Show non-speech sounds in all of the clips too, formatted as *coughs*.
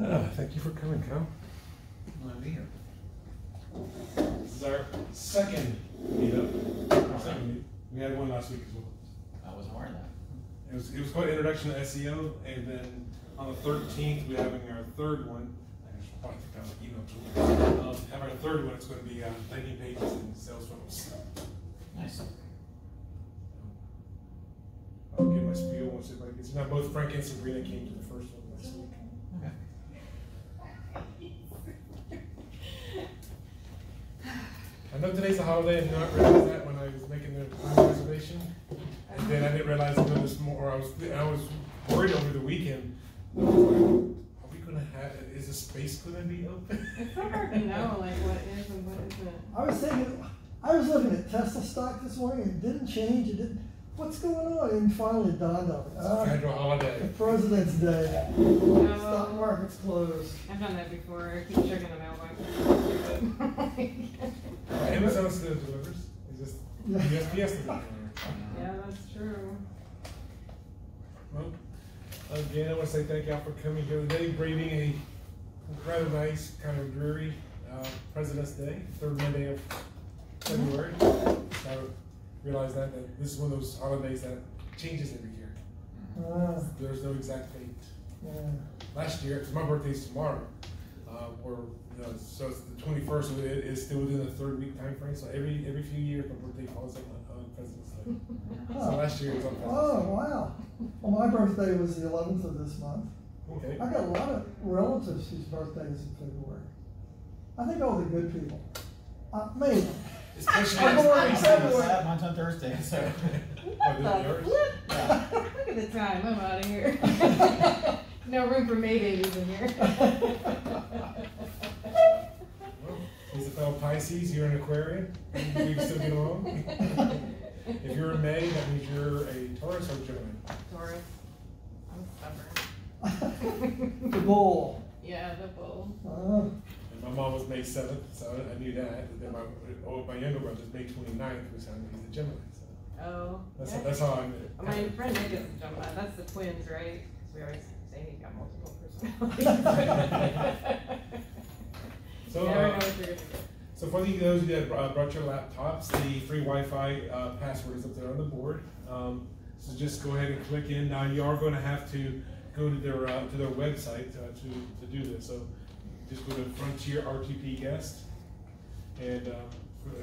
Ah, thank you for coming, Kyle. Glad to be here. This is our second meetup. Our Second meet. We had one last week as well. I wasn't aware of that. It was, it was called Introduction to SEO, and then on the thirteenth, we're having our third one. I should probably take down the email to Um, having our third one, it's gonna be, uh, landing pages and sales funnels. Nice. I'll give my spiel once everybody gets, now both Frank and Sabrina came to the first one last week. Okay. I know today's a holiday, I did not realize that when I was making the time reservation. And then I didn't realize until this more, I was, I was worried over the weekend. Like, Are we gonna have, is the space gonna be open? It's so hard to know like what is and what isn't. I was thinking, I was looking at Tesla stock this morning, it didn't change, it didn't, what's going on? And finally it dawned on me, It's a ah, federal the holiday. President's Day, No. stock market's closed. I've done that before. I keep checking the mailbox. *laughs* Amazon still delivers, it's just Yeah. USPS doesn't yeah, that's true. Well, again, I wanna say thank y'all for coming here today, braving a rather nice, kind of dreary, uh, President's Day, third Monday of February. I realize that, that this is one of those holidays that changes every year. Ah, There's no exact date. yeah. Last year, 'cause my birthday's tomorrow, uh, or, you know, so it's the twenty-first, so it is still within the third week time frame. so every, every few years, my birthday falls on, on President's Day. *laughs* So Oh. last year it was on President's Oh, Day. wow. Well, my birthday was the eleventh of this month. Okay. I got a lot of relatives whose birthdays in February. I think all the good people. Uh, maybe. Especially. I'm born in February. Mine's on Thursday, so. *laughs* Oh, What the yours? flip? Yeah. Look at the time. I'm out of here. *laughs* no room for Maydays in here. Well, He's a fellow Pisces, you're an Aquarian, we can still get along. If you're a May, that means you're a Taurus or Gemini. Taurus. I'm stubborn. *laughs* The bull. Yeah, the bull. Uh, And my mom was May seventh, so I knew that, and then my, oh, my younger brother's May 29th, which I know he's a Gemini, so. Oh. That's, yeah. that's how I knew. it. My friend Nick is a Gemini. That's the twins, right? we always say he's got multiple personalities. *laughs* So, *laughs* uh, what you're gonna get. So for those of you that brought brought your laptops, the free Wi-Fi uh, password is up there on the board. Um, so just go ahead and click in. Now you are going to have to go to their uh, to their website uh, to to do this. So just go to Frontier RTP Guest and uh,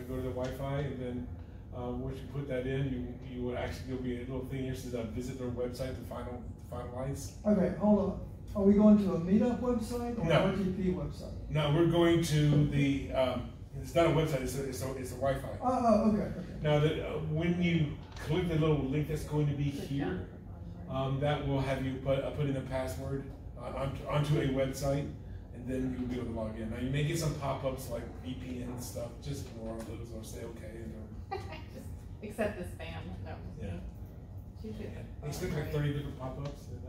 go to the Wi-Fi, and then uh, once you put that in, you you will actually there'll be a little thing here that says uh, visit their website to final to finalize. okay, hold on. Are we going to a meetup website or No. an RTP website? No, we're going to the. Um, it's not a website. It's a it's a, it's a Wi-Fi. Oh, oh, okay, okay. Now, that, uh, when you click the little link that's going to be here, um, that will have you put, uh, put in a password uh, onto, onto a website, and then you'll be able to log in. Now, you may get some pop-ups like VPN stuff, just ignore those or say okay. And, Just *laughs* accept the spam. No. Yeah. She should. they expect like *laughs* thirty different pop-ups. and,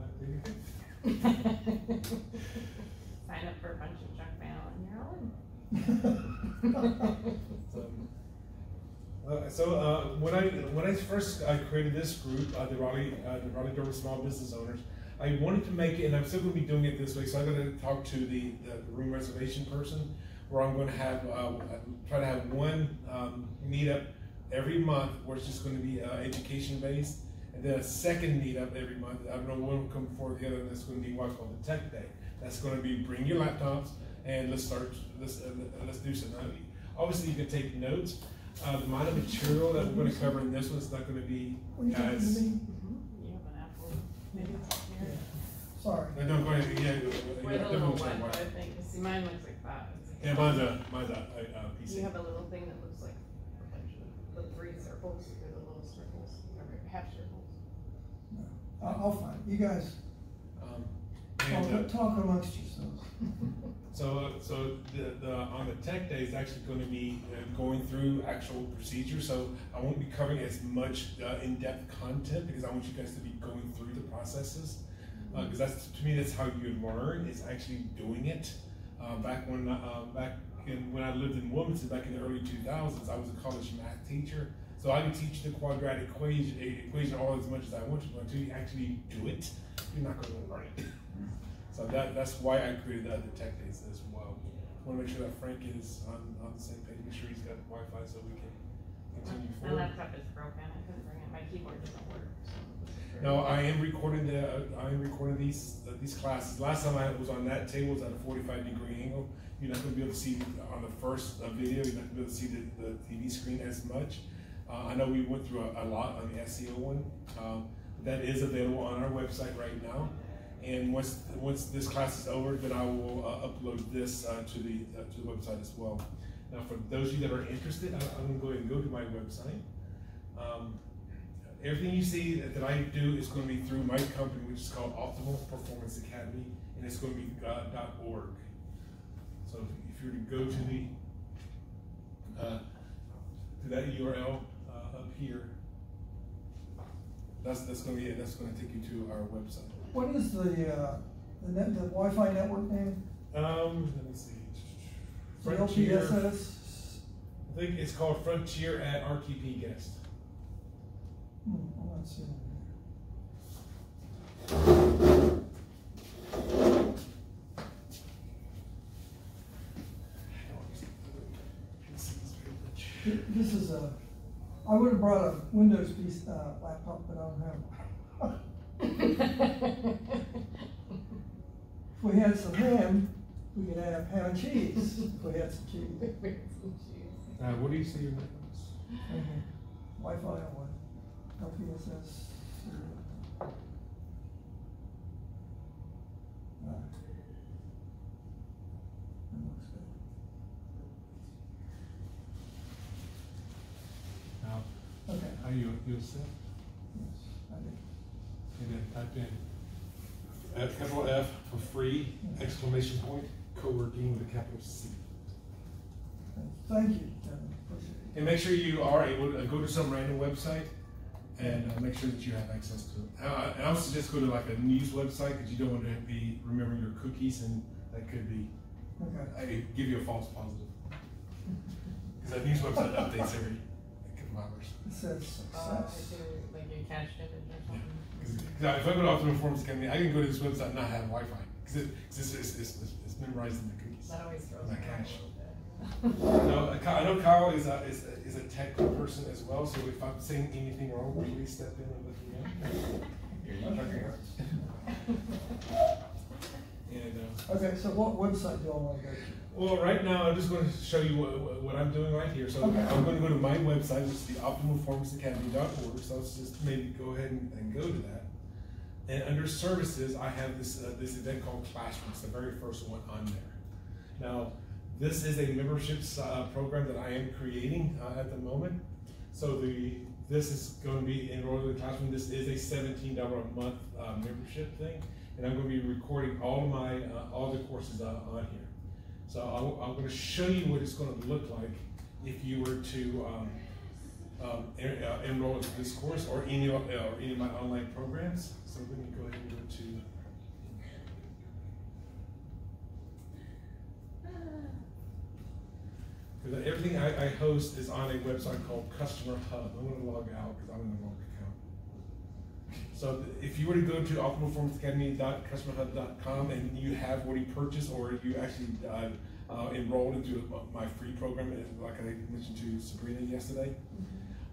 *laughs* Sign up for a bunch of junk mail and you're on. So, uh, so uh, when I when I first uh, created this group, uh, the Raleigh uh, the Raleigh Durham Small Business Owners, I wanted to make it, and I'm still going to be doing it this way. So I'm going to talk to the, the room reservation person, where I'm going to have uh, try to have one um, meetup every month, where it's just going to be uh, education based, and then a second meetup every month. I don't know one will come before the other. And that's going to be what's called the Tech Day. That's going to be bring your laptops and let's start. Let's uh, let's do some. Obviously, you can take notes. Uh, the amount of material that we're going to cover in this one is not going to be What are you talking to as. me? You have an Apple, maybe it's here. Sorry. No, no, go ahead. Yeah, Where yeah, the little definitely check Wi-Fi mine. thing, see mine looks like that. It's like- Yeah, mine's a mine's a, a, a PC. You have a little thing that looks like a bunch the three circles, or the little circles, or half circles. I'll, I'll find, you guys, Um, talk, uh, talk amongst yourselves. *laughs* So, uh, so the, the, on the tech day is actually gonna be uh, going through actual procedures, so I won't be covering as much, uh, in-depth content, because I want you guys to be going through the processes. Uh, cause that's, to me, that's how you learn, is actually doing it. Uh, back when, uh, back in, when I lived in Wilmington, back in the early two thousands, I was a college math teacher. So I could teach the quadratic equation, equation all as much as I want to, but until you actually do it, you're not gonna learn it. So So that, that's why I created the other tech days as well. I Wanna make sure that Frank is on, on the same page, make sure he's got Wi-Fi so we can continue My laptop is broken, I couldn't bring it, my keyboard doesn't work, so. No, I am recording the, I am recording these, uh, these classes. Last time I was on that table was at a forty-five degree angle. You're not gonna be able to see on the first uh, video, you're not gonna be able to see the, the TV screen as much. Uh, I know we went through a, a lot on the SEO one. Um, that is available on our website right now. And once, once this class is over, then I will, uh, upload this, uh, to the, uh, to the website as well. Now, for those of you that are interested, I, I'm gonna go ahead and go to my website. Um, Everything you see that, that I do is gonna be through my company, which is called Optimal Performance Academy, and it's gonna be uh, dot org. So if you were to go to the, uh, to that URL, uh, up here, that's, that's gonna be it, that's gonna take you to our website. What is the, uh, the net, the Wi-Fi network name? Um, let me see. Frontier? I think it's called Frontier at RTP Guest. Hmm, I'm not seeing it. Th- This is a, I would have brought a Windows piece, uh, laptop, but I don't have one. If we had some ham, we could have ham and cheese, if we had some cheese. *laughs* Uh, what do you see your networks? Wi-Fi on one, LTSS. That looks good. Now, Okay, are you, you set? yes, I did. And then type in, uh, capital F for free, exclamation point, co-working with a capital C. Thank you, Kevin, appreciate it. And make sure you are able to go to some random website and uh, make sure that you have access to it. Uh, I would suggest go to like a news website because you don't want to be remembering your cookies and that could be, Okay, uh, give you a false positive. *laughs* Because that news website updates every couple hours. it says Uh, success. I like your cached image or something. Because if I go to Optimum Performance Academy, I can go to this website and not have Wi-Fi because it, 'cause it's, it's, it's, it's, it's memorizing the cookies. That always throws My me off cache. a little bit. No, uh, I know Kyle is a, is, a- is a tech person as well, so if I'm saying anything wrong, please step in and let me know. You're And, uh, Okay, so what website do I wanna go to? well, right now, I'm just gonna show you what, what- what I'm doing right here. So Okay. I'm gonna go to my website, which is the optimalperformanceacademy.org, so let's just maybe go ahead and, and go to that. And under services, I have this, uh, this event called Classroom, it's the very first one on there. Now, this is a membership, uh, program that I am creating, uh, at the moment. So the, this is gonna be enrolled in the classroom, this is a seventeen dollar a month, uh, membership thing. And I'm gonna be recording all my, uh, all the courses, uh, on here. So I'm, I'm gonna show you what it's gonna look like if you were to, um, um, uh, enroll in this course or any or any of my online programs. So let me go ahead and go to. Because everything I, I host is on a website called Customer Hub. I'm gonna log out because I'm in the wrong account. So if you were to go to optimalperformanceacademy.customerhub.com and you have already purchased or you actually, uh, uh, enrolled into my free program, uh, like I mentioned to Sabrina yesterday,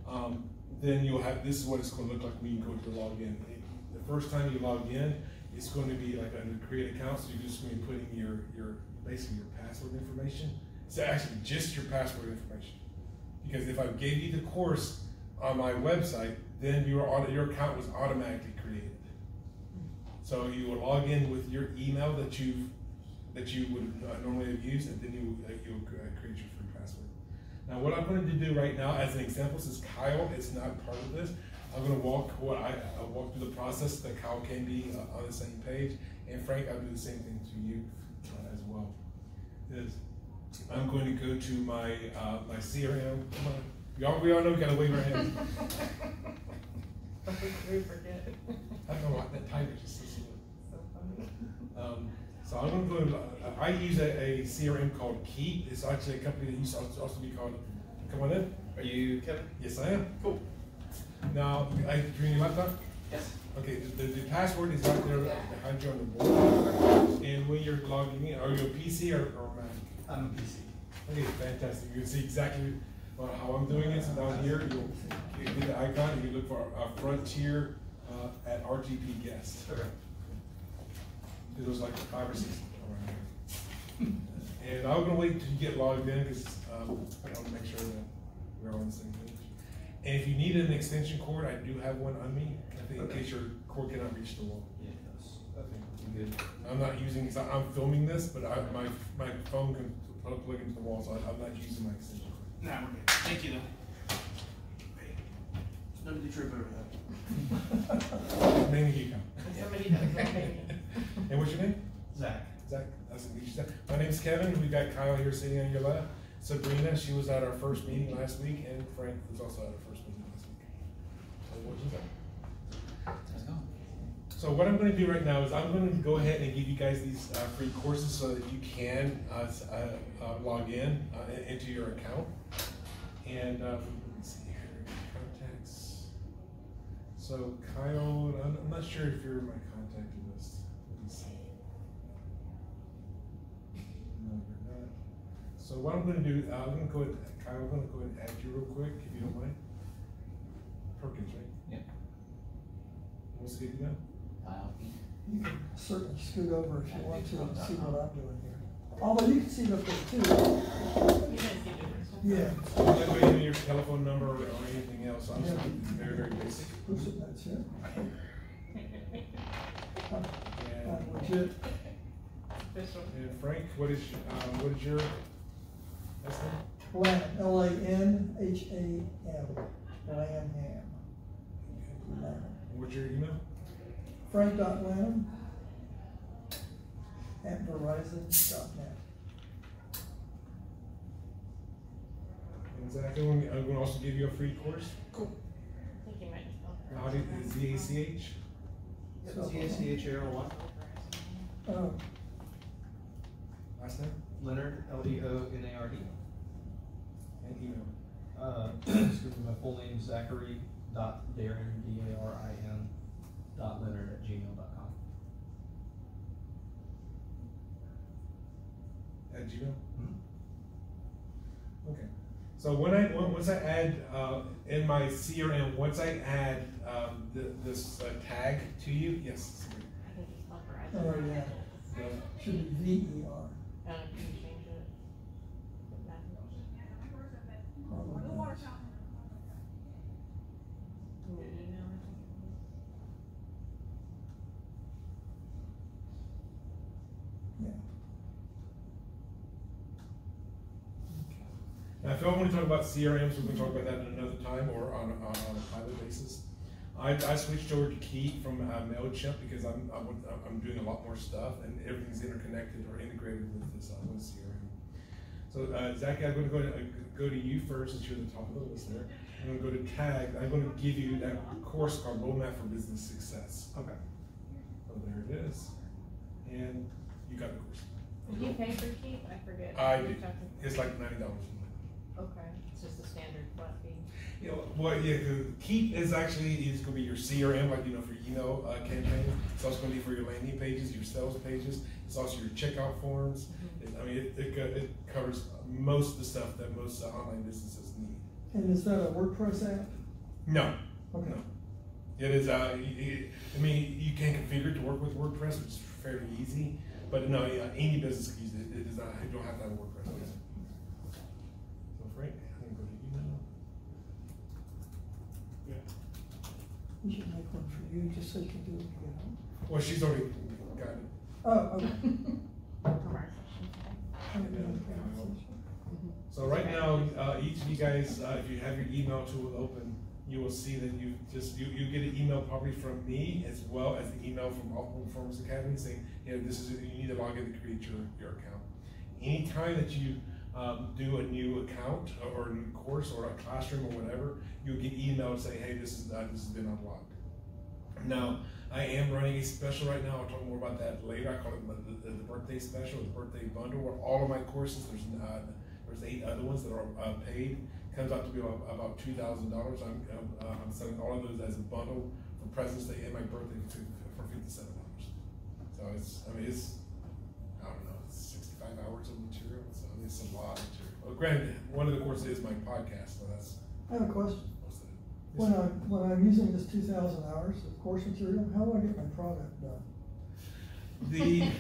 um, then you'll have, this is what it's gonna look like when you go to log in. The first time you log in, it's going to be like under create account, so you're just gonna be putting your, your, basically your password information. It's actually just your password information. Because if I gave you the course on my website, then your, your account was automatically created. So you will log in with your email that you, that you would normally have used, and then you, you'll uh, create your free password. Now, what I'm going to do right now, as an example, since Kyle is not part of this, I'm gonna walk what I, I'll walk through the process that Kyle can be uh, on the same page, and Frank, I'll do the same thing to you uh, as well. Is I'm going to go to my, uh, my CRM, come on, y'all, we all know we gotta wave our hands. *laughs* We forget. I don't know what, that tiger just says it. So funny. Um, so I'm gonna go, uh, I use a, a CRM called Keap, it's actually a company that used to also also be called, come on in. Are you Kevin? Yes, I am. Cool. Now, I, bring your laptop? Yes. Okay, the, the, the password is right there behind you on the board. way you're logging in? Are you a PC or, or Mac? I'm a PC. Okay, fantastic. You can see exactly how I'm doing it. So down here, you'll, get the icon, and you look for a Frontier, uh, at RTP guest. Okay. It was like five or six around here. *laughs* And I'm gonna wait till you get logged in, cause, um, I wanna make sure that we're on the same page. And if you need an extension cord, I do have one on me, I think in case your cord cannot reach the wall. Yeah, that's, I think we're good. I'm not using, so I'm filming this, but I, my, my phone can plug plug into the wall, so I- I'm not using my extension cord. Nah, we're good. Thank you though. Nobody trip over that. Mainly you come. Somebody does. *laughs* And what's your name? Zach. Zach, that's what you said. My name's Kevin, We've got Kyle here sitting on your left. Sabrina, she was at our first meeting last week, and Frank was also at our first meeting last week. So what you got? Let's. So what I'm gonna do right now is I'm gonna go ahead and give you guys these, uh, free courses so that you can, uh, uh, uh, log in, uh, into your account. And, um, let me see here, contacts. So Kyle, I'm, I'm not sure if you're in my contact list, let me see. No, you're not. So what I'm gonna do, uh, I'm gonna go, ahead- Kyle, I'm gonna go ahead and add you real quick, if you don't mind. Perkins, right? Yeah. What's good? Kyle P. You can certainly scoot over if you want to and see what I'm doing here. Although you can see it up there too. You guys see different stuff? Yeah. I'm not going to your telephone number or or anything else, I'm Yeah. very, very basic. Who's it, that's it? Not legit. Official. and Frank, what is, um, what is your last name? Lanham, L A N H A M, Lanham. Lanham. What's your email? Frank dot Lanham at Verizon dot net. And Zach, I'm gonna, also give you a free course. I think you might just spell it How do, you- Z A C H? T A C H A R O Y. Oh, Last name Leonard, L E O N A R D. and email. Uh, *clears throat* excuse me, my full name Zachary dot Darin, D A R I N, dot Leonard at gmail dot com. At Gmail? Okay. So when I, once I add, uh, in my CRM, once I add, um, th- this uh, tag to you, yes. I think you spelled Oh, yeah. Yeah. should be V E R. Can you change it? Matthew? probably not. In your email or something? Yeah. Now, if y'all wanna talk about CRMs, we can talk about that at another time or on, a- on, on a private basis. I, I switched over to Keap from uh, MailChimp because I'm, I'm, I'm doing a lot more stuff and everything's interconnected or integrated with this, uh, with CRM. So, uh, Zach, I'm gonna go to, uh, go to you first, since you're the top of the list there. I'm gonna go to tag, I'm gonna give you that course called Roadmap for Business Success. Okay. Oh, there it is. And you got the course. Did you pay for Keap? I forget. I did. It's like ninety dollars. Okay, it's just a standard flat fee. You know, well, yeah, 'cause Keap is actually, is gonna be your CRM, like, you know, for your email, uh, campaign. It's also gonna be for your landing pages, your sales pages. It's also your checkout forms. It, I mean, it, it, it covers most of the stuff that most uh, online businesses need. And is that a WordPress app? No, Okay. no. It is, uh, y- y- I mean, you can configure it to work with WordPress, which is fairly easy, but no, yeah, any business can use it. It is not, you don't have to have WordPress. on it. So Frank, I'm gonna go to email. We should make one for you, just so you can do it again. Well, she's already got it. *laughs* Oh, okay. So right now, uh, each of you guys, uh, if you have your email tool open, you will see that you just, you, you get an email probably from me as well as the email from Optimal Performance Academy saying, you know, this is, you need to log in to create your, your account. Anytime that you, um, do a new account or a new course or a classroom or whatever, you'll get email say, hey, this is, this has been unlocked. Now, I am running a special right now, I'll talk more about that later, I call it the, the, the birthday special, the birthday bundle, where all of my courses, there's, uh, there's eight other ones that are, uh, paid, comes out to be about, two thousand dollars, I'm, uh, I'm selling all of those as a bundle for President's Day and my birthday for, for fifty-seven dollars. So it's, I mean, it's, I don't know, sixty-five hours of material, so it's a lot of. Well, granted, one of the courses is my podcast, so that's I have a question. most of it. When I, when I'm using this two thousand hours of course material, how do I get my product done? The,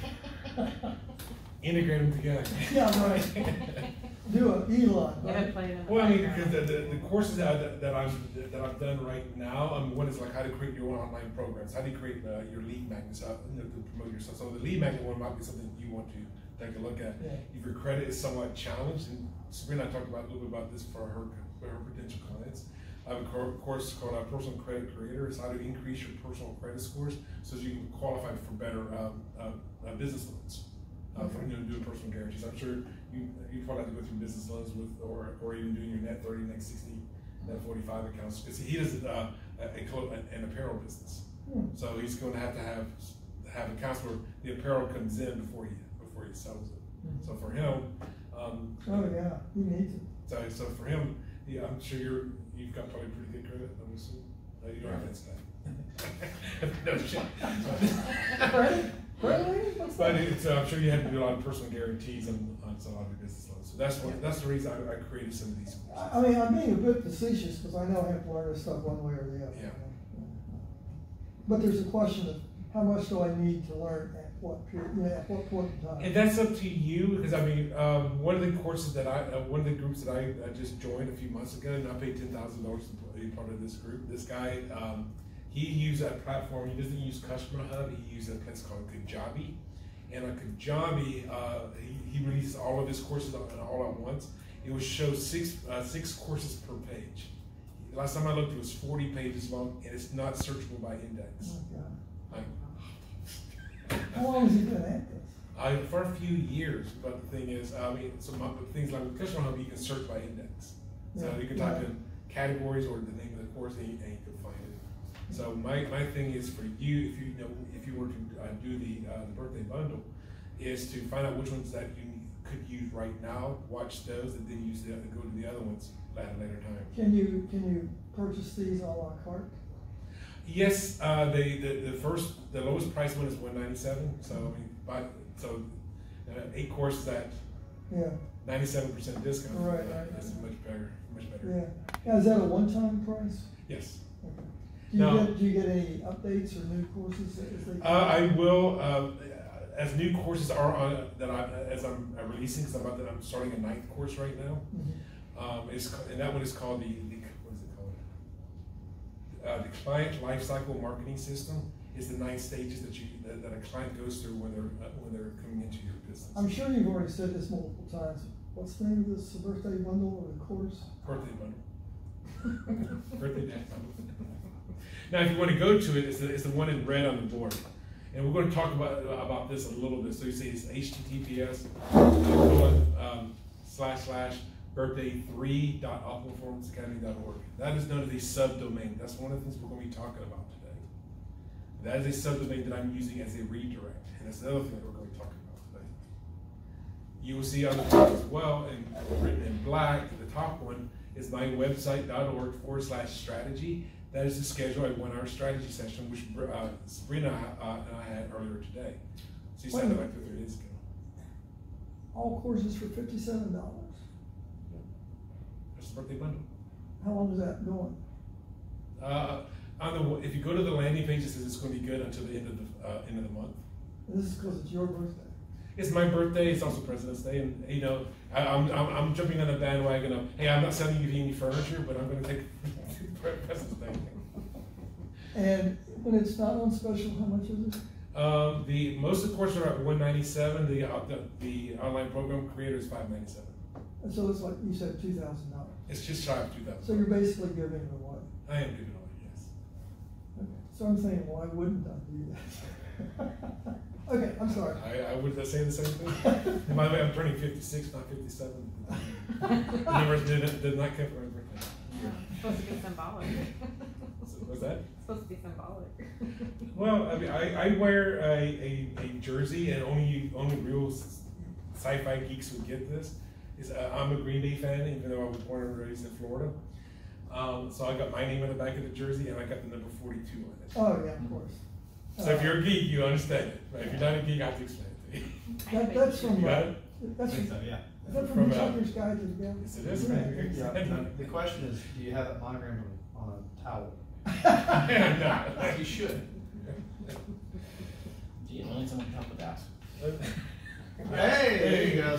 integrate them together. Yeah, right. Do a Elon, Yeah, right? play it in the Well, I mean, because the, the, the courses that, I- that I'm, that I've done right now, um, one is like how to create your own online programs, how do you create, uh, your lead magnets, uh, you know, to promote yourself. So the lead magnet one might be something you want to take a look at. Yeah. If your credit is somewhat challenged, and Sabrina and I talked about, a little bit about this for her, for her potential clients. I have a course called uh, Personal Credit Creator, it's how to increase your personal credit scores, so that you can qualify for better, um, uh, uh, business loans. Uh, for, you know, doing personal guarantees, I'm sure you, you probably have to go through business loans with, or, or even doing your net thirty, net sixty, net forty-five accounts, cause he does, uh, a, a, an apparel business. Hmm. So he's gonna have to have, have accounts where the apparel comes in before he, before he sells it. So for him, um. Oh, yeah, you need to. So, so for him, yeah, I'm sure you're, you've got probably pretty good credit, I'm assuming. No, you don't have that *laughs* stuff. No shit. Credit? What's But it's, uh, I'm sure you had to do a lot of personal guarantees on, on some of your business loans. So that's what, that's the reason I, I created some of these courses. I mean, I'm being a bit facetious, because I know I have to learn this stuff one way or the other. Yeah. But there's a question of how much do I need to learn what period, know, at what point in time? And that's up to you, because I mean, um, one of the courses that I, uh, one of the groups that I, I just joined a few months ago, and I paid ten thousand dollars to be part of this group. This guy, um, he used that platform. He doesn't use Customer Hub. He uses a place called Kajabi. And on Kajabi, uh, he, he releases all of his courses all, all at once. It will show six uh, six courses per page. Last time I looked, it was forty pages long, and it's not searchable by index. Oh, God. Like, How long has he been at this? I, for a few years, but the thing is, I mean, some of things like with Customer Hub, you can search by index. So Yeah, you can type yeah. in categories or the name of the course and you, and you can find it. So my, my thing is for you, if you know, if you were to uh, do the, uh, the birthday bundle, is to find out which ones that you could use right now, watch those, and then use the, other, go to the other ones at a later time. Can you, can you purchase these a la carte? Yes, uh, the, the, the first, the lowest price one is one ninety-seven, so I mean, by, so, uh, eight courses at Yeah, ninety-seven percent discount. Right, uh, right, Is right. much better, much yeah. better. Now, is that a one-time price? Yes. Okay. Do you No. get, do you get any updates or new courses? Uh, I will, um, as new courses are on, that I, as I'm uh, releasing, because I'm I'm starting a ninth course right now. Mhm. Um, it's, and that one is called the, the, what is it called? Uh, the client lifecycle marketing system is the nine stages that you, that, that a client goes through when they're, uh, when they're coming into your business. I'm sure you've already said this multiple times. What's the name of this birthday bundle or the course? Birthday bundle. *laughs* Birthday bundle. Now, if you want to go to it, it's the, it's the one in red on the board. And we're going to talk about, about this a little bit. So you see it's HTTPS colon, um, slash slash birthday three That is known as a subdomain. That's one of the things we're going to be talking about today. That is a subdomain that I'm using as a redirect. And that's another thing that we're going to be talking about today. You will see on the top as well, and written in black, the top one is my website.org forward slash strategy. That is the schedule of one hour strategy session, which uh, Sabrina uh, and I had earlier today. She signed it like two, three days ago. All courses for fifty-seven dollars. That's the birthday bundle. How long is that going? Uh, on the, if you go to the landing page, it says it's going to be good until the end of the uh, end of the month. This is because it's your birthday. It's my birthday. It's also President's Day, and you know, I, I'm, I'm I'm jumping on the bandwagon of hey, I'm not selling you any furniture, but I'm going to take *laughs* President's Day. And when it's not on special, how much is it? Um, the most of the courses are at 197. The, uh, the the online program creator is 597. And so it's like, you said two thousand dollars. It's just shy of 2,000. So you're basically giving it away. I am giving away, yes. Okay. So I'm saying, why wouldn't I do that? *laughs* Okay, I'm sorry. I, I would say the same thing. By the way, I'm turning 56, not 57. *laughs* The numbers didn't did not come from my birthday. It's Supposed to be symbolic. So, What's that? It's Supposed to be symbolic. Well, I mean, I, I wear a, a, a jersey, and only only real sci-fi geeks would get this. Is uh, I'm a Green Day fan, even though I was born and raised in Florida. Um, so I got my name on the back of the jersey, and I got the number 42 on it. Oh, yeah, of course. So if you're a geek, you understand it. But if you're not a geek, I have to explain it to you. *laughs* That, that's from, You got uh, it? that's from, think so, yeah. is that From, from uh, Hitchhiker's Guide to the Galaxy? Yes, it is. Yeah, *laughs* Right. now, the question is, do you have it monogrammed on a towel? *laughs* No. You should. Gee, only someone can help with that. Hey, there you go.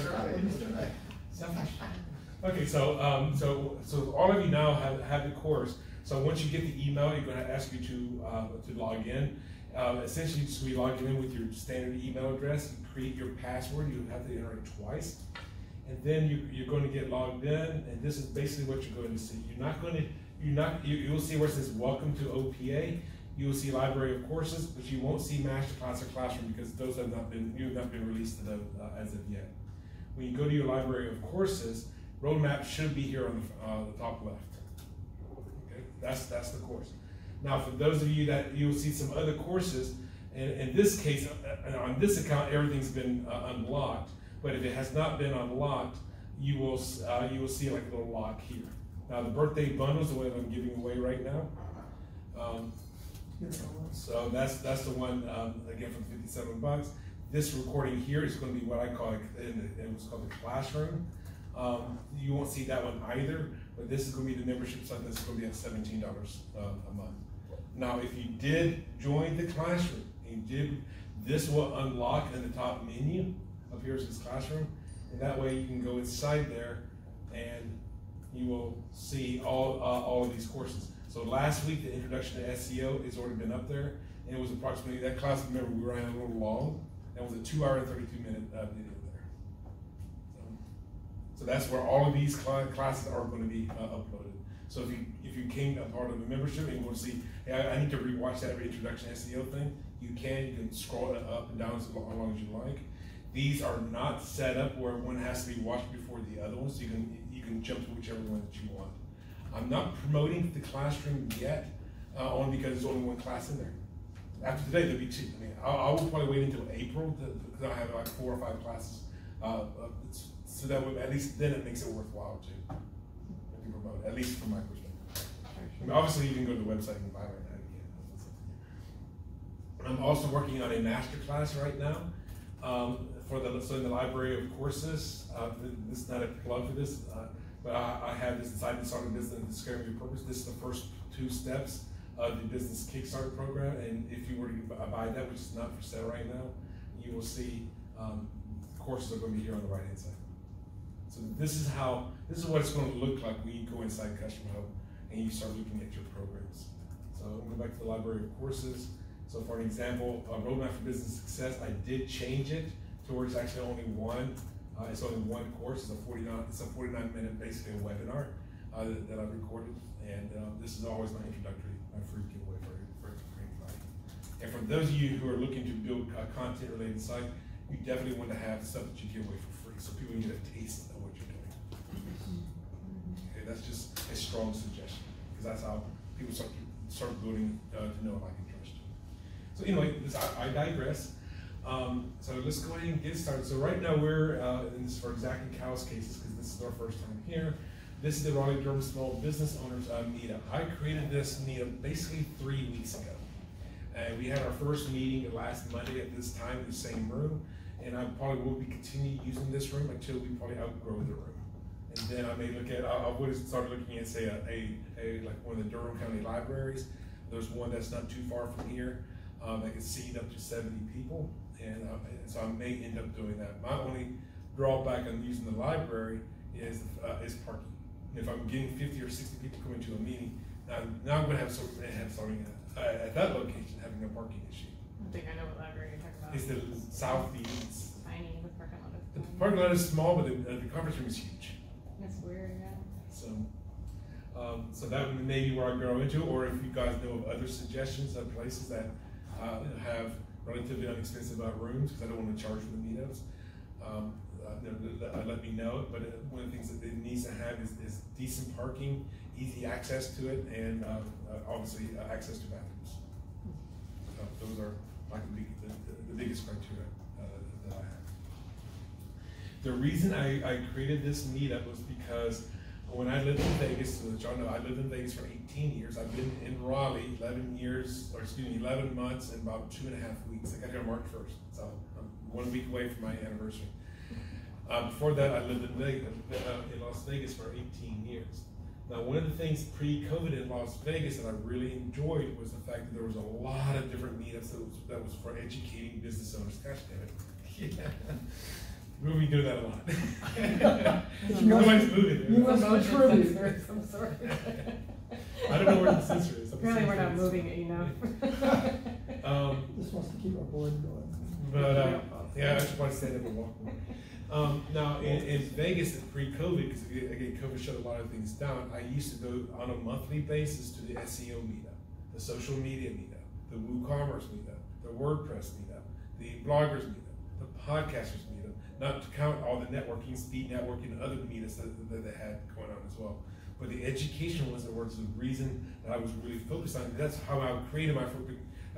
Okay, so, um, so, so all of you now have, have the course. So once you get the email, you're gonna ask you to, uh, to log in. Uh, essentially, just we log in with your standard email address, you create your password, you have to enter it twice. And then you, you're gonna get logged in, and this is basically what you're going to see. You're not gonna, you're not, you, you'll see where it says, welcome to OPA. You will see library of courses, but you won't see masterclass or classroom because those have not been, you have not been released to uh, as of yet. When you go to your library of courses, roadmap should be here on the, uh, the top left. Okay, that's, that's the course. Now, for those of you that, you'll see some other courses, and in this case, uh, uh, on this account, everything's been uh, unlocked, but if it has not been unlocked, you will, uh, you will see like a little lock here. Now, the birthday bundle is the one I'm giving away right now, um, so that's, that's the one, um, again, for fifty-seven bucks. This recording here is gonna be what I call, it it was called the classroom. Um, you won't see that one either, but this is gonna be the membership site, that's gonna be at seventeen dollars, uh, a month. Now, if you did join the classroom, you did, this will unlock in the top menu, up here is this classroom, and that way you can go inside there and you will see all, uh, all of these courses. So last week, the introduction to SEO has already been up there, and it was approximately, that class, remember, we ran a little long, that was a two hour and thirty-two minute, uh, video there. So- So that's where all of these cla- classes are gonna be, uh, uploaded. So if you, if you came a part of the membership and you want to see, hey, I, I need to rewatch that introduction SEO thing, you can, you can scroll it up and down as lo- long as you like. These are not set up where one has to be watched before the other one, so you can, you can jump to whichever one that you want. I'm not promoting the classroom yet, uh, only because there's only one class in there. After today, they'll be cheap. I mean, I, I will probably wait until April because I have like four or five classes. Uh, uh, so that would, at least then it makes it worthwhile you promote, at least from my perspective. I mean, obviously, you can go to the website and buy right now. To you. I'm also working on a master class right now, um, for the, so in the library of courses, uh, this is not a plug for this, uh, but I, I have this decided to start business and discover your purpose. This is the first two steps the business Kickstart program, and if you were to buy that, which is not for sale right now, you will see, um, courses are gonna be here on the right hand side. So this is how, this is what it's gonna look like when you go inside Customer Hub and you start looking at your programs. So I'm going back to the library of courses. So for an example, uh, Roadmap for Business Success, I did change it to where it's actually only one, uh, it's only one course, it's a forty-nine, it's a forty-nine minute, basically a webinar, uh, that, that I recorded. And, uh, this is always my introductory, my free giveaway for, for, anybody. And for those of you who are looking to build a content related site, you definitely want to have stuff that you give away for free, so people can get a taste of what you're doing. Okay, that's just a strong suggestion, because that's how people start, to- start building, uh, to know, if I can trust you. So anyway, this, I, I digress. Um, so let's go ahead and get started. So right now, we're, uh, in this for Zach and Cal's cases, because this is our first time here. This is the Raleigh Durham Small Business Owners, uh, meetup. I created this meetup basically three weeks ago. And we had our first meeting last Monday at this time in the same room. And I probably will be continue using this room until we probably outgrow the room. And then I may look at, I, I would start looking at, say, a, a, a, like one of the Durham County libraries. There's one that's not too far from here, um, that can seat up to seventy people. And, uh, and so I may end up doing that. My only drawback on using the library is, uh, is parking. If I'm getting fifty or sixty people coming to a meeting, now, now I'm gonna have, some have at, uh, at that location, having a parking issue. I think I know what library you're talking about. It's the southeast. Tiny, the parking lot is The parking lot is small, but the, uh, the conference room is huge. That's weird, yeah. So, um, so that may be where I grow into, or if you guys know of other suggestions of places that, uh, have relatively inexpensive uh, rooms, because I don't wanna charge for the meetups. Um, uh, uh, let me know, but uh, one of the things that it needs to have is, is decent parking, easy access to it, and, uh, uh, obviously, access to bathrooms. Uh, Those are like the, the, the- biggest criteria, that I have. The reason I, I created this meetup was because when I lived in Vegas, so that y'all know, I lived in Vegas for eighteen years. I've been in Raleigh eleven years, or excuse me, eleven months and about two and a half weeks. I got here March first, so I'm one week away from my anniversary. Uh, before that, I lived in Vegas, uh, in Las Vegas for 18 years. Now, one of the things pre-COVID in Las Vegas that I really enjoyed was the fact that there was a lot of different meetups that was, that was for educating business owners. Gosh damn it. *laughs* Yeah. We'll be doing that a lot. *laughs* *laughs* You must- Nobody's moving. you must Motion contribute. sensor some sort. I don't know where the sensor is. I'm Apparently, we're not moving it enough. Um, Just wants to keep our blood going. But uh, yeah, I just want to stand up and walk more. Um, now in, in Vegas, pre-COVID, because again, COVID shut a lot of things down. I used to go on a monthly basis to the SEO meetup, the social media meetup, the WooCommerce meetup, the WordPress meetup, the bloggers meetup, the podcasters meetup. Not to count all the networking, speed networking, other meetups that, that they had going on as well. But the education was the the reason that I was really focused on. That's how I created my.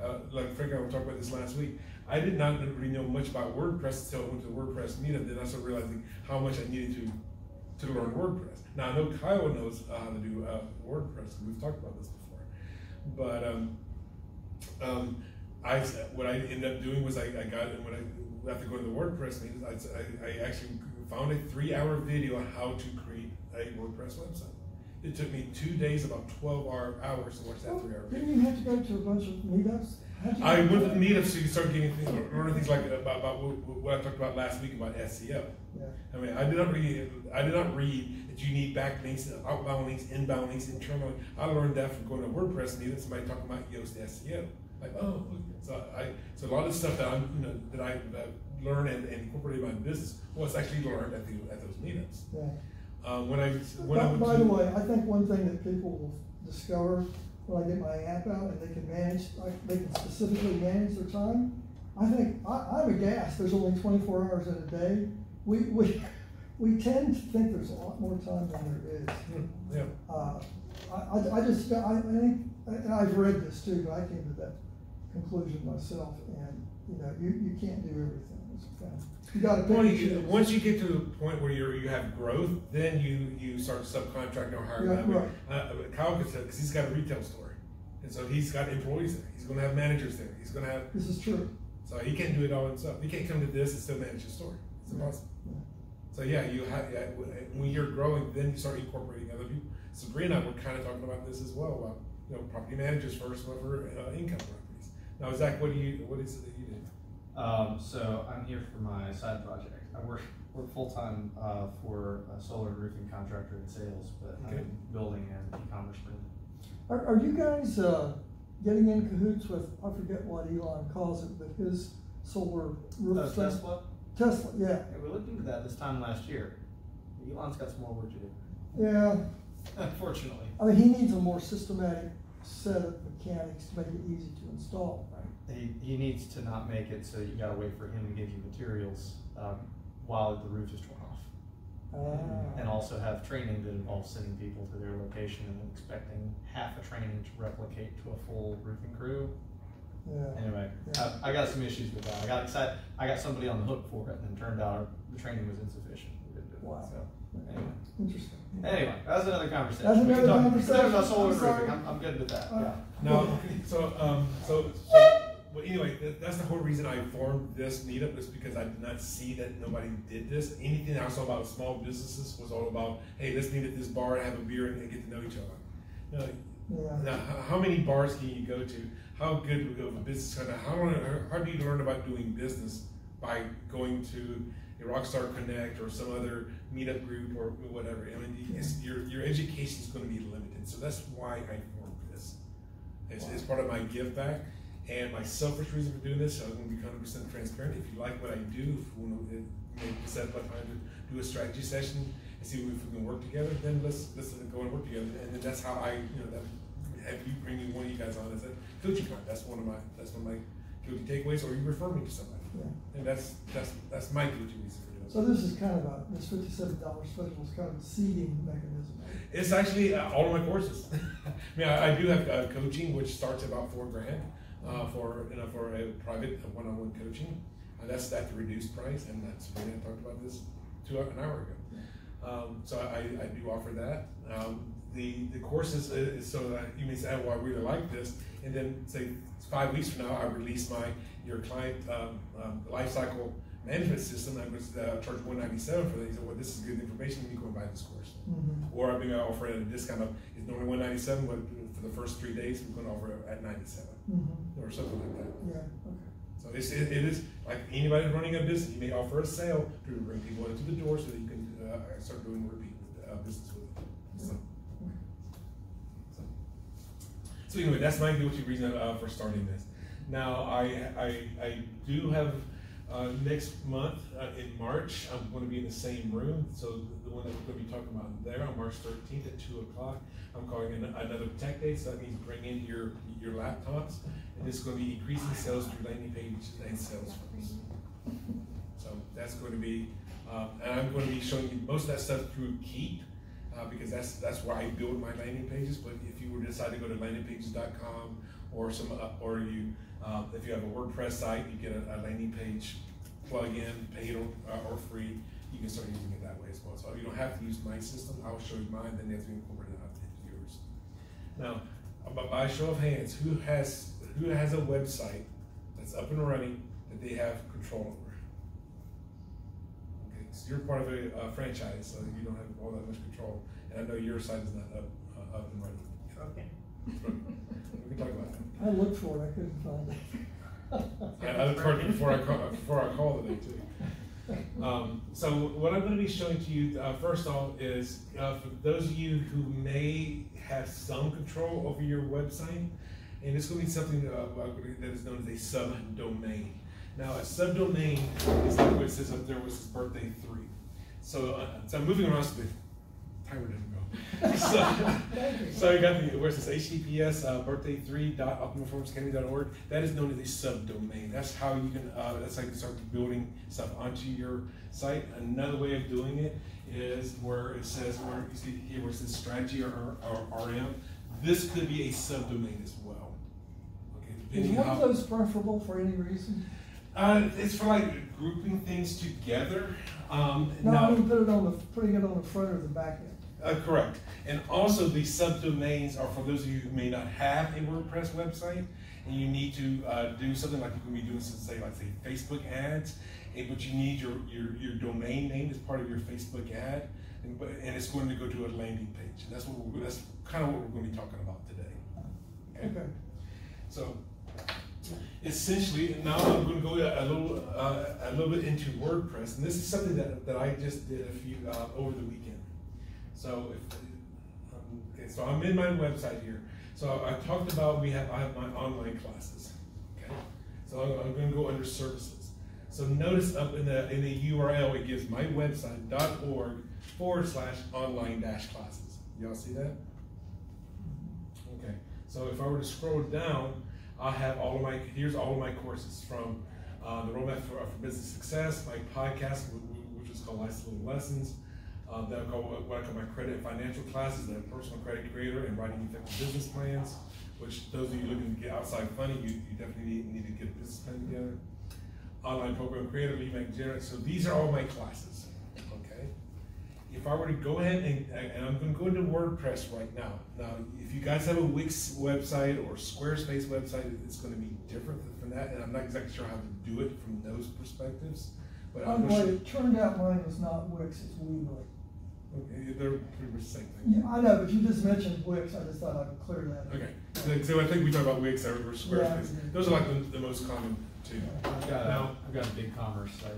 Uh, like Frank and I were talking about this last week. I did not really know much about WordPress until I went to the WordPress meetup. Then I started realizing how much I needed to to learn WordPress. Now I know Kyle knows uh, how to do uh, WordPress. We've talked about this before, but um, um, I what I ended up doing was I, I got when I after going to the WordPress I, I, I actually found a three-hour video on how to create a WordPress website. It took me two days, about twelve hour hours to watch that three-hour video. Didn't you have to go to a bunch of meetups? I went to the meetup so you start getting things, learning things like about, about what, what I talked about last week about SEO. Yeah. I mean, I did not read. I did not read that you need backlinks, outbound links, inbound links, internal. I learned that from going to WordPress meetup. Somebody talking about Yoast SEO. Like, oh, okay. so I so a lot of stuff that I'm you know that I uh, learned and, and incorporated in my business was actually learned at the at those meetups. Yeah. Um, when I when I By, went by the way, I think one thing that people will discover when I get my app out and they can manage, like, they can specifically manage their time. I think, I, I'm aghast, there's only twenty-four hours in a day. We, we, we tend to think there's a lot more time than there is. Hmm, yeah. Uh, I, I, I just, I, I think, and I've read this too, but I came to that conclusion myself, and, you know, you, you can't do everything. It's kind of- You gotta pick Well, you, once you get to the point where you're, you have growth, then you, you start subcontracting or hiring. Yeah, right. uh, Kyle could tell, because he's got a retail store, and so he's got employees there. He's going to have managers there. He's going to have, This is true. so he can't do it all himself. He can't come to this and still manage his store. It's impossible. Yeah. So yeah, you have yeah, when you're growing, then you start incorporating other people. Sabrina and I were kind of talking about this as well about you know property managers first, whatever uh, income properties. Now Zach, what do you what is it that you do? Um, so I'm here for my side project. I work, work full-time, uh, for a solar and roofing contractor in sales, but Okay. I'm building an e-commerce brand. Are, are you guys, uh, getting in cahoots with, I forget what Elon calls it, but his solar roof stuff? Tesla? Tesla, yeah, Yeah, we looked into that this time last year. Elon's got some more work to do, yeah, unfortunately. I mean, he needs a more systematic set of mechanics to make it easy to install, right? He, he needs to not make it so you gotta wait for him to give you materials, um, while the roof is torn off. Ah. And also have training that involves sending people to their location and expecting half a training to replicate to a full roofing crew. Yeah, Anyway, Yeah. I, I got some issues with that. I got excited, I got somebody on the hook for it and then turned out the training was insufficient. We didn't do it. Wow. So, Anyway, interesting. anyway, that was another conversation. That's We can another talk- we can conversation. about solar I'm roofing. I'm, I'm good with that, Uh, yeah. No, so, um, so, so, well, anyway, that, that's the whole reason I formed this meetup is because I did not see that nobody did this. Anything I saw about small businesses was all about, hey, let's meet at this bar and have a beer and get to know each other. No, Yeah, now, how many bars can you go to? How good of a business kind of, how, how do you learn about doing business by going to a Rockstar Connect or some other meetup group or whatever? I mean, your, your education is going to be limited. So that's why I formed this. It's, it's part of my give back and my selfish reason for doing this. I'm going to be 100% transparent. If you like what I do, if you want to maybe set up a time to do a strategy session and see if we can work together, then let's let's go and work together. And then that's how I, you know, that have you bring one of you guys on as a coaching client. That's one of my that's one of my guilty takeaways. Or you refer me to somebody, yeah. and that's that's that's my guilty reason for doing So this is kind of a, this fifty-seven dollar special is kind of a seeding mechanism. It's actually uh, all of my courses. *laughs* I mean, I, I do have uh, coaching, which starts about four grand uh, for you know for a private one-on-one coaching. And that's at the reduced price, and that's we didn't talk about this two an hour ago. Um, so I, I do offer that. Um, the the courses is, is so that you may say, "Oh, well, I really like this," and then say five weeks from now, I release my your client, um, um, lifecycle management system, I was, uh, charge one ninety-seven for that, he said, well, this is good information, you go and buy this course. Mhm. Or I mean, I offer it at a discount of, it's normally one ninety-seven, but for the first three days, we're gonna offer it at ninety-seven, Mhm. or something like that. Yeah, okay. So it's, it, it is, like anybody running a business, you may offer a sale to bring people into the door so that you can, uh, start doing repeat, uh, business with them. So. so- So anyway, that's my go-to reason, uh, for starting this. Now, I, I, I do have, uh, next month, uh, in March, I'm gonna be in the same room, so the one that we're gonna be talking about there on March thirteenth at two o'clock. I'm calling it another tech day, so that means bring in your, your laptops, and it's gonna be increasing sales through landing pages and Salesforce. So that's going to be, uh, and I'm going to be showing you most of that stuff through Keap, uh, because that's, that's where I build my landing pages, but if you were to decide to go to landingpages.com or some, uh, or you, uh, if you have a WordPress site, you get a, a landing page plug-in, paid or, uh, or free, you can start using it that way as well. So you don't have to use my system, I'll show you mine, then you have to incorporate it into yours. Now, by, by show of hands, who has, who has a website that's up and running that they have control over? Okay, so you're part of a, uh franchise, so you don't have all that much control, and I know your site is not up, uh, up and running. Okay. *laughs* We can talk about that. I looked for it, I couldn't find it. *laughs* Yeah, I looked for it before I call, before I call today too. Um, so what I'm gonna be showing to you, uh, first off, is, uh, for those of you who may have some control over your website, and it's gonna be something, uh, that is known as a subdomain. Now, a subdomain is like what it says up there was his birthday three. So, uh, so I'm moving around, so the timer didn't. *laughs* So, you. so you got the, where's this HTTPS, uh, birthday three dot optimalperformanceacademy.org, that is known as a subdomain, that's how you can, uh, that's how you can start building stuff onto your site. Another way of doing it is where it says, where you see here where it says strategy or, or RM, this could be a subdomain as well. Okay, Is one of those preferable for any reason? Uh, it's for like grouping things together, um, No, I now- mean, put it on the, putting it on the front or the back end. Uh, correct. And also the subdomains are for those of you who may not have a WordPress website and you need to uh, do something like you can be doing some say like say Facebook ads, and, but you need your, your, your domain name as part of your Facebook ad, and, and it's going to go to a landing page. And that's what we're, that's kind of what we're going to be talking about today. Okay. So essentially, now I'm going to go a little uh, a little bit into WordPress, and this is something that, that I just did a few uh, over the weekend. So if okay, so I'm in my website here. So I talked about we have I have my online classes. Okay, so I'm, I'm going to go under services. So notice up in the in the URL it gives my website .org forward slash online dash classes. Y'all see that? Okay, so if I were to scroll down, I'll have all of my, here's all of my courses from uh, the Roadmap for, for Business Success, my podcast, wh- wh- which is called Little Lessons. Uh, that I call what what I call my credit and financial classes, the personal credit creator and writing effective business plans, which those of you looking to get outside funding, you, you definitely need, need to get a business plan together. Online program creator, lead generator. So these are all my classes. Okay. If I were to go ahead and, and I'm going to go into WordPress right now. Now, if you guys have a Wix website or Squarespace website, it's going to be different from that, and I'm not exactly sure how to do it from those perspectives. But I'm the gonna way, show- it turned out mine was not Wix, it's Weebly. Okay, they're pretty much the same thing. Yeah, I know, but you just mentioned Wix, I just thought I would clear that. Okay, so, so I think we talk about Wix or or Squarespace. Yeah. Those are like the, the most common two. I've got, a, Now- I've got a BigCommerce site,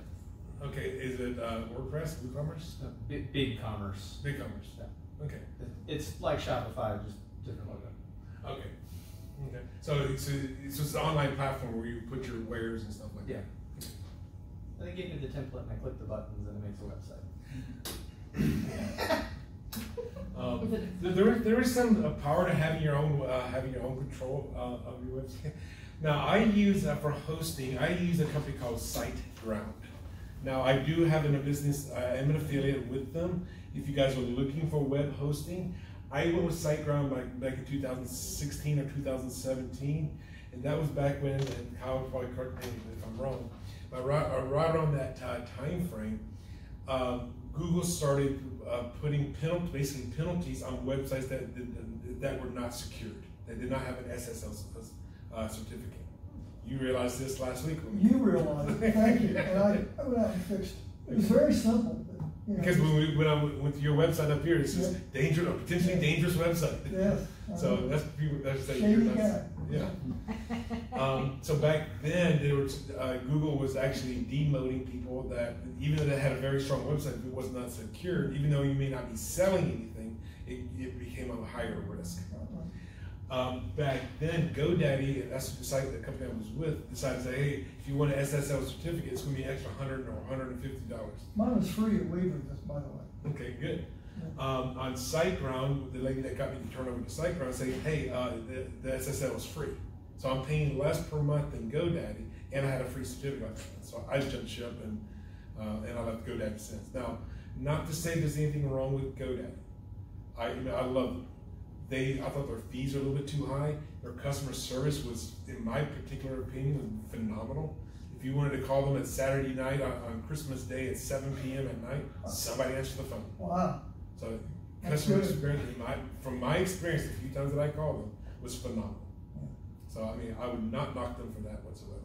Okay, is it uh, WordPress, WooCommerce? No, big, Commerce. BigCommerce. Yeah. Okay, It's like Shopify, just different logo. okay, okay. So it's a, it's just an online platform where you put your wares and stuff like that. Yeah. And they give me the template and I click the buttons and it makes a website. *laughs* Um, Is it- th- there, there is some uh, power to having your own, uh, having your own control uh, of your website. Now, I use uh, for hosting. I use a company called SiteGround. Now, I do have in a business. I am an affiliate with them. If you guys are looking for web hosting, I went with SiteGround back, back in 2016 or 2017, and that was back when. And Kyle would probably correct me if I'm wrong, but right, uh, right around that uh, time frame, um, Google started uh, putting basically penalties on websites that, that that were not secured, that did not have an SSL uh, certificate. You realized this last week when. You realize, it. thank you, and I, I went out and fixed, it was very simple, but, you know. Because when we, when I went to your website up here, it says Yeah. dangerous, potentially dangerous website. Yes. *laughs* So know. that's, people, that's. Shady that's- guy. Yeah. *laughs* Um, so back then, there was, uh, Google was actually demoting people that, even though they had a very strong website, if it was not secure, even though you may not be selling anything, it, it became a higher risk. Um, back then, GoDaddy, that's the site, the company I was with, decided to say, hey, if you want an SSL certificate, it's gonna be an extra hundred or hundred and fifty dollars. Mine was free at Weaver, just by the way. Okay, good. Um, on SiteGround, the lady that got me to turn over to SiteGround saying, hey, uh, the, the SSL is free. So I'm paying less per month than GoDaddy, and I had a free certificate. So I just jumped ship and, uh, and I left GoDaddy since. Now, not to say there's anything wrong with GoDaddy. I, you know, I love them. They, I thought their fees were a little bit too high. Their customer service was, in my particular opinion, phenomenal. If you wanted to call them at Saturday night on, on Christmas Day at seven PM at night, somebody answered the phone. Wow, So customer experience, in my, from my experience, the few times that I called them, was phenomenal. So I mean, I would not knock them for that whatsoever.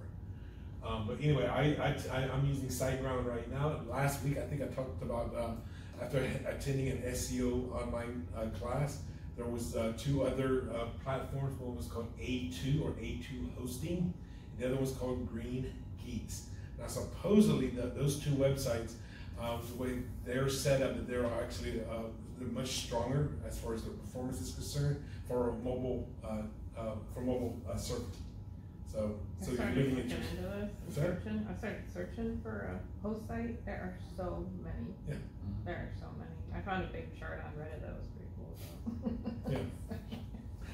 Um, but anyway, I, I, I, am using SiteGround right now. Last week, I think I talked about, uh, after attending an SEO online, uh, class, there was, uh, two other, uh, platforms. One was called A2 or A2 Hosting. The other one's called Green Geeks. Now supposedly, the, those two websites, um, the way they're set up, that they're actually, uh, they're much stronger as far as their performance is concerned for a mobile, uh, uh, for mobile, uh, surfing. So, I so you're started looking looking at into your, this, and Sorry? searching, I started searching for a host site, there are so many. Yeah. There are so many, I found a big chart on Reddit that was pretty cool, so. Yeah. *laughs*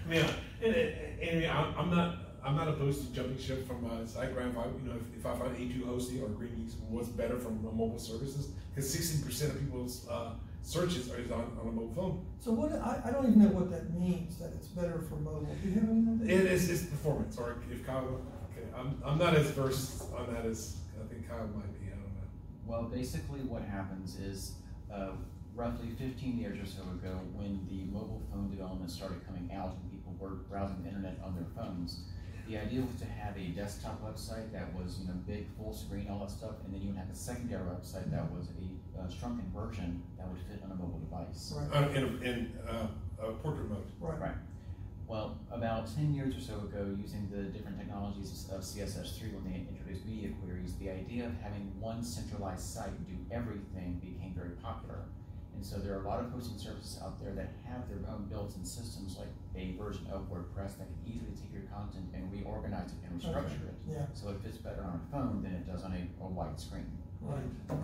I mean, and, and, and I'm, I'm not, I'm not opposed to jumping ship from, uh, SiteGround, if I, you know, if, if I find A2 hosting or Green what's better from uh, mobile services, because sixty percent of people's, uh, searches are is on, on a mobile phone. so what, I, I don't even know what that means, that it's better for mobile, do you have any idea? It is, it's performance, or if Kyle, okay, I'm, I'm not as versed on that as, I think Kyle might be, I don't know. Well, basically what happens is, uh, roughly fifteen years or so ago, when the mobile phone development started coming out and people were browsing the internet on their phones, the idea was to have a desktop website that was, you know, big, full screen, all that stuff, and then you would have a secondary website that was a uh, shrunken version that would fit on a mobile device. Right, Uh, in, in, uh, uh, portrait mode. right, Right. Well, about ten years or so ago, using the different technologies of CSS3 when they introduced media queries, the idea of having one centralized site do everything became very popular. And so there are a lot of hosting services out there that have their own built-in systems, like a version of WordPress that can easily take your content and reorganize it and restructure it. yeah, So it fits better on a phone than it does on a, a wide screen. right, right.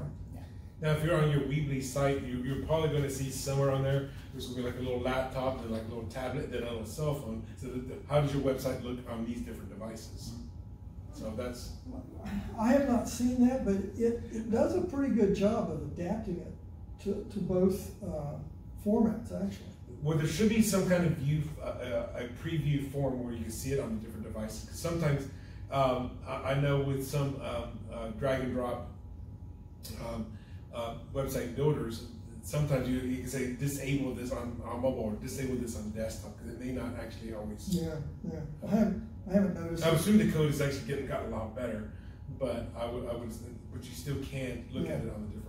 Now, if you're on your Weebly site, you, you're probably gonna see somewhere on there, there's gonna be like a little laptop and like a little tablet, then on a cell phone. So that, the- how does your website look on these different devices? Mm-hmm. So that's, I have not seen that, but it, it does a pretty good job of adapting it to, to both, uh, formats, actually. well, there should be some kind of view, uh, uh, a preview form where you can see it on the different devices. Because sometimes, um, I, I know with some, um, uh, drag and drop, um, uh, website builders, sometimes you, you can say disable this on, on mobile or disable this on desktop, because it may not actually always. Yeah, yeah, I haven't, I haven't noticed. I assume the code is actually getting gotten a lot better, but I would, I would, but you still can't look at it on the.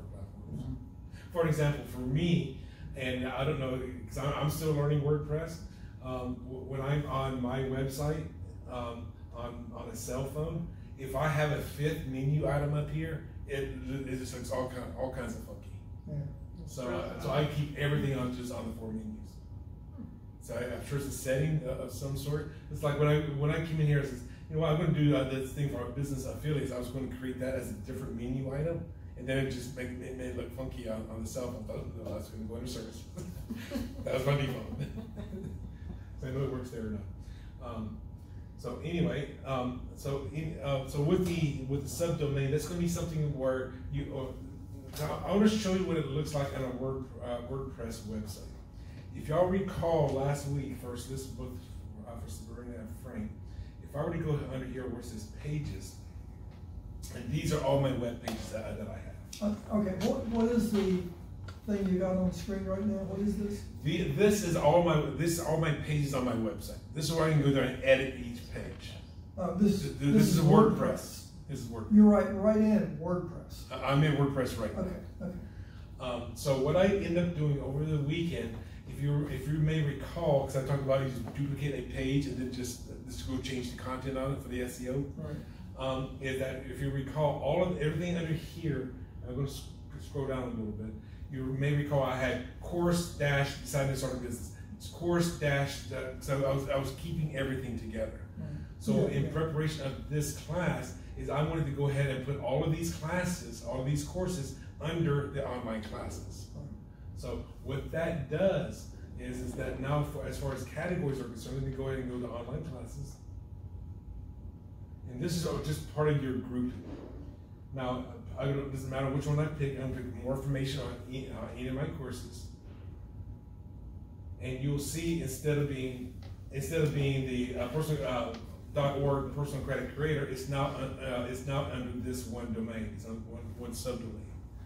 For an example, for me, and I don't know, because I'm, still learning WordPress, um, when I'm on my website, um, on, on a cell phone, if I have a fifth menu item up here, it, it just looks all kind, all kinds of funky. Yeah. So, uh, so I keep everything on just on the four menus. So I, I'm sure it's a setting of, of some sort. It's like when I when I came in here, it says, you know what, I'm going to do uh, this thing for our business affiliates. I was going to create that as a different menu item, and then it just make it made it look funky on, on the cell phone. Thought, no, that's going to go into service. *laughs* that was my default. *laughs* so I know it works there or not. Um, so anyway, um, so in, uh, so with the with the subdomain, that's going to be something where you. Uh, I want to show you what it looks like on a Word, uh, WordPress website. If y'all recall last week, first this book uh, for Sabrina and Frank, if I were to go under here where it says pages, and these are all my web pages that, that I have. Uh, Okay, what, what is the thing you got on the screen right now? What is this? The, this is all my this is all my pages on my website. This is where I can go there and edit each page. Uh, this, Th- th- This is WordPress. This is WordPress. You're right right in WordPress. I- I'm in WordPress right now. Okay, okay. Um, so what I end up doing over the weekend, if you if you may recall, because I talked about you just duplicate a page and then just just go change the content on it for the SEO, Right. Um, is that if you recall all of everything under here, I'm going to sc- scroll down a little bit. You may recall I had course dash deciding to start a business. It's course dash uh, so I was I was keeping everything together. So Yeah, in preparation of this class, is I wanted to go ahead and put all of these classes, all of these courses under the online classes. So what that does is, is that now for, as far as categories are concerned, let me go ahead and go to online classes. And this is just part of your group. Now, it doesn't matter which one I pick, I'm gonna pick more information on any, of my courses. And you'll see instead of being, instead of being the uh, personal, uh, org personal credit creator, it's now, uh, uh, it's now under this one domain, it's on one, one subdomain.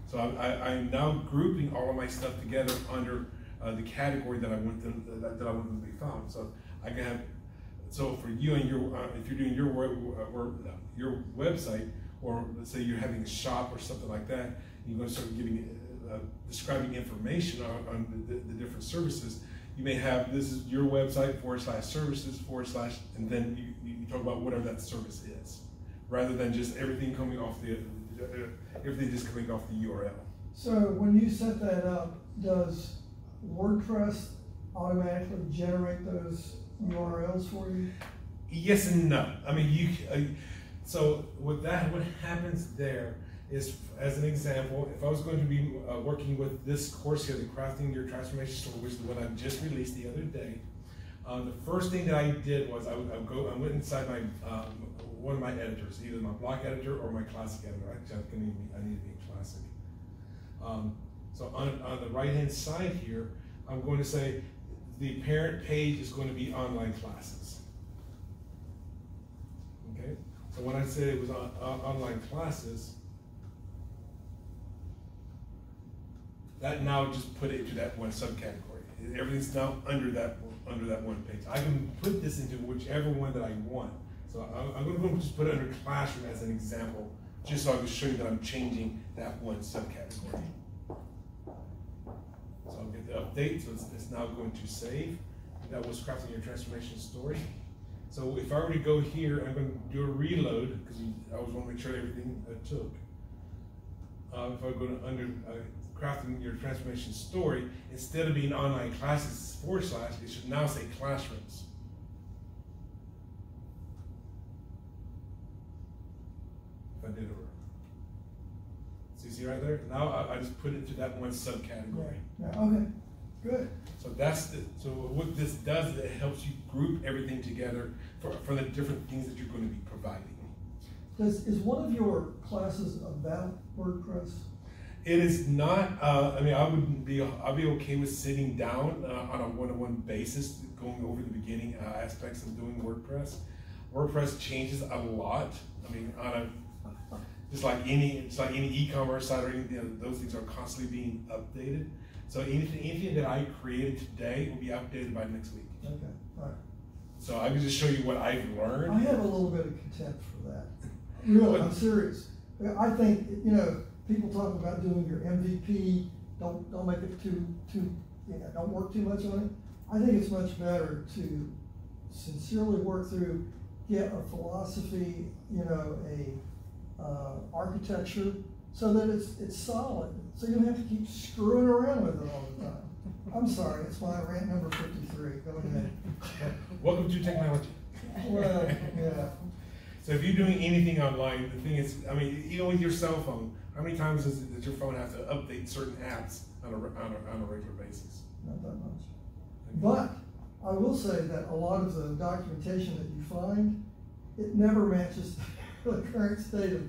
So I, I'm now grouping all of my stuff together under, uh, the category that I want them, that, that I want them to be found. So I can have, so for you and your, uh, if you're doing your web, uh, wor- uh, your website, or let's say you're having a shop or something like that, you're gonna start giving, uh, describing information on, on the, the different services. You may have, this is your website forward slash services forward slash, and then you, you talk about whatever that service is. Rather than just everything coming off the, uh, everything just coming off the URL. So when you set that up, does WordPress automatically generate those URLs for you? Yes and no. I mean, you. Uh, so with that, what happens there is, as an example, if I was going to be uh, working with this course here, the Crafting Your Transformation Story, which is the one I just released the other day, uh, the first thing that I did was I would, I would go, I went inside my um, one of my editors, either my block editor or my classic editor. Actually, I, need, I need to be classic. Um, so on, on the right hand side here, I'm going to say the parent page is going to be online classes. Okay, so when I said it was on, on online classes, that now just put it into that one subcategory. Everything's now under that under that one page. I can put this into whichever one that I want. So I'm, I'm going to just put it under classroom as an example, just so I can show you that I'm changing that one subcategory. So I'll get the update, so it's, it's now going to save. That was crafting your transformation story. So if I were to go here, I'm gonna do a reload, because I always wanna make sure everything uh, took. Uh, if I go to under, uh, crafting your transformation story, instead of being online classes forward slash, it should now say classrooms. If I did it. So you see right there? Now I, I just put it to that one subcategory. Yeah, okay, good. So that's the, so what this does, is it helps you group everything together for, for the different things that you're gonna be providing. Does, is one of your classes about WordPress? It is not, uh, I mean, I wouldn't be, I'd be okay with sitting down, uh, on a one-on-one basis, going over the beginning, uh, aspects of doing WordPress. WordPress changes a lot, I mean, on a, just like any, it's like any e-commerce site or anything, those things are constantly being updated. So anything, anything that I created today will be updated by next week. Okay, all right. So I can just show you what I've learned. I have a little bit of contempt for that. Really, I'm serious. I think, you know, people talk about doing your MVP, don't, don't make it too, too, you know, don't work too much on it. I think it's much better to sincerely work through, get a philosophy, you know, a, uh, architecture, so that it's, it's solid, so you don't have to keep screwing around with it all the time. I'm sorry, it's my rant number fifty-three, go ahead. *laughs* Welcome to technology. Well, yeah. So if you're doing anything online, the thing is, I mean, even with your cell phone, how many times does, does your phone have to update certain apps on a, on a, on a regular basis? not that much. But I will say that a lot of the documentation that you find, it never matches *laughs* the current state of.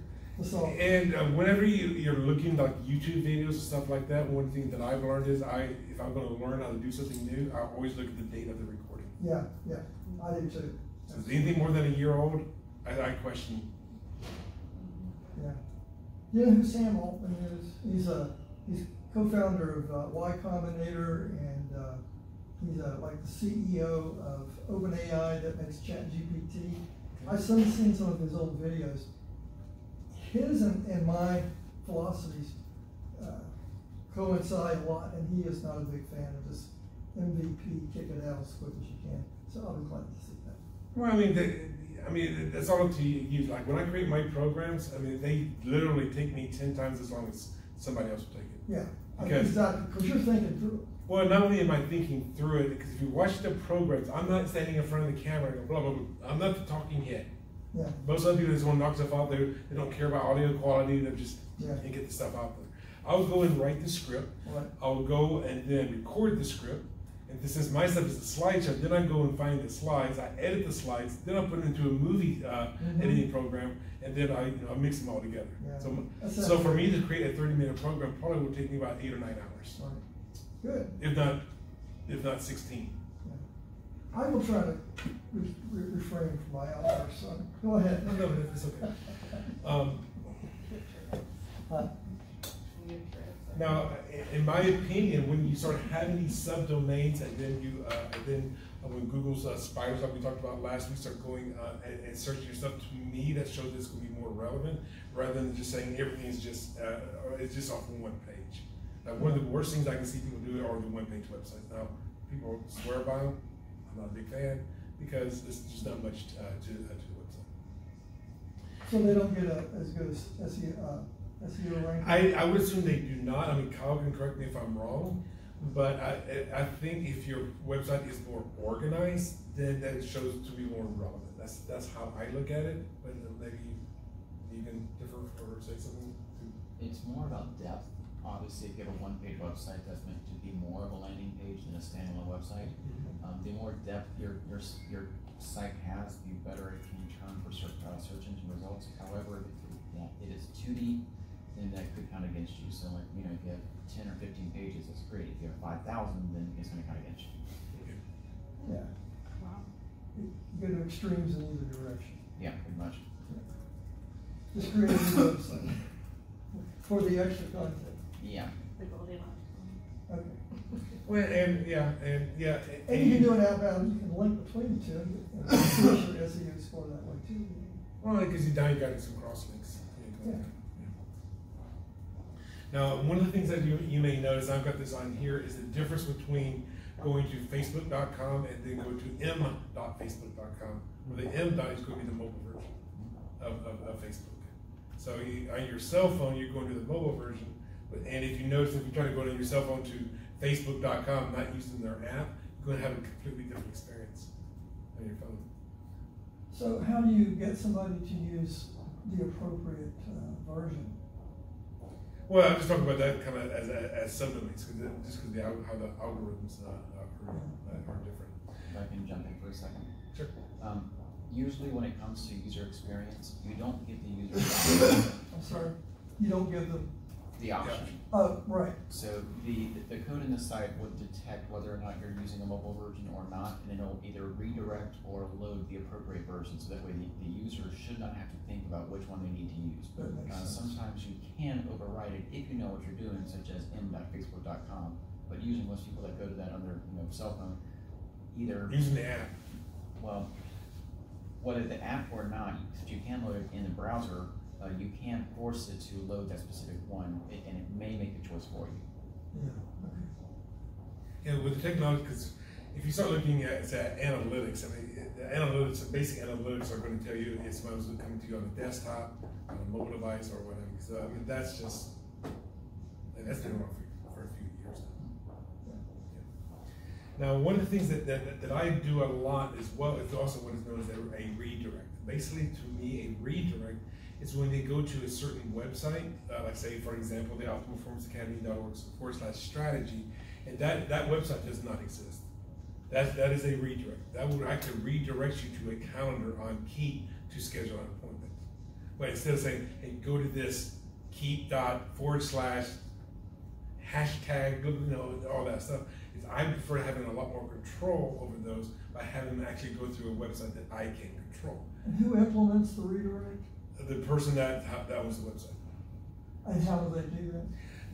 And uh, whenever you, you're looking like YouTube videos and stuff like that, one thing that I've learned is I, if I'm gonna learn how to do something new, I always look at the date of the recording. Yeah, yeah, I do too. So if anything more than a year old, I, I question. Yeah. You know who Sam Altman is? He's a, he's co-founder of uh, Y Combinator and, uh, he's uh, like the CEO of OpenAI that makes ChatGPT. I've seen some of his old videos. His and, and my philosophies, uh, coincide a lot, and he is not a big fan of this MVP, kick it out as quick as you can, so I'll be glad to see that. Well, I mean, they, I mean, that's all up to you. you. Like when I create my programs, I mean, they literally take me ten times as long as somebody else will take it. Yeah, Because- exactly, because you're thinking through it. Well, not only am I thinking through it, because if you watch the programs, I'm not standing in front of the camera and blah, blah, blah. I'm not the talking head. Yeah, Most other people just want to knock stuff out there. They don't care about audio quality. They just Yeah. and get the stuff out there. I'll go and write the script. right, I'll go and then record the script. And this is my stuff is a slideshow. Then I go and find the slides. I edit the slides. Then I put it into a movie uh, Mhm. editing program, and then I, you know, I mix them all together. Yeah. So, That's so for me to create a thirty-minute program probably would take me about eight or nine hours, right, good. if not, if not sixteen. I will try to re- re- refrain from my outbursts, so, go ahead. No, no, but it's okay. Um, Huh? Now, in my opinion, when you start having these subdomains and then you, uh, and then uh, when Google's uh, spiders, like we talked about last week, start going, uh, and, and searching your stuff, to me, that shows this gonna be more relevant, rather than just saying everything's just, uh, it's just off one page. Now, one of the worst things I can see people do are the one-page websites. Now, people swear by them, I'm not a big fan, because there's just not much, uh, to, uh, to the website. So they don't get a, as good as SEO, uh, SEO ranking? I, I would assume they do not, I mean, Kyle can correct me if I'm wrong, but I, I I think if your website is more organized, then that shows to be more relevant, that's, that's how I look at it, but maybe you can differ or say something. It's more about depth. Obviously, if you have a one-page website, that's meant to be more of a landing page than a standalone website. Um, the more depth your, your, your site has, the better it can turn for search, uh, search engine results. However, if it, yeah, it is too deep, then that could count against you. So like, you know, if you have ten or fifteen pages, that's great. If you have five thousand, then it's gonna count against you. Yeah, Wow. you go to extremes in either direction. Yeah, pretty much. Just create a new website for the extra content, Yeah. The Goldilocks. okay. Well, and, yeah, and, yeah. And you can do an outbound, you can link between the two, and push your SEO score that way too. Well, because you now you got some cross links. Yeah. Now, one of the things that you, you may notice, I've got this on here, is the difference between going to facebook.com and then go to m.facebook.com. Where the m dot is going to be the mobile version of, of, of Facebook. So you, on your cell phone, you're going to the mobile version, but, and if you notice, if you try to go on your cell phone to facebook.com, not using their app, you're going to have a completely different experience on your phone. So how do you get somebody to use the appropriate, uh, version? Well, I'm just talking about that kind of as, as subdomains, because just because the, how the algorithms uh, are, are, are different. If I can jump in for a second. Sure. Um, usually when it comes to user experience, you don't give the user *coughs* I'm sorry, you don't give them, the option. oh, right, So the, the code in the site would detect whether or not you're using a mobile version or not, and it'll either redirect or load the appropriate version, so that way the, the user should not have to think about which one they need to use. That makes Uh, sometimes you can override it if you know what you're doing, such as m.facebook.com, but usually most people that go to that on their, you know, cell phone, either Using the app. well, whether the app or not, since you can load it in the browser, uh, you can't force it to load that specific one, a- and it may make the choice for you. yeah, okay. Yeah, with the technology, because if you start looking at, say, analytics, I mean, the analytics, the basic analytics are going to tell you if someone's coming to you on a desktop, on a mobile device, or whatever. So I mean, that's just and that's been around for, for a few years now. Yeah. Now, one of the things that, that, that I do a lot as well is also what is known as a, a redirect. Basically, to me, a redirect is when they go to a certain website, uh, like say, for example, the optimalperformanceacademy.org forward slash strategy, and that, that website does not exist. That, that is a redirect. That would actually redirect you to a calendar on Keap to schedule an appointment. But instead of saying, hey, go to this Keap dot forward slash hashtag, you know, all that stuff, is I prefer having a lot more control over those by having them actually go through a website that I can control. And who implements the redirect? The person that, that was the website. And how do they do that?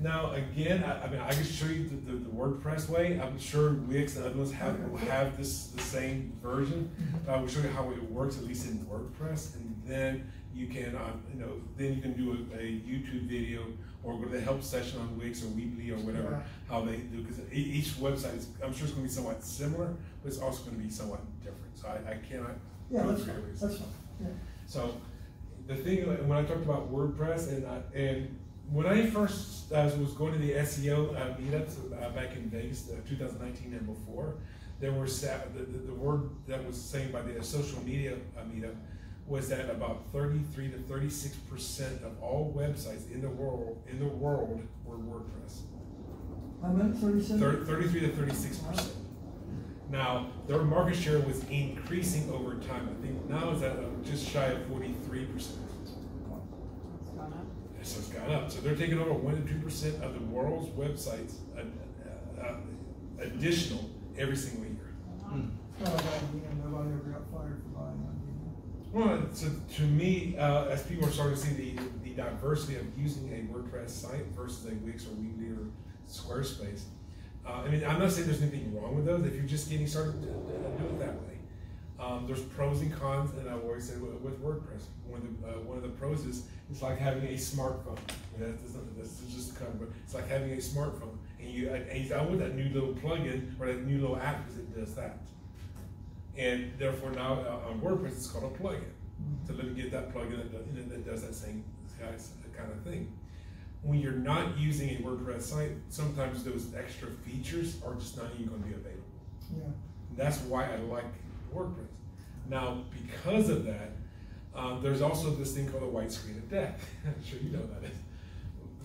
Now, again, I, I mean, I can show you the, the, the WordPress way. I'm sure Wix and other ones have, have this, the same version. But I will show you how it works, at least in WordPress, and then you can, um, you know, then you can do a, a YouTube video or go to the help session on Wix or Weebly or whatever, Right. how they do, because each website is, I'm sure it's gonna be somewhat similar, but it's also gonna be somewhat different, so I, I cannot. Yeah, that's fine, that's fine, yeah. so, the thing, when I talked about WordPress and I, and when I first uh, was going to the SEO uh, meetups uh, back in Vegas, uh, 2019 and before, there were sa- the, the, the word that was saying by the social media uh, meetup was that about 33 to 36 percent of all websites in the world in the world were WordPress. How? Thir- 33 to 36 percent. Now, their market share was increasing over time. I think now it's at uh, just shy of 43 percent. It's gone up. So it's gone up. So they're taking over one to two percent of the world's websites uh, uh, additional every single year. It's not like IBM, nobody ever got fired for buying IBM. Well, so to me, uh, as people are starting to see the, the diversity of using a WordPress site versus a Wix or Weebly or Squarespace, uh, I mean, I'm not saying there's anything wrong with those if you're just getting started, do it that way. Um, there's pros and cons, and I always say with, WordPress, one of the uh, one of the pros is it's like having a smartphone. That's, that's just kind of it's like having a smartphone, and you and I want that new little plugin or that new little app because it does that. And therefore now uh, on WordPress it's called a plugin. So let me get that plugin that does, that does that same kind of thing. When you're not using a WordPress site, sometimes those extra features are just not even going to be available. Yeah, And that's why I like WordPress. Now, because of that, um, there's also this thing called a white screen of death. *laughs* I'm sure you know that is.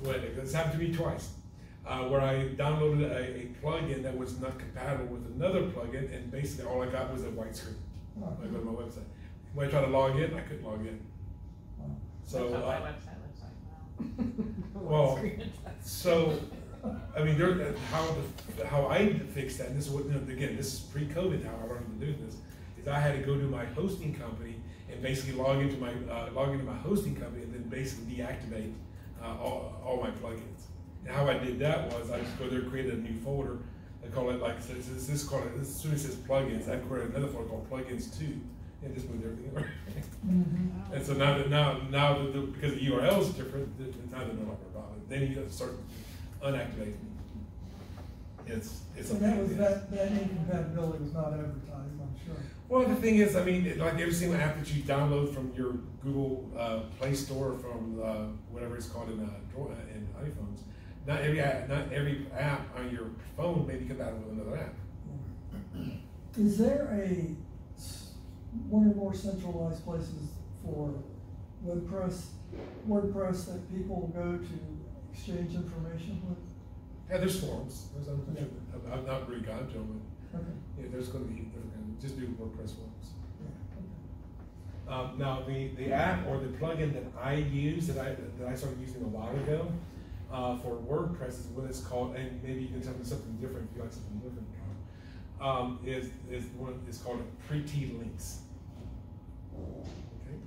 When it's happened to me twice, uh, where I downloaded a, a plugin that was not compatible with another plugin, and basically all I got was a white screen. Oh. When I go to my website. When I tried to log in, I couldn't log in. Wow. So, That's my uh, website looks like now. Well, *laughs* so, I mean, there, uh, how, the- how I fixed that, and this is what, you know, again, this is pre-COVID, how I learned to do this, is I had to go to my hosting company and basically log into my, uh, log into my hosting company and then basically deactivate, uh, all, all my plugins. And how I did that was I just go there, create a new folder, I call it like, so this, this is called, as soon as it says plugins, I create another folder called plugins two, and just move everything over. *laughs* Mhm. And so now that now now that the, because the URL is different, now they're no longer valid. Then you gotta start unactivating. It's it's a And that was, that, that incompatibility was not advertised, I'm sure. Well, the thing is, I mean, like every single app that you download from your Google uh, Play Store, or from uh, whatever it's called in uh, uh, in iPhones, not every app, not every app on your phone may be compatible with another app. Is there a, one or more centralized places for WordPress, WordPress that people go to exchange information with? Yeah, there's forums. There's, I'm, I've, I've not really gone to them, Okay, but yeah, there's going to be different. Just do WordPress forums. yeah, okay. Um, now, the, the app or the plugin that I use, that I, that I started using a while ago, uh, for WordPress is what it's called, and maybe you can tell me something different if you like something different. Um, is, is one, it's called Pretty Links. Okay?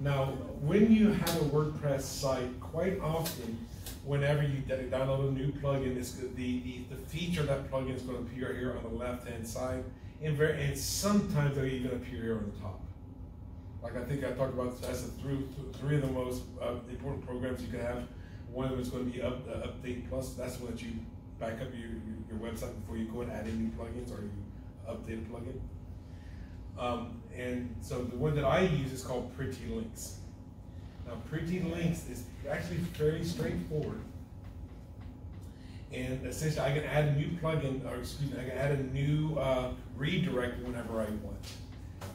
Now, when you have a WordPress site, quite often, whenever you download a new plugin, the, the, the feature of that plugin is gonna appear here on the left-hand side, and very, and sometimes it'll even appear here on the top. Like I think I talked about, that's the three, three of the most uh, important programs you can have. One of them is gonna be up, uh, UpdraftPlus, that's when that you back up your, your- website before you go and add new plugins or you update a plugin. Um, and so the one that I use is called Pretty Links. Now, Pretty Links is actually fairly straightforward. And essentially, I can add a new plugin, or excuse me, I can add a new uh, redirect whenever I want.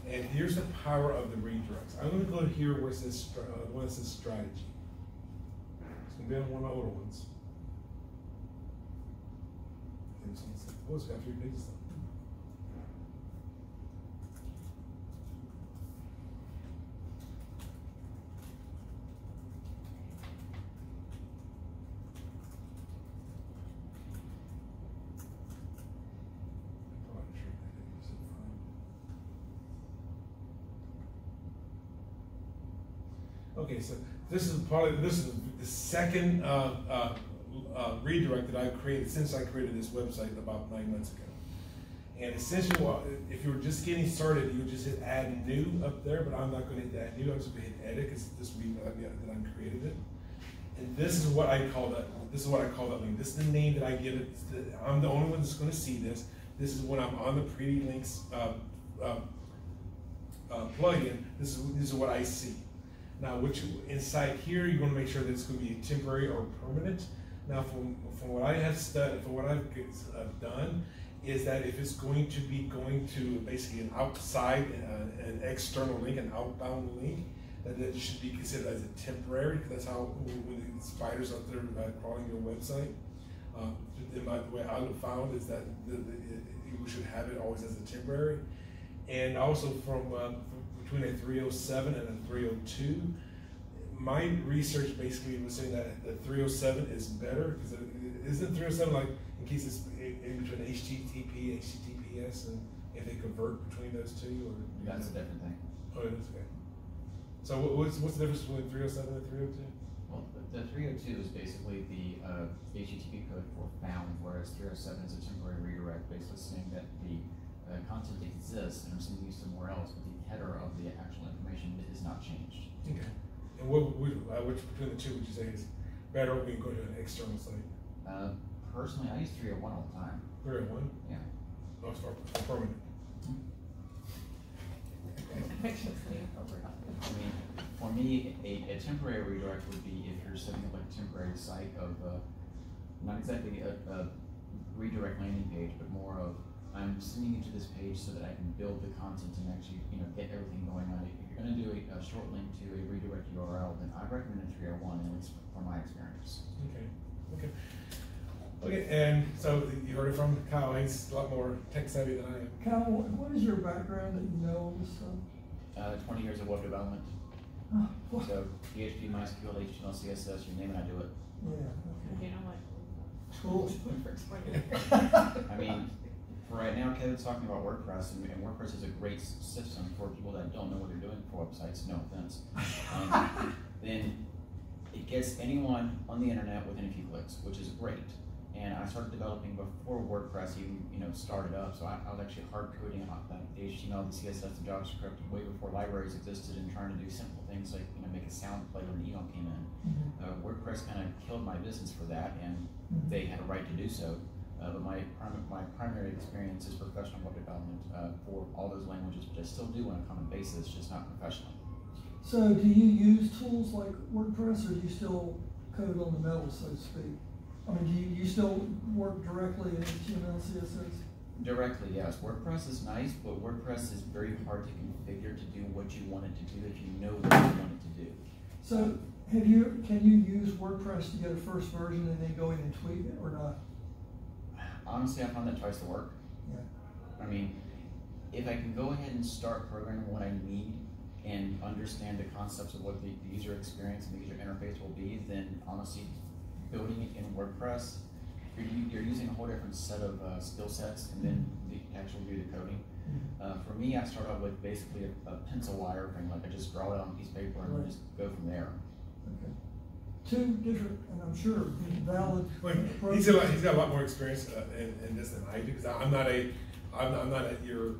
And here's the power of the redirects. I'm gonna go here where it says, uh, where it says strategy. It's gonna be on one of my older ones. And gonna Oh, it's got three pages though. Oh, I'm sure that is fine. Okay, so this is probably, this is the second, uh, uh, uh, redirect that I've created since I created this website about nine months ago. And essentially, if you were just getting started, you would just hit add new up there, but I'm not gonna hit add new, I'm just gonna hit edit, cause this will be, that I- that I'm created it. And this is what I call that, this is what I call that link, this is the name that I give it, I'm the only one that's gonna see this. This is when I'm on the Pretty Links, uh, uh, uh, plugin, this is, this is what I see. Now, which, inside here, you're gonna make sure that it's gonna be temporary or permanent. Now, from, from what I have studied, from what I've uh, done, is that if it's going to be going to basically an outside, uh, an external link, an outbound link, that it should be considered as a temporary, because that's how, when, spiders out there uh, crawling your website. Uh, in my, the way I would found is that the, the, it- we should have it always as a temporary. And also from, um, from between a three oh seven and a three oh two, my research basically was saying that the three oh seven is better, because isn't three oh seven like, in case it's in between HTTP, HTTPS, and if they convert between those two, or? That's a different thing. Oh, it is, okay. So what's, what's the difference between three oh seven and three oh two? Well, the- the three oh two is basically the, uh, HTTP code for found, whereas three oh seven is a temporary redirect, basically saying that the, uh, content exists and I'm sending you somewhere else, but the header of the actual information is not changed. Okay. And what, would uh, which between the two would you say is better when you go to an external site? Uh, personally, I use three oh one all the time, Three oh one? yeah. Oh, it's for, for permanent. I mean, for me, a, a temporary redirect would be if you're setting up like a temporary site of, uh, not exactly a, a redirect landing page, but more of, I'm sending it to this page so that I can build the content and actually, you know, get everything going on. If you're gonna do a, a short link to a redirect URL, then I recommend a three oh one, at least from my experience. Okay, okay. Okay, and so you heard it from Kyle, he's a lot more tech savvy than I am. Kyle, what, what is your background that you know all this stuff? Uh, twenty years of web development, Oh, what? so PHP, MySQL, HTML, CSS, you name it, I do it. Yeah, You know what? Cool. *laughs* I mean, for right now, Kevin's talking about WordPress, and, and WordPress is a great system for people that don't know what they're doing for websites, no offense. Um, *laughs* then it gets anyone on the internet within a few clicks, which is great. And I started developing before WordPress even, you know, started up, so I, I was actually hard coding the HTML, the CSS, and JavaScript way before libraries existed and trying to do simple things like, you know, make a sound play when an email came in. Mhm. Uh, WordPress kind of killed my business for that, and Mhm. they had a right to do so. Uh, but my prim- my primary experience is professional web development uh, for all those languages, which I still do on a common basis, just not professionally. So do you use tools like WordPress or do you still code on the metal, so to speak? I mean, do you, you still work directly in HTML, CSS? Directly, yes. WordPress is nice, but WordPress is very hard to configure to do what you want it to do if you know what you want it to do. So have you, can you use WordPress to get a first version and then go in and tweak it or not? Honestly, I found that twice the work. Yeah. I mean, if I can go ahead and start programming what I need and understand the concepts of what the, the user experience and the user interface will be, then honestly, building it in WordPress, you're, you're using a whole different set of uh, skill sets and then the actual do the coding. Uh, for me, I start out with basically a, a pencil wire thing, like I just draw it on a piece of paper and Right. just go from there. Okay. Two different, and I'm sure valid. Wait, he's got, a lot- he's got a lot more experience uh, in, in this than I do, because I'm not a, I'm, I'm not a, your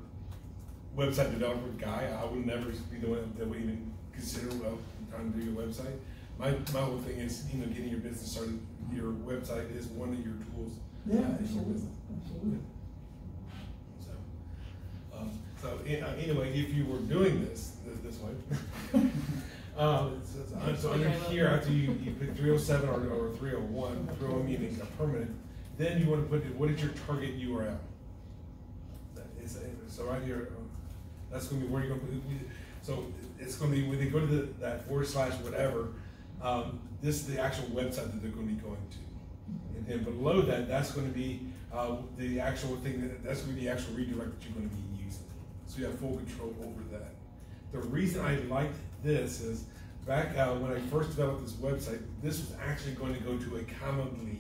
website developer guy, I would never be the one that would even consider, well, trying to do your website. My, my whole thing is, you know, getting your business started, your website is one of your tools. Yeah, uh, absolutely, absolutely. So, um, so, uh, anyway, if you were doing this, th- this way, *laughs* um, so, so- under here, after you, you oh seven or, or three oh one, three oh one meaning a permanent, then you wanna put, it- what is your target URL? That is, uh, so right here, uh, that's gonna be where you're gonna put, so it's gonna be, when they go to the, that forward slash whatever, um, this is the actual website that they're gonna be going to. And then below that, that's gonna be, uh, the actual thing, that that's gonna be the actual redirect that you're gonna be using. So you have full control over that. The reason I liked this is, back, uh, when I first developed this website, this was actually going to go to a commonly,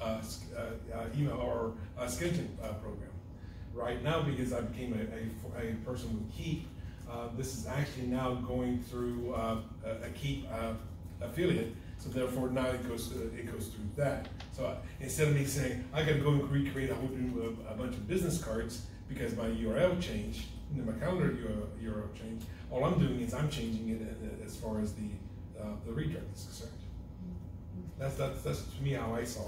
uh, uh, uh, email or, uh, scheduling, uh, program. Right now, because I became a, a, a person with Keap, this is actually now going through, a, a Keap, affiliate, so therefore now it goes, it goes through that. So instead of me saying, I gotta go and recreate a whole new, a bunch of business cards because my URL changed, my calendar URL changed, all I'm doing is I'm changing it uh, as far as the, uh, the redirect is concerned. That's, that's, that's to me how I saw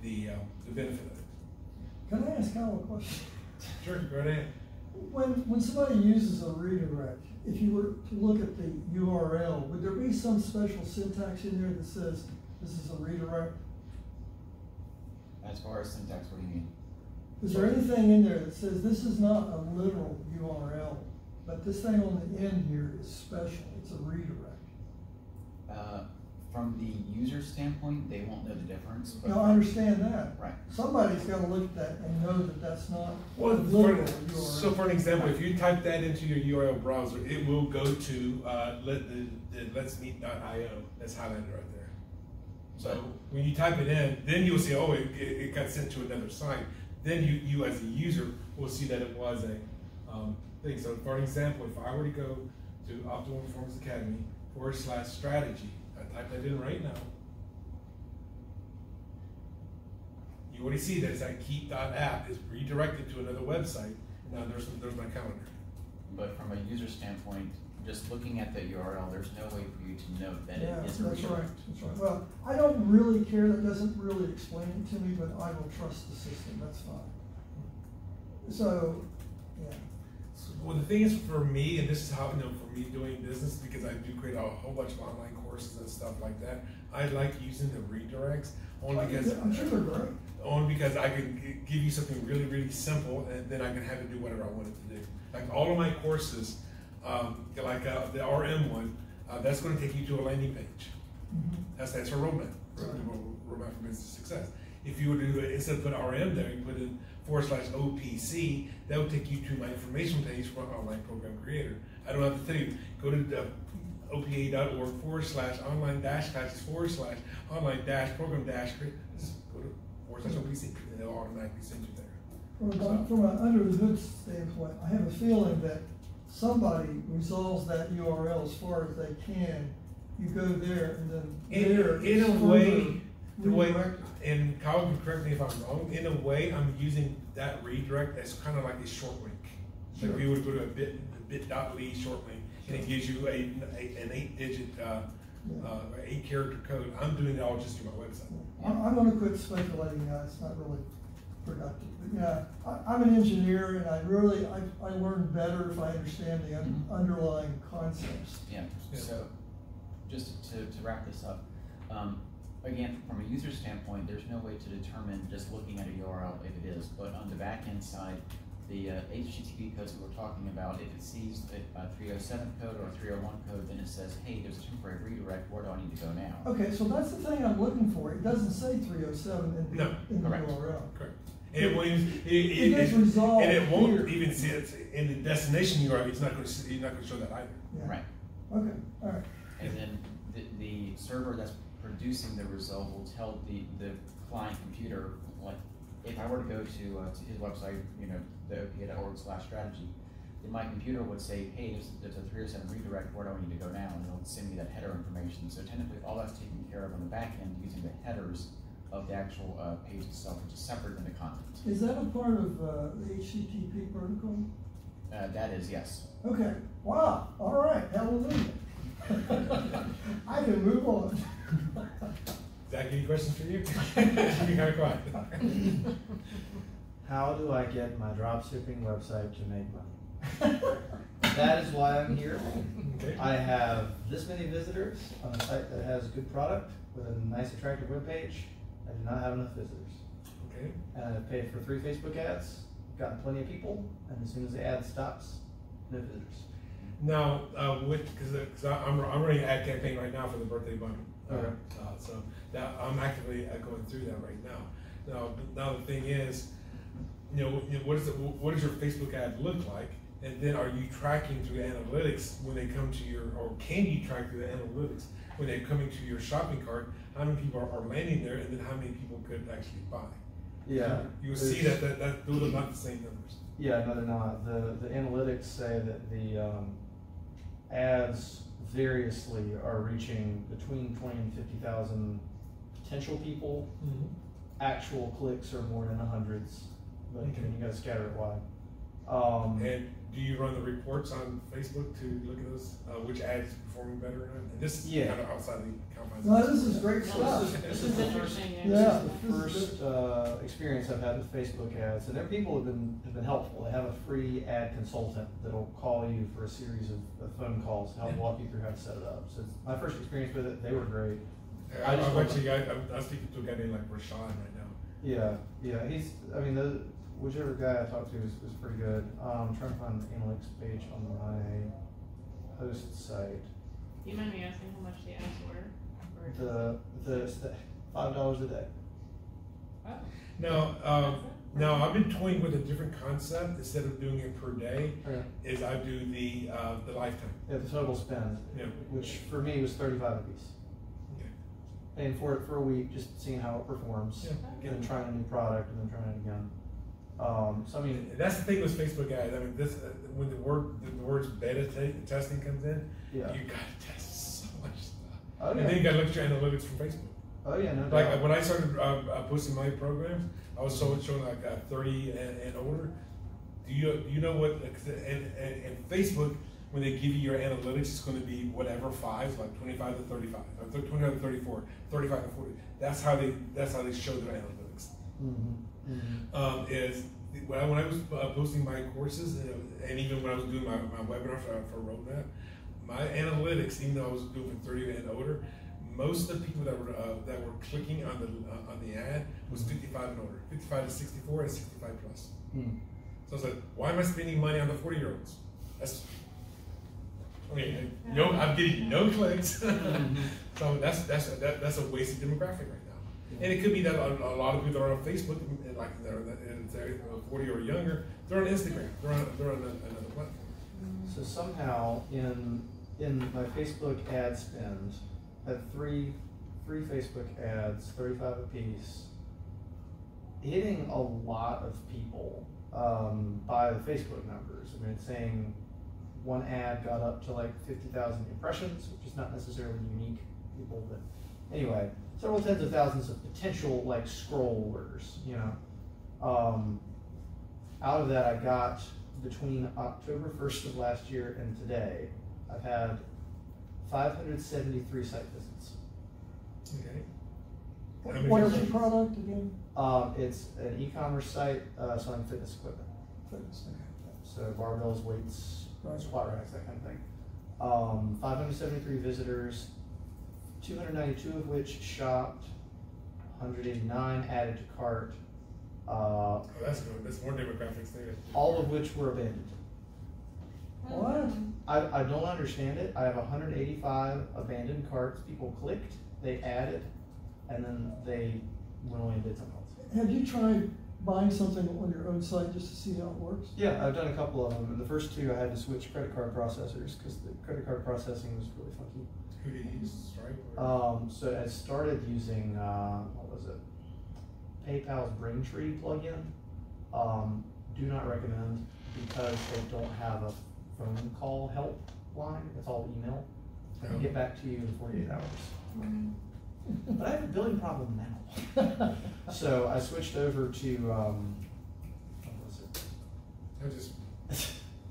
the, uh, the benefit of it. Can I ask Kyle a question? Sure, go right ahead. When, when somebody uses a redirect, if you were to look at the URL, would there be some special syntax in there that says this is a redirect? As far as syntax, what do you mean? Is there anything in there that says this is not a literal URL, but this thing on the end here is special, it's a redirect? Uh, from the user standpoint, they won't know the difference, but. Now, I understand that. Right. Somebody's gotta look at that and know that that's not Well, literal for, URL. so for an example, if you type that into your URL browser, it will go to, uh, let, the, the let's meet.io, that's highlighted right there. So when you type it in, then you'll see, oh, it, it, it got sent to another site. Then you, you as a user will see that it was a, um, thing. So for example, if I were to go to Optimal Performance Academy forward slash strategy, I type that in right now. You already see that that keap.app is redirected to another website. Now there's, there's my calendar. But from a user standpoint, just looking at the URL, there's no way for you to know that Yeah, it that's a right, redirect. that's right. Well, I don't really care, that doesn't really explain it to me, but I will trust the system, that's fine. So, well, the thing is for me, and this is how, you know, for me doing business, because I do create a whole bunch of online courses and stuff like that, I like using the redirects only because. I'm sure they're great. Only because I can g- give you something really, really simple, and then I can have it do whatever I want it to do. Like all of my courses, um, like uh, the RM one, uh, that's going to take you to a landing page. Mhm. That's that's a roadmap, Right. roadmap for business success. If you were to do it instead of put RM there, you put in forward slash OPC, that will take you to my information page for online program creator. I don't have to tell you, go to the opa.org forward slash online dash classes forward slash online dash program dash create. Go to forward slash OPC, and it'll automatically send you there. From a, from an under the hood standpoint, I have a feeling that somebody resolves that URL as far as they can. You go there and then In, there. in a way, the way, and Kyle can correct me if I'm wrong, in a way, I'm using that redirect as kind of like a short link. Like Sure. we would go to a bit, bit.ly short link, and it gives you a, a- an eight digit, uh, Yeah. uh, eight character code. I'm doing it all just through my website. I'm, I'm gonna quit speculating, uh, it's not really productive, but yeah, I, I'm an engineer and I really, I, I learn better if I understand the un- Mhm. underlying concepts. Yeah, Yeah. so, just to, to wrap this up, um, again, from a user standpoint, there's no way to determine just looking at a URL if it is, but on the back-end side, the uh, HTTP codes that we're talking about, if it sees a, a three oh seven code or a three oh one code, then it says, hey, there's a temporary redirect, where do I need to go now? Okay, so that's the thing I'm looking for, it doesn't say three oh seven in No, the, in the correct. URL. Correct. And it won't, even- it, It it, gets it- resolved and it won't here. even see it in the destination URL. It's not going to, you're not going to show that either. Yeah. Right, Okay, alright, and then the, the server that's producing the result will tell the, the client computer, like, if I were to go to, uh, to his website, you know, the opa.org slash strategy, then my computer would say, hey, there's, a three oh seven redirect, where do I need to go now? And it'll send me that header information, so technically, all that's taken care of on the back end using the headers of the actual, uh, page itself, which is separate than the content. is that a part of, uh, the HTTP protocol? Uh, that is, yes. Okay, wow, alright, hallelujah. I can move on. Zach, any questions for you? Be kind of quiet. How do I get my drop shipping website to make money? *laughs* That is why I'm here. Okay. I have this many visitors on a site that has a good product with a nice attractive webpage. I do not have enough visitors. Okay. And I paid for three Facebook ads, gotten plenty of people, and as soon as the ad stops, no visitors. Now, uh, with, cause, uh, I'm, I'm running an ad campaign right now for the birthday bundle. Okay. Uh, so that, I'm actively uh, going through that right now. Now, now the thing is, you know, what is it, what does your Facebook ad look like? And then are you tracking through the analytics when they come to your, or can you track through the analytics when they're coming to your shopping cart? How many people are, are landing there and then how many people could actually buy? Yeah. You'll see that, that, that, those are not the same numbers. Yeah, no, they're not. The, the analytics say that the, um, ads variously are reaching between twenty and fifty thousand potential people. Mhm. Actual clicks are more in the hundreds, but Okay. you gotta scatter it wide. Um, And do you run the reports on Facebook to look at those, uh, which ads is performing better? And this is Yeah. kind of outside the confines. No, this is great This stuff. is- This this is is the interesting, Yeah. This is the first, uh, experience I've had with Facebook ads, and their people have been, have been helpful. They have a free ad consultant that'll call you for a series of, of phone calls to help walk you through how to set it up. So it's my first experience with it, they were great. Yeah, I I- just I'm actually, I, I'm, I'm speaking to a guy named like Rashawn right now. Yeah, yeah, he's, I mean, the, whichever guy I talked to is, is pretty good. Um, I'm trying to find the analytics page on my host site. Do you mind me asking how much the ads were? The, the, five dollars a day. Now, um, now I've been toying with a different concept, instead of doing it per day, Okay. is I do the, uh, the lifetime. Yeah, the total spend, Yeah. which for me was thirty-five apiece. Okay. Paying for it for a week, just seeing how it performs, Yeah. and then trying a new product, and then trying it again. Um, so I mean, And That's the thing with Facebook ads, I mean, this, uh, when the word, the words beta te- testing comes in, yeah. you gotta test Oh, And then you at your analytics from Facebook. Oh, yeah, no Like, doubt. when I started, uh, uh, posting my programs, I was showing, showing like, uh, thirty and, and older. Do you, do you know what, and, and, and Facebook, when they give you your analytics, it's gonna be whatever five, like twenty-five to thirty-five, or thir- twenty-five to 34, 35 to forty. That's how they, that's how they show their analytics. Mhm, mhm. um, is when I, when I was uh, posting my courses and, and even when I was doing my, my webinar for, for Roadmap, my analytics, even though I was doing for 30 and older, most of the people that were uh, that were clicking on the uh, on the ad was 55 and older, 55 to 64 and 65 plus. Mm. So I was like, why am I spending money on the 40 year olds? That's I mean, no, I'm getting no clicks. *laughs* so that's that's that, that's a wasted demographic right now. And it could be that a, a lot of people that are on Facebook, and like they're, and they're uh, 40 or younger, they're on Instagram, they're on, they're on a- another platform. So somehow in, in my Facebook ad spend, had three, three Facebook ads, thirty-five apiece, hitting a lot of people, um, by the Facebook numbers. I mean, saying one ad got up to like fifty thousand impressions, which is not necessarily unique people, but anyway, several tens of thousands of potential like scrollers, you know? Um, out of that, I got between October first of last year and today, I've had five hundred seventy-three site visits. Okay. What what is your product again? Um, it's an e-commerce site, uh, selling fitness equipment, Fitness, okay. so barbells, weights, Right. squat racks, that kind of thing. Um, five hundred seventy-three visitors, two hundred ninety-two of which shopped, hundred eighty-nine added to cart, uh, Oh, that's good. That's more demographics there. all of which were abandoned. What? I, I don't understand it. I have hundred eighty-five abandoned carts. People clicked, they added, and then they went away and did something else. Have you tried buying something on your own site just to see how it works? Yeah, I've done a couple of them. And the first two, I had to switch credit card processors because the credit card processing was really funky. Who do you use? Stripe? Um, so I started using, uh, what was it? PayPal's Braintree plugin. Um, do not recommend because they don't have a phone call help line. It's all email. I can get back to you in forty-eight hours. But I have a billing problem now. *laughs* So I switched over to, um, what was it? I'm just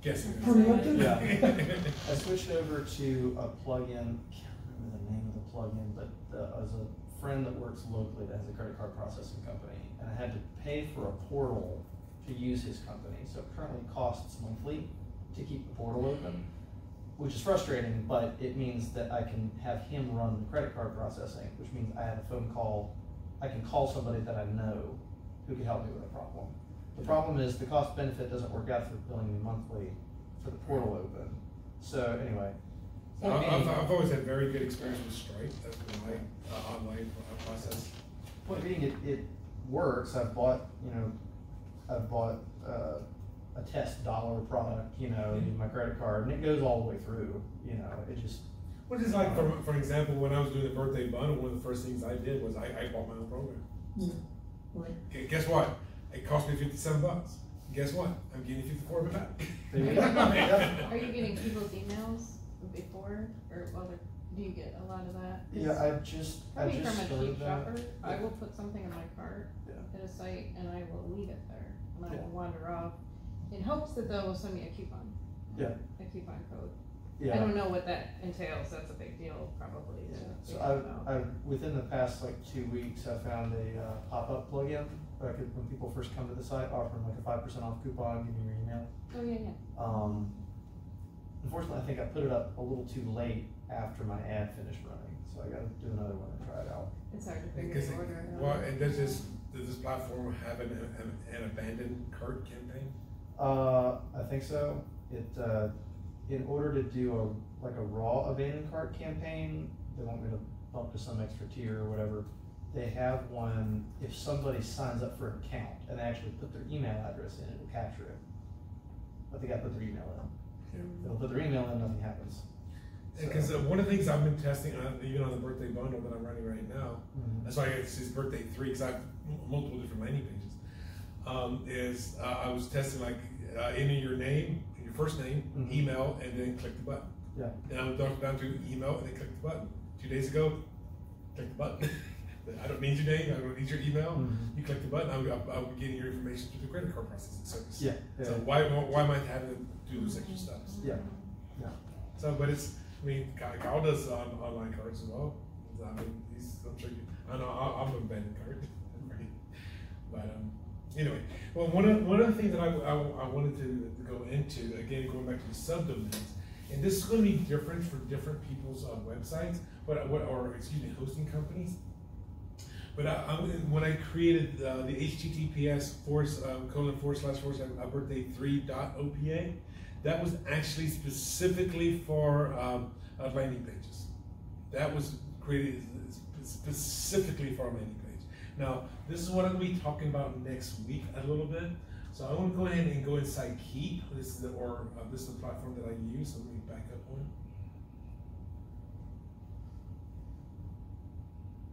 guessing. *laughs* Yeah. *laughs* I switched over to a plugin, can't remember the name of the plugin, but uh, as a friend that works locally that has a credit card processing company, and I had to pay for a portal to use his company, so it currently costs monthly to keep the portal open, which is frustrating, but it means that I can have him run the credit card processing, which means I have a phone call, I can call somebody that I know who can help me with a problem. The problem is the cost benefit doesn't work out for billing me monthly for the portal open. So anyway. I- I've, I've always had very good experience with Stripe. That's been my uh, online uh, process. Point being, it, it works. I've bought, you know, I've bought, uh, a test dollar product, you know, using my credit card, and it goes all the way through, you know, it just, What is like, for, for example, when I was doing the birthday bundle, one of the first things I did was I, I bought my own program. Hmm. Yeah, right. Guess what? It cost me fifty-seven bucks. Guess what? I'm getting fifty-four of it back. There you *laughs* go. Yeah. Are you getting people's emails? before, or other, do you get a lot of that? Yeah, I just, I Coming just from a started cheap that. shopper, I will put something in my cart Yeah. at a site and I will leave it there, and I Yeah. will wander off in hopes that they'll send me a coupon. Yeah. A coupon code. Yeah. I don't know what that entails, that's a big deal probably to so I've. I've, within the past like two weeks, I found a, uh, pop-up plugin, where I could, when people first come to the site, offer them like a five percent off coupon, give me your email. Oh, yeah, yeah. Um, unfortunately, I think I put it up a little too late after my ad finished running, so I gotta do another one and try it out. It's hard to figure the it- order well, and does this, does this platform have an, an, an abandoned cart campaign? Uh, I think so. It, uh, in order to do a, like a raw abandoned cart campaign, they want me to bump to some extra tier or whatever. They have one, if somebody signs up for an account and they actually put their email address in, it will capture it. But they gotta put their email in. If they don't put their email in, nothing happens. So- Because uh, one of the things I've been testing, uh, even on the birthday bundle that I'm running right now, Mhm. that's why it's his birthday three, because I have m- multiple different landing pages. Um, is uh, I was testing like uh, enter your name, your first name, Mhm. email, and then click the button. Yeah. Then I went down, down to email and then click the button. Two days ago, click the button. *laughs* I don't need your name. I don't need your email. Mhm. You click the button. I'll, I'll, I'll be getting your information through the credit card processing service. Yeah, yeah. So why why am I having to do those extra steps? Yeah, yeah. So, but it's, I mean, Kyle does on, online cards as well. I mean, he's, I'm sure you, I know, I- I'm a bandit card. right? *laughs* But, um, anyway, well, one of, one of the things that I, I, I wanted to go into, again, going back to the subdomains, and this is gonna be different for different people's, uh, websites, but, what, or, excuse me, hosting companies. But I, I, when I created, uh, the HTTPS forward, um, colon forward slash forward slash, uh, birthday three dot OPA, that was actually specifically for um, uh, landing pages. That was created specifically for landing. Now, this is what I'm going to be talking about next week a little bit. So I'm going to go ahead and go inside Keap. This is the, or uh, this is the platform that I use. So let me back up one.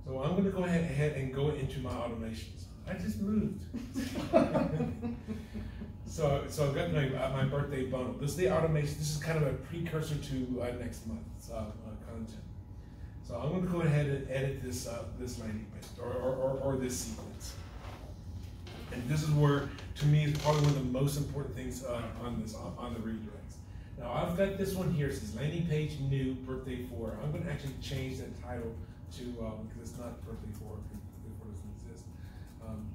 So I'm going to go ahead, ahead and go into my automations. I just moved. *laughs* So, so I've got my, uh, my birthday bundle. This is the automation. This is kind of a precursor to uh, next month's uh, uh, content. So I'm going to go ahead and edit this uh, this landing page or, or, or, or this sequence. And this is where, to me, is probably one of the most important things uh, on this on, on the redirects. Now I've got this one here. It says landing page new birthday four. I'm going to actually change that title to um, because it's not birthday four. Birthday four doesn't exist. Um,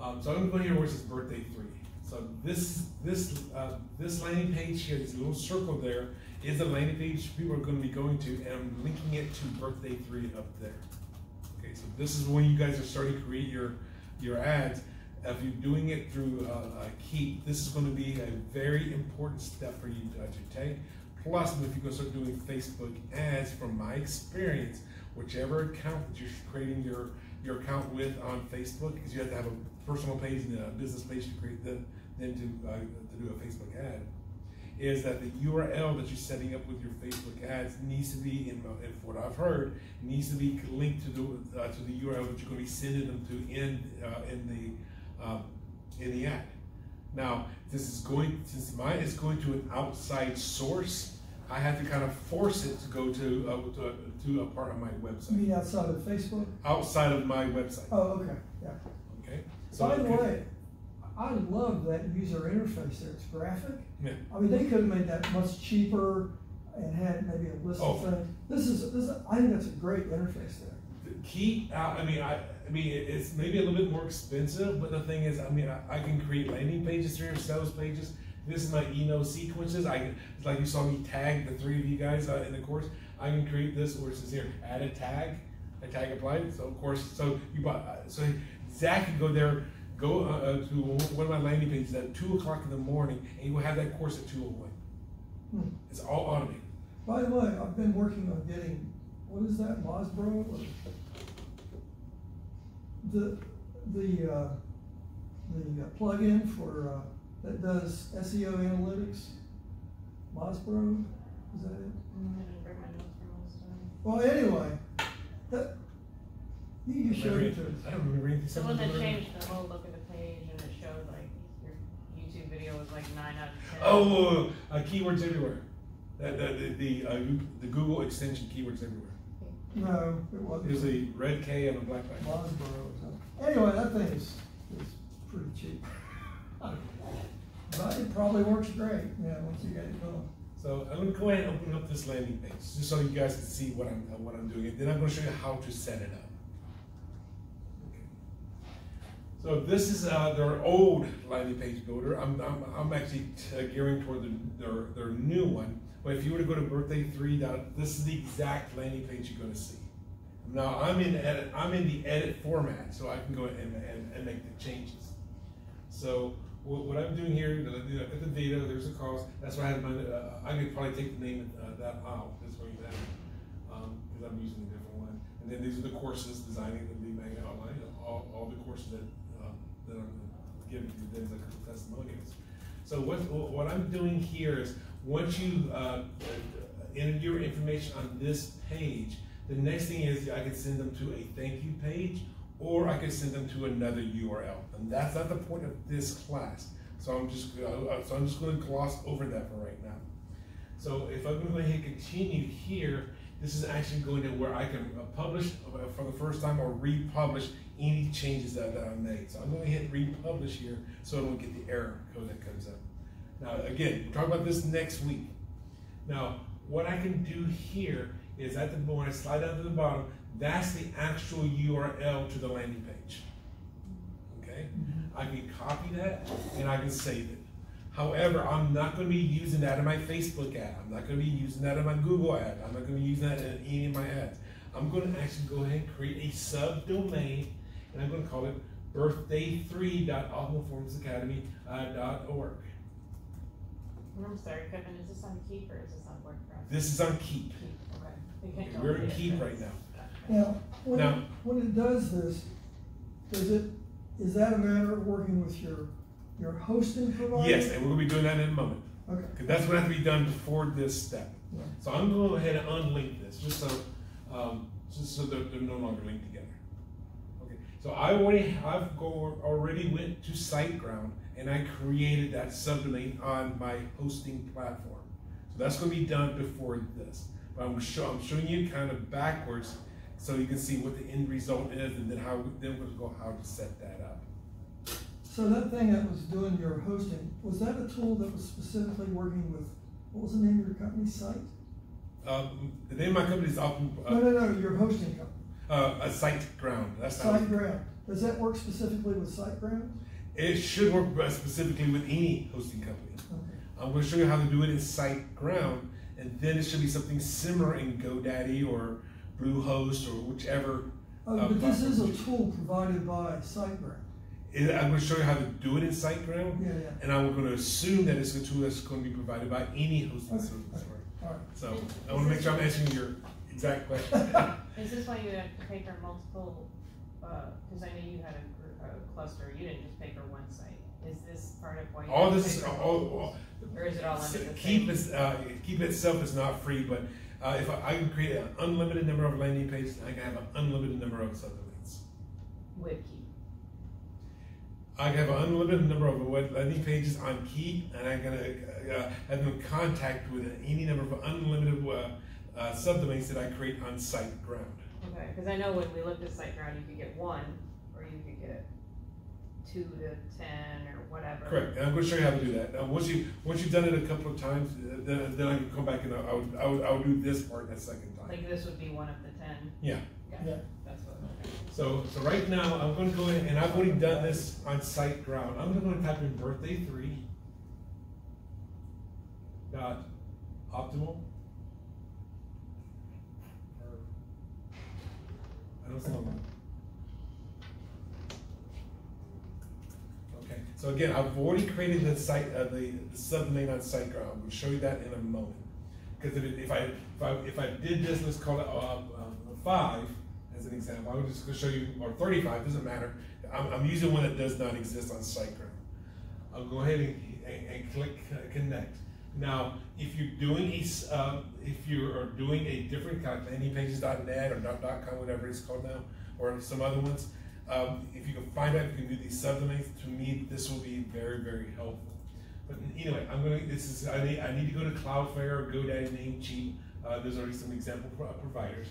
um, so I'm going to go here where it says birthday three. So this this uh, this landing page here, this little circle there, is the landing page people are going to be going to, and I'm linking it to birthday three up there. Okay, so this is when you guys are starting to create your your ads. If you're doing it through uh, uh, Keap, this is going to be a very important step for you to, to take. Plus, if you're going to start doing Facebook ads, from my experience, whichever account that you're creating your your account with on Facebook, because you have to have a personal page and a business page to create the, then to uh, to do a Facebook ad, is that the URL that you're setting up with your Facebook ads needs to be in, uh, in what I've heard needs to be linked to the uh, to the URL that you're going to be sending them to in uh, in the um, in the ad. Now, this is going since mine is going to an outside source. I have to kind of force it to go to uh, to, a, to a part of my You website mean outside of Facebook? outside of my website. Oh, okay, yeah. Okay. So By the way, I love that user interface there, it's graphic. Yeah. I mean, they could have made that much cheaper and had maybe a list of Oh. things. This is, this, is- I think that's a great interface there. keep out. I mean, I, I mean, it's maybe a little bit more expensive, but the thing is, I mean, I, I can create landing pages here, sales pages. This is my email sequences. I can, it's like you saw me tag the three of you guys uh, in the course. I can create this where it says here, add a tag, a tag applied. So of course, so you bought, uh, so Zach can go there, go uh, uh, to one of my landing pages at two o'clock in the morning, and you will have that course at two oh one. Hmm. It's all automated. By the way, I've been working on getting, what is that, Mosbro? or- The, the, uh, the uh, plugin for, uh, that does SEO analytics, Mosbro, is that it? I didn't bring my notes from last time. Well, anyway, that, you, you showed it to us. I don't remember anything. The one that changed the whole look of the page and it showed like your YouTube video was like nine out of ten. Oh, uh, keywords everywhere. The, the, the, uh, the Google extension keywords everywhere. No, it wasn't. There's a red K and a black line. Bosboro or something. Anyway, that thing is, is pretty cheap. But it probably works great, yeah, once you get it going. So I'm gonna go ahead and open up this landing page, just so you guys can see what I'm, uh, what I'm doing, and then I'm gonna show you how to set it up. Okay. So this is, uh, their old landing page builder, I'm, I'm, I'm actually gearing toward the, their, their new one. But if you were to go to birthday three this is the exact landing page you're gonna see. Now, I'm in edit, I'm in the edit format, so I can go and, and, and make the changes. So what, I'm doing here, the- the- at the data, there's a cost, that's why I had my, uh, I could probably take the name of uh, that out, this way that, um, cause I'm using a different one. And then these are the courses, designing the lead magnet online, all, all the courses that, that I'm giving to them a testimonials. So what, what I'm doing here is, once you, uh, enter your information on this page, the next thing is I can send them to a thank you page, or I can send them to another URL. And that's not the point of this class. So I'm just, uh, so I'm just gonna gloss over that for right now. So if I'm gonna go ahead and continue here, this is actually going to where I can uh, publish uh, for the first time or republish any changes that, that I made. So I'm gonna hit republish here so I don't get the error code that comes up. Now, again, we'll talk about this next week. Now, what I can do here is at the, when I slide down to the bottom, that's the actual URL to the landing page. Okay? I can copy that and I can save it. However, I'm not gonna be using that in my Facebook ad. I'm not gonna be using that in my Google ad. I'm not gonna be using that in any of my ads. I'm gonna actually go ahead and create a subdomain and I'm gonna call it birthday3.optimalformsacademy.org. I'm sorry, Kevin, is this on Keap or is this on WordPress? This is on Keap. Keap, okay. You We're me in Keap right difference. now. Now, when it, Now- when it does this, does it, is that a matter of working with your, your hosting provider? Yes, and we're gonna be doing that in a moment. Okay. Cause that's gonna have to be done before this step. Yeah. So I'm gonna go ahead and unlink this, just so, um, just so they're, they're no longer linked together. Okay, so I already, I've go, already went to SiteGround and I created that subdomain on my hosting platform. So that's gonna be done before this. But I'm show, I'm showing you kind of backwards so you can see what the end result is and then how, then we'll go how to set that up. So that thing that was doing your hosting, was that a tool that was specifically working with, what was the name of your company's site? Um, the name of my company is No, uh, no, no, your hosting company, uh, a. That's how. SiteGround. Does that work specifically with SiteGround? It should work best specifically with any hosting company. Okay. I'm going to show you how to do it in SiteGround, and then it should be something similar in GoDaddy or Bluehost or whichever. Oh, uh, but this is a tool provided by SiteGround. It- I'm going to show you how to do it in SiteGround, Yeah, yeah. and I'm going to assume that it's a tool that's going to be provided by any hosting Okay, service. okay. All right. So I want to make sure I'm answering your exact question. *laughs* Is this why you have to pay for multiple, uh, cause I know you had a, a cluster, you didn't just pay for one site. Is this part of why you? all have to this, pay is for all, multiples? all, Or is it all under the Keap same? is, uh, Keap itself is not free, but, uh, if I, I can create an unlimited number of landing pages, I can have an unlimited number of subdomains. With Keap. I have an unlimited number of landing pages on Keap, and I can, uh, uh, have them contact with any number of unlimited, uh, uh, subdomains that I create on SiteGround. Okay, cause I know when we looked at SiteGround, you could get one, or you could get two to ten or whatever. Correct, and I'm gonna show you how to do that. Now, once you, once you've done it a couple of times, uh, then, then I can come back and I would, I would, I would do this part a second time. Like this would be one of the ten. Yeah. So, so right now, I'm gonna go in, and I've already done this on SiteGround. I'm gonna type in birthday three dot optimal. I don't know. Okay, so again, I've already created the site, uh, the, the subdomain on SiteGround. We'll show you that in a moment. Because if, if I, if I, if I did this, let's call it, uh, um, five, as an example, I'm just gonna show you, or thirty-five, doesn't matter. I'm, I'm using one that does not exist on SiteGround. I'll go ahead and, and, and click uh, connect. Now, if you're doing a, uh, if you are doing a different kind, landingpages.net or com, whatever it's called now, or some other ones, um, if you can find out if you can do these subdomains, to me, this will be very, very helpful. But anyway, I'm gonna, this is, I need, I need to go to Cloudflare, GoDaddy, Namecheap, uh, there's already some example pro- providers.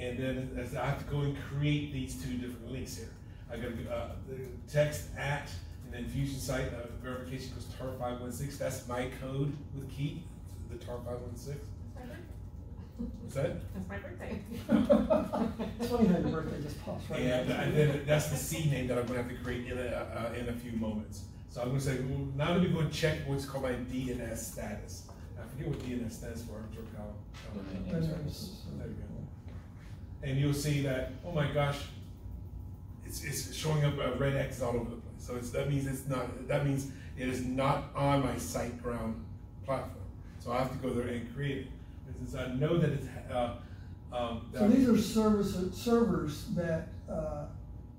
And then as I have to go and create these two different links here. I gotta, uh, the text at, and then Fusion site, uh, verification goes tar five one six, that's my code with key, the tar five one six. What's that? It's my birthday. It's funny how your birthday just pops right And, out. and then that's the seed name that I'm gonna have to create in a, uh, in a few moments. So I'm gonna say, well, now let me go and check what's called my DNS status. I forget what DNS stands for, I'm sure Kyle. Kyle will know. Domain name. There you go. And you'll see that, oh my gosh, it's, it's showing up uh, red X all over the place. So it's, that means it's not, that means it is not on my SiteGround platform. So I have to go there and create it. And Since I know that it's, uh, um. So these are services, servers that, uh,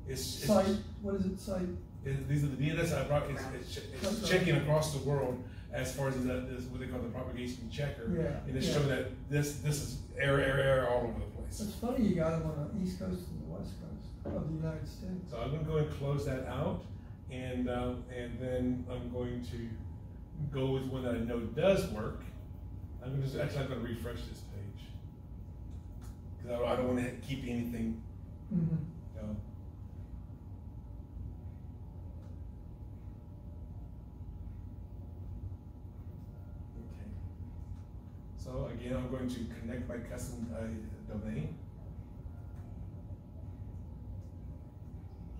It's, it's, site, what is it, site? it- these are the DNS I brought, it's, it's, it's checking across the world as far as that, this, what they call the propagation checker. Yeah, And it's yeah. showing that this, this is error, error, error all over the place. It's funny you got them on the east coast and the west coast of the United States. So I'm gonna go and close that out, and, um, and then I'm going to go with one that I know does work. I'm gonna, just- actually, I'm gonna refresh this page. Cause I don't, I don't wanna keep anything, Mhm. you know. Okay. So again, I'm going to connect my custom, uh, domain.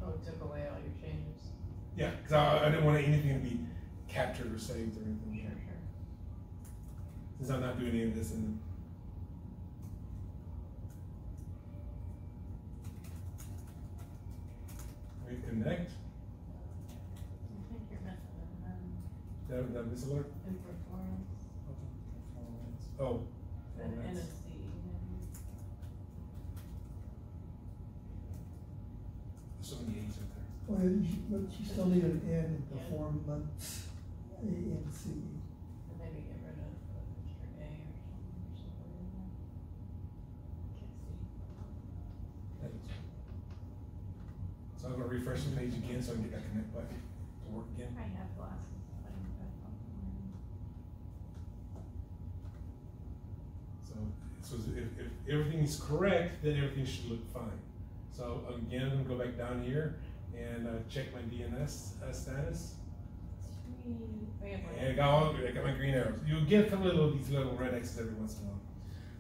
Oh, it took away all your changes. Yeah, cause I, I didn't want anything to be captured or saved or anything. Sure, sure. Since I'm not doing any of this in. Reconnect, I think you're it, um, that, that miss alert? in performance, Oh. and formats. NSC. There's so many A's in there. Well, you, but you still need an N in performance, A N C E. And maybe get rid of Mr. A or something, or something in there. Can't see. That looks good. So I'm gonna refresh the page again so I can get that connect button to work again. I have glasses, but I'm back on. So, so if, if everything is correct, then everything should look fine. So again, I'm gonna go back down here and, uh, check my DNS uh, status. Yeah, And I got all, I got my green arrows. You'll get a couple of little, these little red X's every once in a while.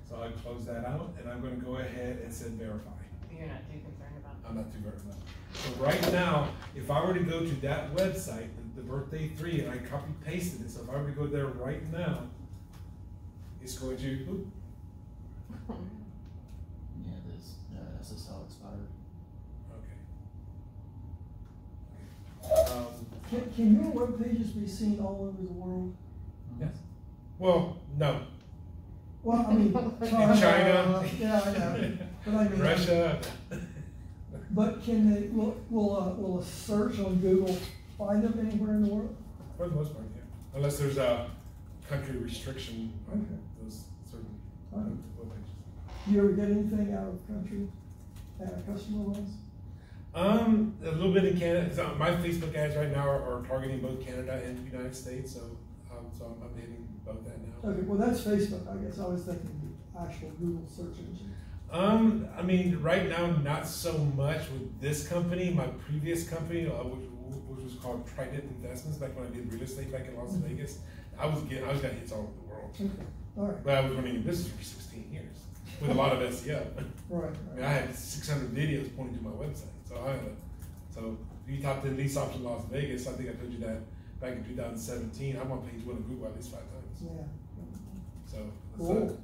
So I close that out and I'm gonna go ahead and say verify. You're not too concerned about. I'm not too verified. So right now, if I were to go to that website, the, the birthday three, and I copy pasted it, so if I were to go there right now, it's going to, *laughs* oop, Yeah, this, uh, SSL expired. okay. Um, Can, can your web pages be seen all over the world? yes. Well, no. Well, I mean. *laughs* In China. Yeah, I know, but I mean. Russia. But can they, will, will, uh, will a search on Google find them anywhere in the world? For the most part, yeah. Unless there's a country restriction on Okay. those certain Alright. web pages. Do you ever get anything out of the country, out of customer ones? Um, a little bit in Canada. So my Facebook ads right now are, are targeting both Canada and the United States, so um, so I'm, I'm hitting both that now. Okay, well, that's Facebook, I guess, I was thinking the actual Google search engine. Um, I mean, right now, not so much with this company. My previous company, uh, which, which was called Trident Investments, back when I did real estate back in Las Mhm. Vegas, I was getting, I was getting hits all over the world. Okay, all right, But I was running a business for 16 years with a lot of SEO. *laughs* right, I mean, I had 600 videos pointing to my website. So I had a, so you typed in lease option Las Vegas, I think I told you that back in 2017. I'm on page one of Google at least five times. yeah. So, Cool.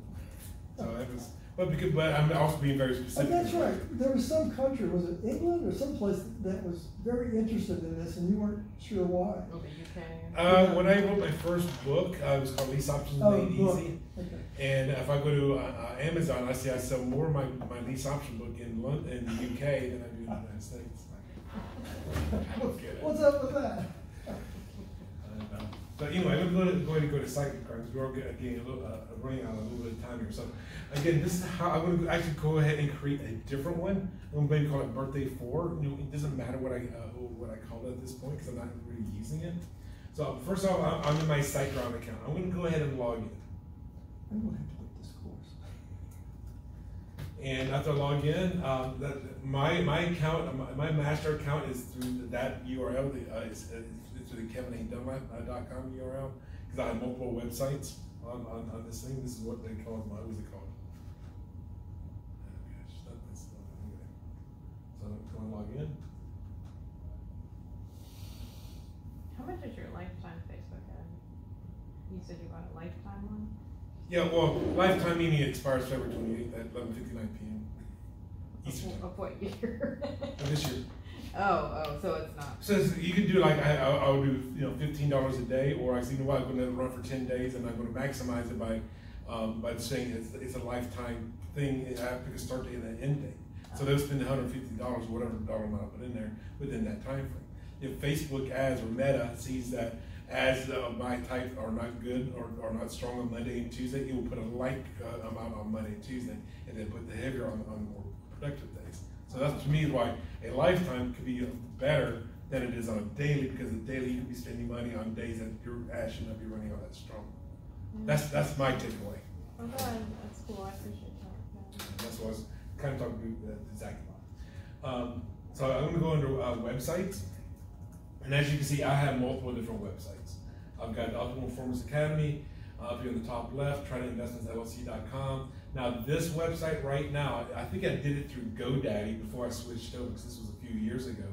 so, so it was, but because, but I'm also being very Oh, specific. that's right, there was some country, was it England or someplace that was very interested in this and you weren't sure why? Oh, the UK. Uh, when I wrote my first book, uh, it was called Lease Options Oh, Made book. Easy. Okay, And if I go to uh, uh, Amazon, I see I sell more of my, my lease option book in London, in the UK than I do in the United States. I don't get it. what's up with that? So anyway, I'm going to go ahead and go to site because we're get- getting a little, uh, running out of a little bit of time here. So again, this is how I'm going to actually go ahead and create a different one. I'm going to call it birthday four. You know, it doesn't matter what I uh, what I call it at this point because I'm not really using it. So first off, I'm, I'm in my SiteGround account. I'm gonna go ahead and log in. I'm gonna have to quit this course. And after I log in, um, that, my, my account, my, my master account is through that URL, the, uh, it's, it's through the kevinadunlap.com URL, because I have multiple websites on, on, on this thing. This is what they call my, what is it called? Oh, gosh, not this, uh, anyway. So go log in. How much is your lifetime Facebook ad? You said you bought a lifetime one? Yeah, well, lifetime meaning it expires February twenty-eighth at eleven fifty-nine PM. Eastern time, Of what year? *laughs* of this year. Oh, oh, so it's not. Says you can do like, I, I, I would do, you know, fifteen dollars a day, or I see, you know what, I'm gonna run for ten days and I'm gonna maximize it by, um, by saying it's, it's a lifetime thing, I have to start date and an end date. So they'll spend hundred and fifty dollars, or whatever dollar amount I put in there, within that time frame. If Facebook ads or Meta sees that ads of my type are not good or, or not strong on Monday and Tuesday, he will put a like uh, amount on Monday and Tuesday, and then put the heavier on, on more productive days. So that's to me why a lifetime could be better than it is on a daily, because a daily you could be spending money on days that your ad should not be running all that strong. That's, that's my takeaway. Good, that's cool, I appreciate that. And That's what I was kind of talking to, uh, to Zach about. Um, so I'm gonna go under uh, websites, and as you can see, I have multiple different websites. I've got the Optimal Performance Academy, uh, up here on the top left, TridentInvestmentsLLC.com. Now, this website right now, I think I did it through GoDaddy before I switched over, because this was a few years ago.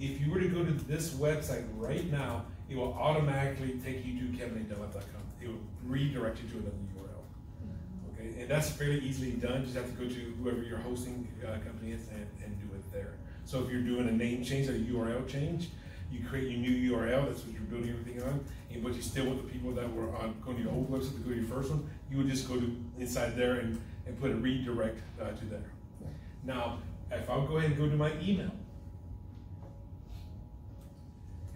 If you were to go to this website right now, it will automatically take you to KevinADunlap.com. It will redirect you to another URL. Okay, and that's fairly easily done. You just have to go to whoever your hosting uh, company is and, and do it there. So if you're doing a name change or a URL change, you create your new URL. That's what you're building everything on. And but you still want the people that were on going to your old website to go to your first one. You would just go to inside there and, and put a redirect uh, to there. Now, if I'll go ahead and go to my email,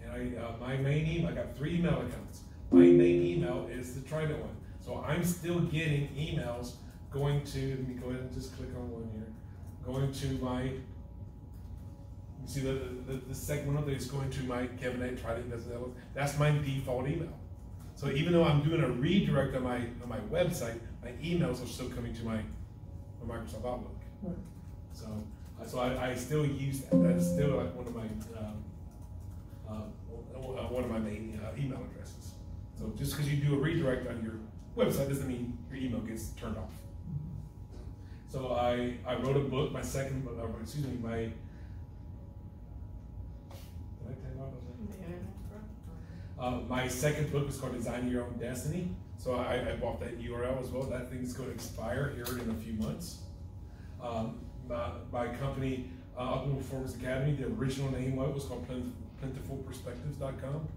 and I uh, my main email, I got three email accounts. My main email is the Trident one. So I'm still getting emails going to, let me go ahead and just click on one here, going to my, see the, the, the one is going to my Kevin A. Trident, that's, that's my default email. So even though I'm doing a redirect on my, on my website, my emails are still coming to my, my Microsoft Outlook. Right. So, uh, so I, I still use that, that's still like one of my, um, uh, uh, one of my main uh, email addresses. So just because you do a redirect on your website doesn't mean your email gets turned off. So I, I wrote a book, my second book, excuse me, my. Did I tell you about that? The internet, bro? Uh, my second book is called Designing Your Own Destiny. So I, I bought that URL as well. That thing's going to expire here in a few months. Um, my, my company, uh, Optimal Performance Academy, the original name what was called Plentif- plentifulperspectives.com.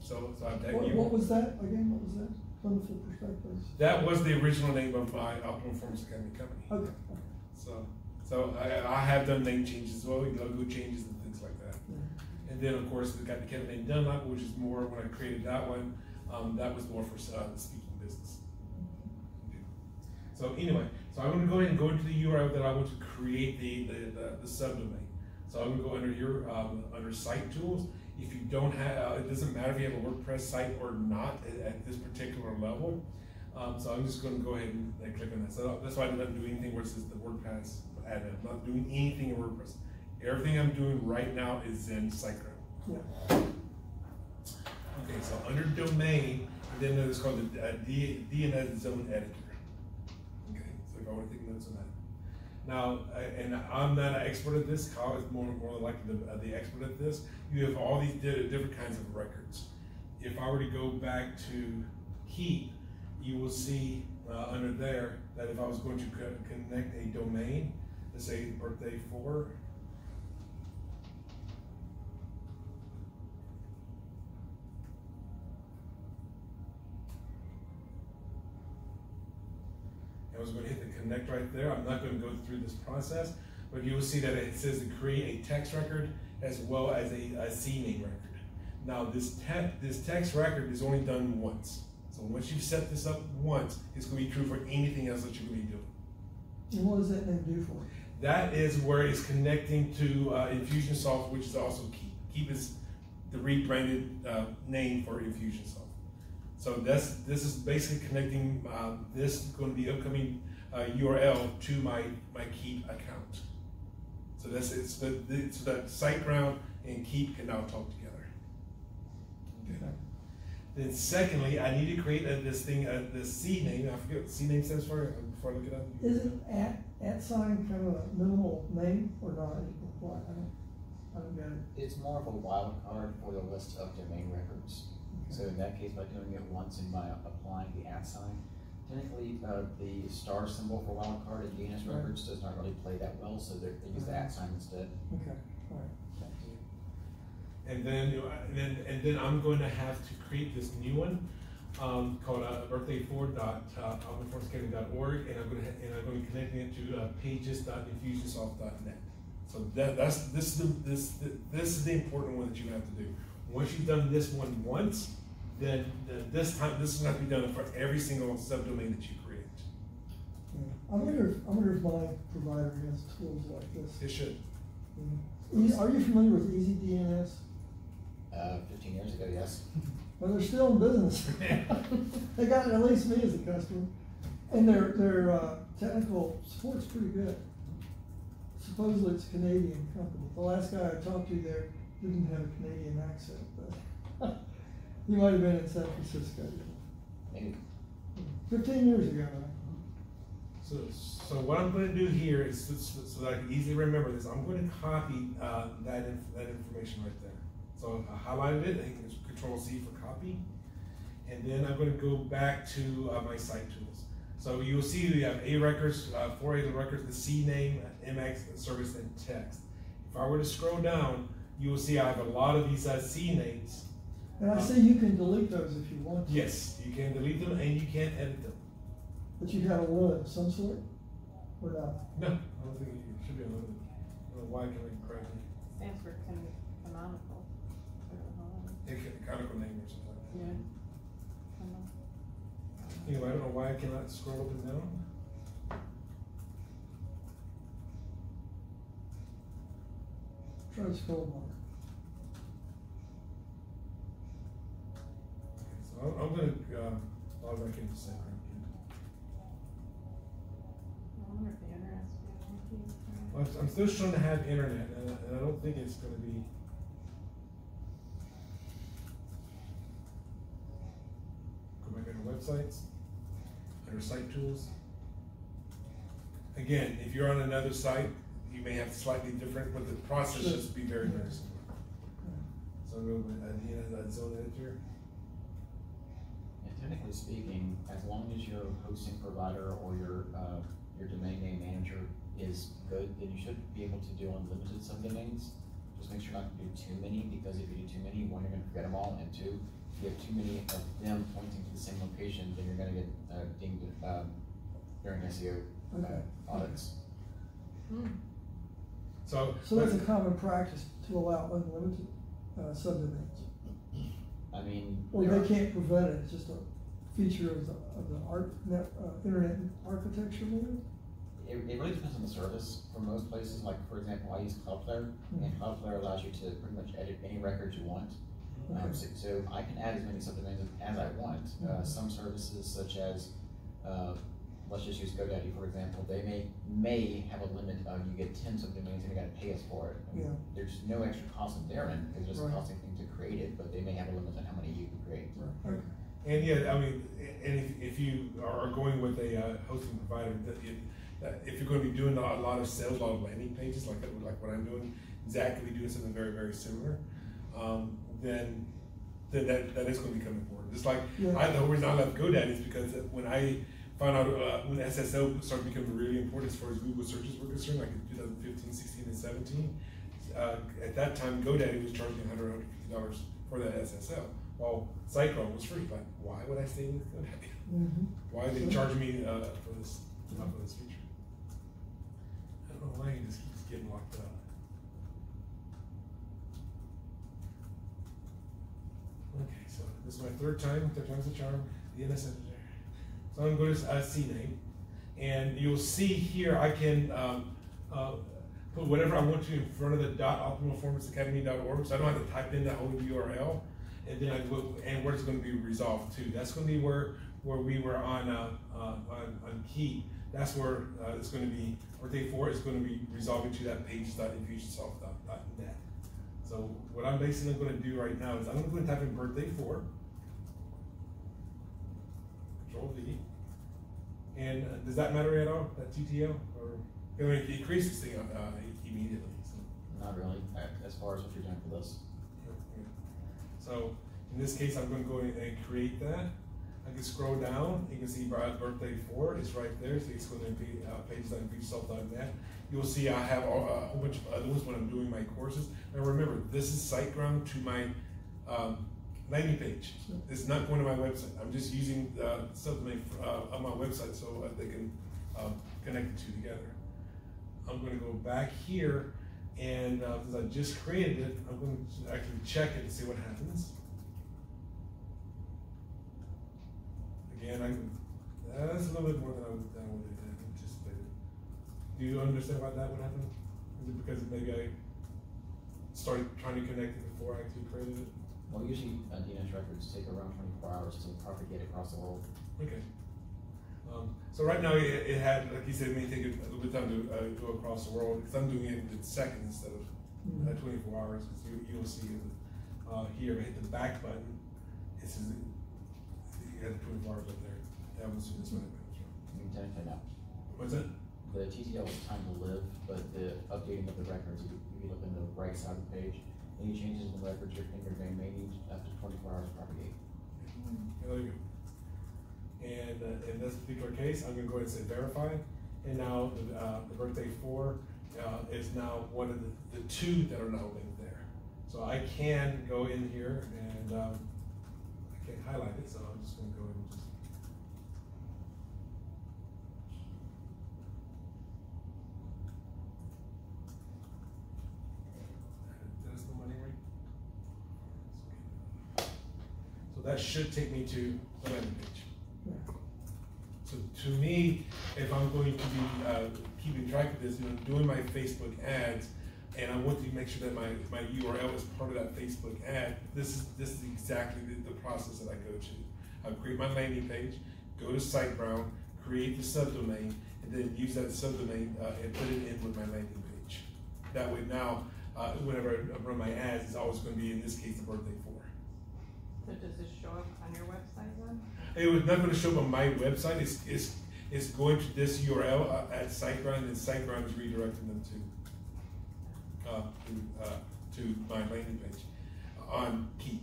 So, so I, that, What, you- what was that again? What was that? Wonderful perspectives. that was the original name of my Optimal Performance Academy company. Okay. So, so I, I have done name changes as well, logo changes and And then, of course, we got the Kevin A. Dunlap, which is more, when I created that one, um, that was more for, uh, the speaking business. So anyway, so I'm gonna go ahead and go into the URL that I want to create the, the, the, the subdomain. So I'm gonna go under your, um, under site tools. If you don't have, uh, it doesn't matter if you have a WordPress site or not at, at this particular level. Um, so I'm just gonna go ahead and, click on that. So that's why I didn't do anything where it says the WordPress admin. I'm not doing anything in WordPress. Everything I'm doing right now is in SiteGround. Yeah. Okay, so under domain, then there's called the uh, DNS zone editor. Okay, so if I want to take notes on that. Now, and I'm not an expert at this. Kyle is more, more likely the, uh, the expert at this. You have all these different kinds of records. If I were to go back to Keap, you will see uh, under there that if I was going to co connect a domain, let's say birthday 4 was going to hit the connect right there. I'm not going to go through this process, but you will see that it says to create a text record as well as a, a record. Now, this, te- this text record is only done once. So once you've set this up once, it's going to be true for anything else that you're going to be doing. And what does that name do for? That is where it's connecting to uh, Infusionsoft, which is also Keap. Keap is the rebranded uh, name for Infusionsoft. So that's this is basically connecting uh, this going to be upcoming uh, URL to my my Keap account. So that's it's the, the so that SiteGround and Keap can now talk together. Okay. Then secondly, I need to create a, this thing, uh, this C name. I forget what C name stands for. uh, Before I look it up. Isn't at, at sign kind of a minimal name or not? Why, I don't, I don't get it. It's more of a wild card for the list of domain records. So in that case, by doing it once and by applying the at sign, technically, uh, the star symbol for wildcard in DNS Right. records does not really play that well, so they're- they use the at sign instead. Okay, all right. And then, you know, and then, and then I'm going to have to create this new one, um, called, uh, birthday4 uh, and I'm gonna, and I'm gonna be connecting it to, uh, pages.infusionsoft.net. So that, that's, this is the, this, this is the important one that you have to do. Once you've done this one once, then, then this time, this is gonna have to be done for every single subdomain that you create. Yeah. I wonder, if- I wonder if my provider has tools like this. It should. Mm. E- Are you familiar with Easy DNS? Uh, fifteen years ago, yes. *laughs* Well, they're still in business. *laughs* They got at least me as a customer, and their, their, uh, technical support's pretty good. Supposedly it's a Canadian company. The last guy I talked to there didn't have a Canadian accent, but *laughs* he might have been in San Francisco. Maybe. Fifteen years ago, now. So, so what I'm gonna do here is, so, so- so that I can easily remember this, I'm gonna copy, uh, that, inf- that information right there. So I highlighted it, and it's control C for copy. And then I'm gonna go back to, uh, my site tools. So you'll see we have A records, uh, four A records, the C name, MX service, and text. If I were to scroll down, you will see I have a lot of these, uh, C names. And I see you can delete those if you want to. Yes, you can delete them and you can edit them. But you have a limit of some sort, or not? No, I don't think it should be a unlimited. I don't know why I can correct it. Stands for can- canonical. I don't know. It can, canonical name or something. Yeah. Canon- Anyway, I don't know why I cannot scroll up and down. Try to scroll more. I'm, I'm gonna, uh, log back into Sacred again. I wonder if the internet's being confused. Well, I'm- still trying to have internet, and I, don't think it's gonna be. Go back into websites, under site tools. Again, if you're on another site, you may have slightly different, but the process should be very, very similar. So I'm going with, uh, the end of that zone editor. And technically speaking, as long as your hosting provider or your, uh, your domain name manager is good, then you should be able to do unlimited subdomains. Just make sure not to do too many, because if you do too many, one, you're gonna forget them all, and two, if you have too many of them pointing to the same location, then you're gonna get, uh, dinged, um, during SEO uh, Okay. audits. Hmm. So. So that's a common practice to allow unlimited, uh, subdomains. I mean. Or they are- can't prevent it, it's just a feature of the, of the art, net, uh, internet architecture maybe? It, it really depends on the service. For most places, like for example, I use Cloudflare, and Cloudflare allows you to pretty much edit any records you want. Um, so, so I can add as many subdomains as I want. Uh, Mhm. some services such as, uh, let's just use GoDaddy for example, they may, may have a limit of you get ten subdomains and you gotta pay us for it. I mean, Yeah. There's no extra cost on their end, it's just a Right. costing thing to create it, but they may have a limit on how many you can create. Okay. And yeah, I mean, and if, if you are going with a uh, hosting provider, that if you're gonna be doing a lot of sales, a lot of landing pages, like, like what I'm doing, exactly doing something very, very similar, um, then, then that, that is gonna become important. It's like, Yeah. I, the reason I left GoDaddy is because when I found out, uh, when SSL started becoming really important as far as Google searches were concerned, like in 2015, 16, and seventeen, uh, at that time, GoDaddy was charging $100, $150 for that SSL. Well, SiteGround was free. Like, why would I stay with GoDaddy? Mhm. Why are they charging me uh, for this for this feature? I don't know why it just keeps getting locked up. Okay, so this is my third time. Third time's the charm. The DNS editor. So I'm going to uh, CNAME, and you'll see here I can um, uh, put whatever I want to in front of the dot optimalperformanceacademy.org, so I don't have to type in that whole URL. And then and where it's gonna be resolved to. That's gonna be where, where we were on, uh, uh, on, on Keap. That's where, uh, it's gonna be, birthday four is gonna be resolving to that page.infusionsoft.net. So what I'm basically gonna do right now is I'm gonna go and type in birthday four. Control V. And uh, does that matter at all, that TTL, or, I mean, it creates this thing, uh, immediately, so. Not really, uh, as far as what you're doing for this. So, in this case, I'm gonna go in and create that. I can scroll down, you can see Brian's birthday four is right there, so it's gonna be, uh, that. You'll see I have a, a whole bunch of other ones when I'm doing my courses. Now remember, this is SiteGround to my, um, landing page. It's not going to my website. I'm just using, uh, something, uh, on my website so that they can, um, connect the two together. I'm gonna go back here and, uh, since I just created it, I'm going to actually check it and see what happens. Again, I, that's a little bit more than I would, than I would have anticipated. Do you understand why that, would happen? Is it because maybe I started trying to connect it before I actually created it? Well, usually, uh, DNS records take around twenty-four hours to propagate across the world. Okay. Um, so right now, it, it had, like you said, it may take a little bit of time to, uh, go across the world, because I'm doing it in seconds instead of Mm-hmm. uh, twenty-four hours, because you, you'll see, uh, here, hit the back button, it says, you got twenty-four hours up there, that was, this one it comes from. You can technically not. What's that? The TTL is time to live, but the updating of the records, if you, if look in the right side of the page, any changes in the records or in your domain may need up to twenty-four hours to propagate. Yeah, There you go. And, uh, in this particular case, I'm gonna go ahead and say verify, and now, the, uh, the birthday four, uh, is now one of the, the two that are now linked there. So I can go in here and, um, I can't highlight it, so I'm just gonna go and just. That should take me to the landing page. So to me, if I'm going to be, uh, keeping track of this, you know, doing my Facebook ads, and I want to make sure that my, my URL is part of that Facebook ad, this is, this is exactly the, the process that I go to. I create my landing page, go to SiteGround, create the subdomain, and then use that subdomain, uh, and put it in with my landing page. That way now, uh, whenever I run my ads, it's always gonna be, in this case, the birthday four. So does this show up on your website then? It was not gonna show up on my website, it's, it's, it's going to this URL uh, at SiteGround, and SiteGround is redirecting them to, uh, to, uh, to my landing page on Keap.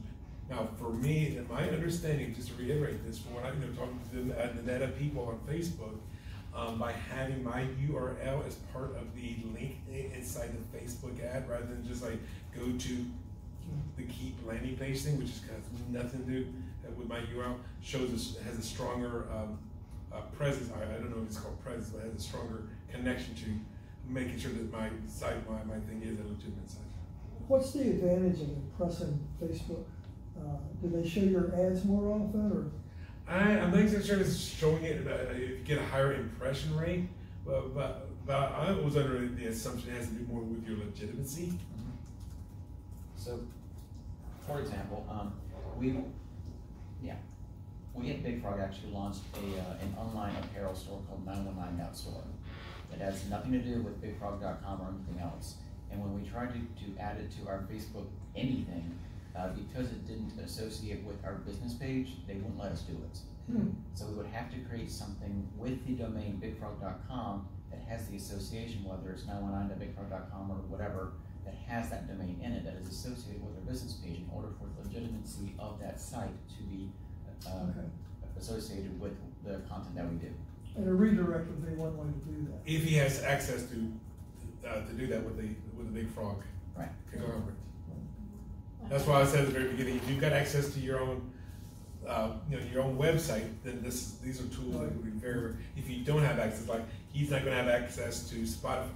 Now, for me, in my understanding, just to reiterate this, from what I, you know, talking to the, uh, the Meta people on Facebook, um, by having my URL as part of the link inside the Facebook ad, rather than just like go to the Keap landing page thing, which is kind of nothing to do with my URL, shows us, has a stronger, um, uh, presence, I, I don't know if it's called presence, but has a stronger connection to making sure that my site, my, my thing is a legitimate site. What's the advantage of impressing Facebook? Uh, do they show your ads more often, or? I, I'm not exactly sure it's showing it, uh, if you get a higher impression rate, but, but, but I was under the assumption it has to do more with your legitimacy. So, for example, um, we, yeah, we at Big Frog actually launched a, uh, an online apparel store called 919 Store. It has nothing to do with bigfrog.com or anything else. And when we tried to, to add it to our Facebook anything, uh, because it didn't associate with our business page, they wouldn't let us do it. Hmm. So we would have to create something with the domain bigfrog.com that has the association, whether it's 919.bigfrog.com or whatever, that has that domain in it, that is associated with their business page in order for the legitimacy of that site to be, uh, Okay. associated with the content that we do. And a redirect would be one way to do that. If he has access to, uh, to do that with the, with the big frog Right. conglomerate. That's why I said at the very beginning, if you've got access to your own, uh, you know, your own website, then this, these are tools that would be very, if you don't have access, like, he's not gonna have access to Spotify.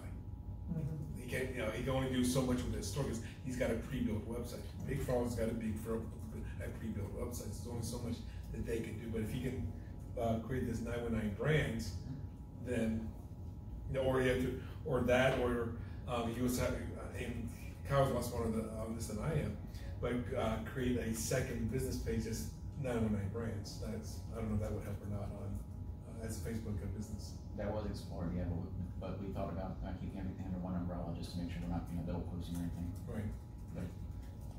Mhm. He you know, he can only do so much with his store, because he's got a pre-built website. Big Frog's got a big, fro- a pre-built website, there's only so much that they can do, but if he can, uh, create this nine one nine brands, then, you know, or you have to, or that, or, Um, he was having, and Kyle's lot smarter than, on this than I am, but, uh, create a second business page oh nine brands. That's, I don't know if that would help or not on, uh, as a Facebook business. That was explored, yeah, but but we thought about uh, keeping everything under one umbrella, just to make sure we're not, you know, double posting or anything. Right.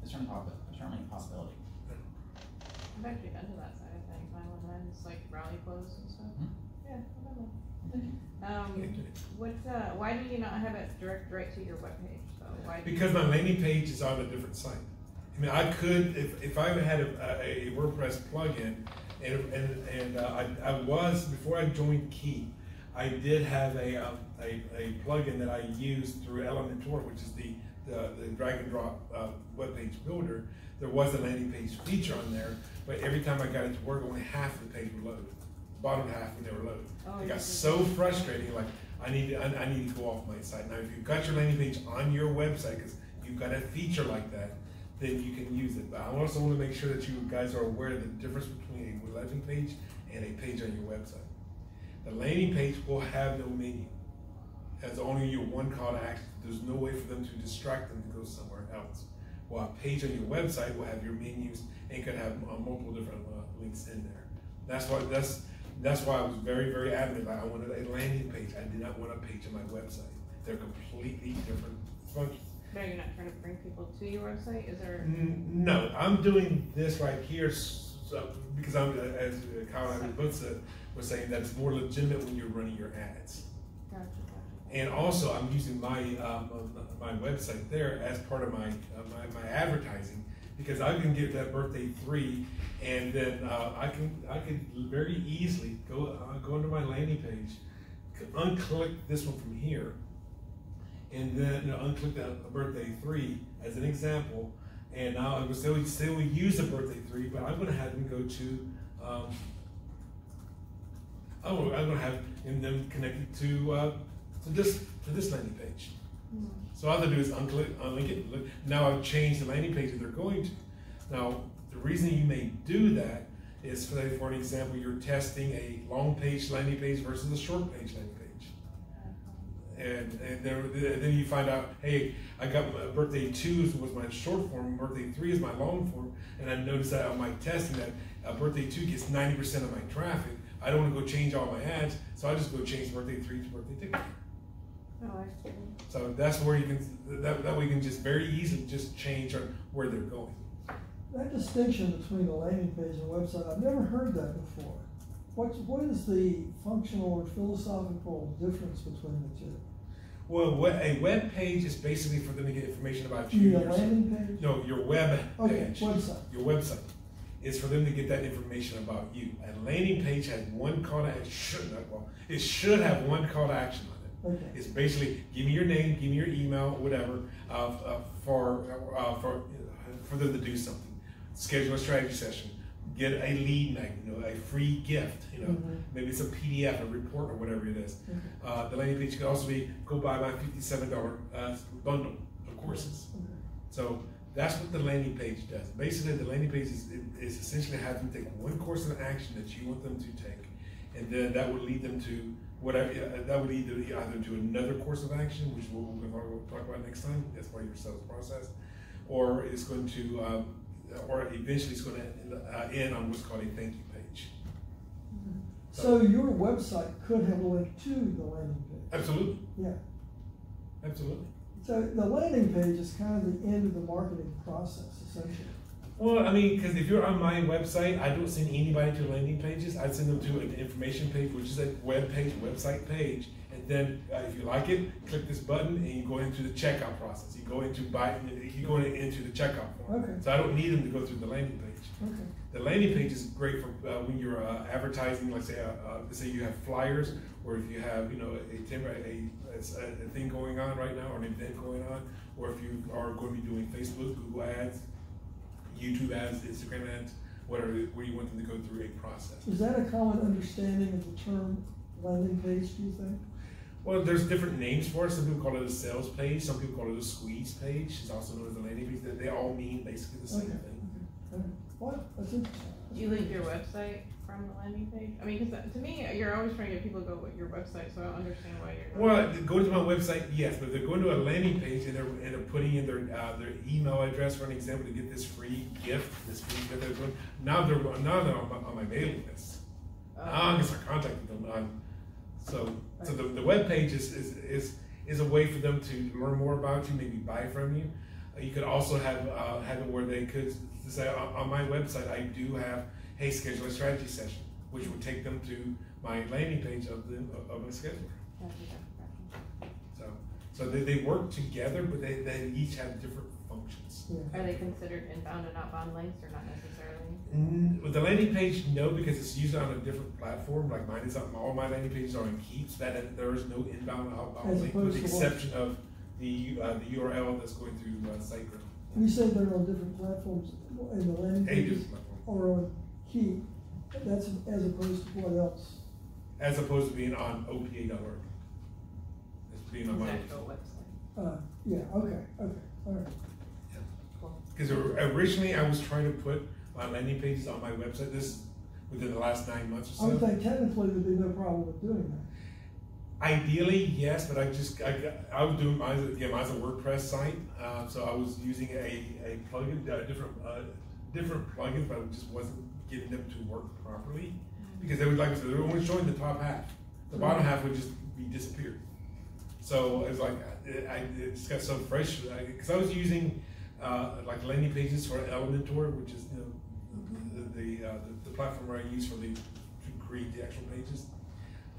It's certainly, poss- certainly a possibility. I've actually been to that side of things, nine one one, it's like rally clothes and stuff. Hmm. Yeah, I've. Um, what, uh, why do you not have it direct right to your webpage, though? Why? do you- Because my landing page is on a different site. I mean, I could, if, if I had a, a WordPress plugin, and, and, and uh, I, I was, before I joined Keap, I did have a, um, a, a plugin that I used through Elementor, which is the, the, the drag and drop, uh, webpage builder. There was a landing page feature on there, but every time I got it to work, only half the page would load. Bottom half would never load. Oh, It got so frustrating, like, I need, to- I, I need to go off my site. Now, if you've got your landing page on your website, cause you've got a feature like that, then you can use it. But I also wanna make sure that you guys are aware of the difference between a landing page and a page on your website. The landing page will have no menu. Has only your one call to action. There's no way for them to distract them to go somewhere else. While a page on your website will have your menus and could have uh, multiple different uh, links in there. That's why, that's, that's why I was very, very adamant, like I wanted a landing page, I did not want a page on my website. They're completely different functions. No, you're not trying to bring people to your website, is there? No, I'm doing this right here, so, because I'm, uh, as Kyle and both said, was saying that it's more legitimate when you're running your ads. Gotcha, gotcha. And also, I'm using my, um, uh, my website there as part of my, uh, my, my advertising, because I can give that birthday three, and then, uh, I can, I can very easily go, uh, go into my landing page, unclick this one from here, and then, you know, unclick that birthday three as an example, and now I will still, still use the birthday three, but I'm gonna have them go to, um, oh, I'm gonna have them connected to, uh, to this, to this landing page. Hmm. So all I have to do is unclick, unlink it, now I've changed the landing page that they're going to. Now, the reason you may do that is for, for an example, you're testing a long page landing page versus a short page landing page. And, and then, then you find out, hey, I got my birthday two was my short form, birthday three is my long form, and I noticed that on my testing that uh, birthday two gets ninety percent of my traffic. I don't want to go change all my ads, so I just go change birthday three to birthday two. Oh, I see. So that's where you can, that, that way you can just very easily just change where they're going. That distinction between a landing page and a website, I've never heard that before. What's, what is the functional or philosophical difference between the two? Well, a web page is basically for them to get information about You you. mean a your- landing page? No, your web Okay, page, website. your website, is for them to get that information about you. A landing page has one call to action, should not, well, it should have one call to action on it. Okay. It's basically, give me your name, give me your email, whatever, uh, uh, for, uh, for, for them to do something. Schedule a strategy session, get a lead magnet, you know, a free gift, you know, Mhm. maybe it's a PDF, a report, or whatever it is. Okay. Uh, the landing page could also be, go buy my fifty-seven dollar, uh, bundle of courses. Okay. So that's what the landing page does. Basically, the landing page is, is essentially have them take one course of action that you want them to take. And then that would lead them to whatever, uh, that would lead them either to another course of action, which we'll, we'll talk- talk about next time, that's part of your sales process. Or it's going to, um, or eventually it's gonna, uh, end on what's called a thank you page. So your website could have a link to the landing page? Absolutely, Yeah. absolutely. So the landing page is kind of the end of the marketing process essentially. Well, I mean, because if you're on my website, I don't send anybody to landing pages. I send them to an information page, which is a web page, website page. Then, uh, if you like it, click this button and you go into the checkout process. You go into buy, you go into the checkout form. Okay. So I don't need them to go through the landing page. Okay. The landing page is great for uh, when you're uh, advertising. Let's say, uh, uh, let's say you have flyers, or if you have, you know, a a, a, a thing going on right now, or an event going on, or if you are going to be doing Facebook, Google ads, YouTube ads, Instagram ads, whatever, where you want them to go through a process. Is that a common understanding of the term landing page, do you think? Well, there's different names for it. Some people call it a sales page. Some people call it a squeeze page. It's also known as a landing page. They, they all mean basically the same Okay. thing. Okay. Well, that's interesting. Do you link your website from the landing page? I mean, cause to me, you're always trying to get people to go to your website, so I don't understand why you're. Well, going to my website, yes, but if they're going to a landing page and they're, and they're putting in their, uh, their email address, for an example, to get this free gift, this free gift, they're going, now they're, now they're on my, on my mailing list. Now I can start contacting them, um, so, so the, the web page is, is, is, is a way for them to learn more about you, maybe buy from you. Uh, You could also have, uh, have it where they could say, on, on my website, I do have, hey, schedule a strategy session, which would take them to my landing page of the, of a scheduler. Gotcha, gotcha, So, so they, they work together, but they, they each have different functions. Yeah. Are they considered inbound and outbound links or not necessarily? With the landing page, no, because it's usually on a different platform, like mine is on, all my landing pages are on Keaps, that, there is no inbound, outbound link, with the opposed to what? exception of the, uh, the URL that's going through, uh, SiteGround. You said they're on different platforms, and the landing pages different platform, are on Keap, that's as opposed to what else? as opposed to being on OPA.org. It's being on The my, website. Uh, yeah, okay, okay, all right. Cool. because originally I was trying to put my landing pages on my website, this, within the last nine months or so. I would think technically there'd be no problem with doing that. Ideally, yes, but I just, I, I was doing mine, again, mine's a WordPress site, uh, so I was using a, a plugin, uh, different, uh, different plugins, but I just wasn't getting them to work properly. Because they would, like I said, they were only showing the top half, the bottom half would just be disappeared. So it's like, I, I it just got so fresh, I- cause I was using, uh, like landing pages for Elementor, which is, you know, the, uh, the, the platform where I use for the, to create the actual pages.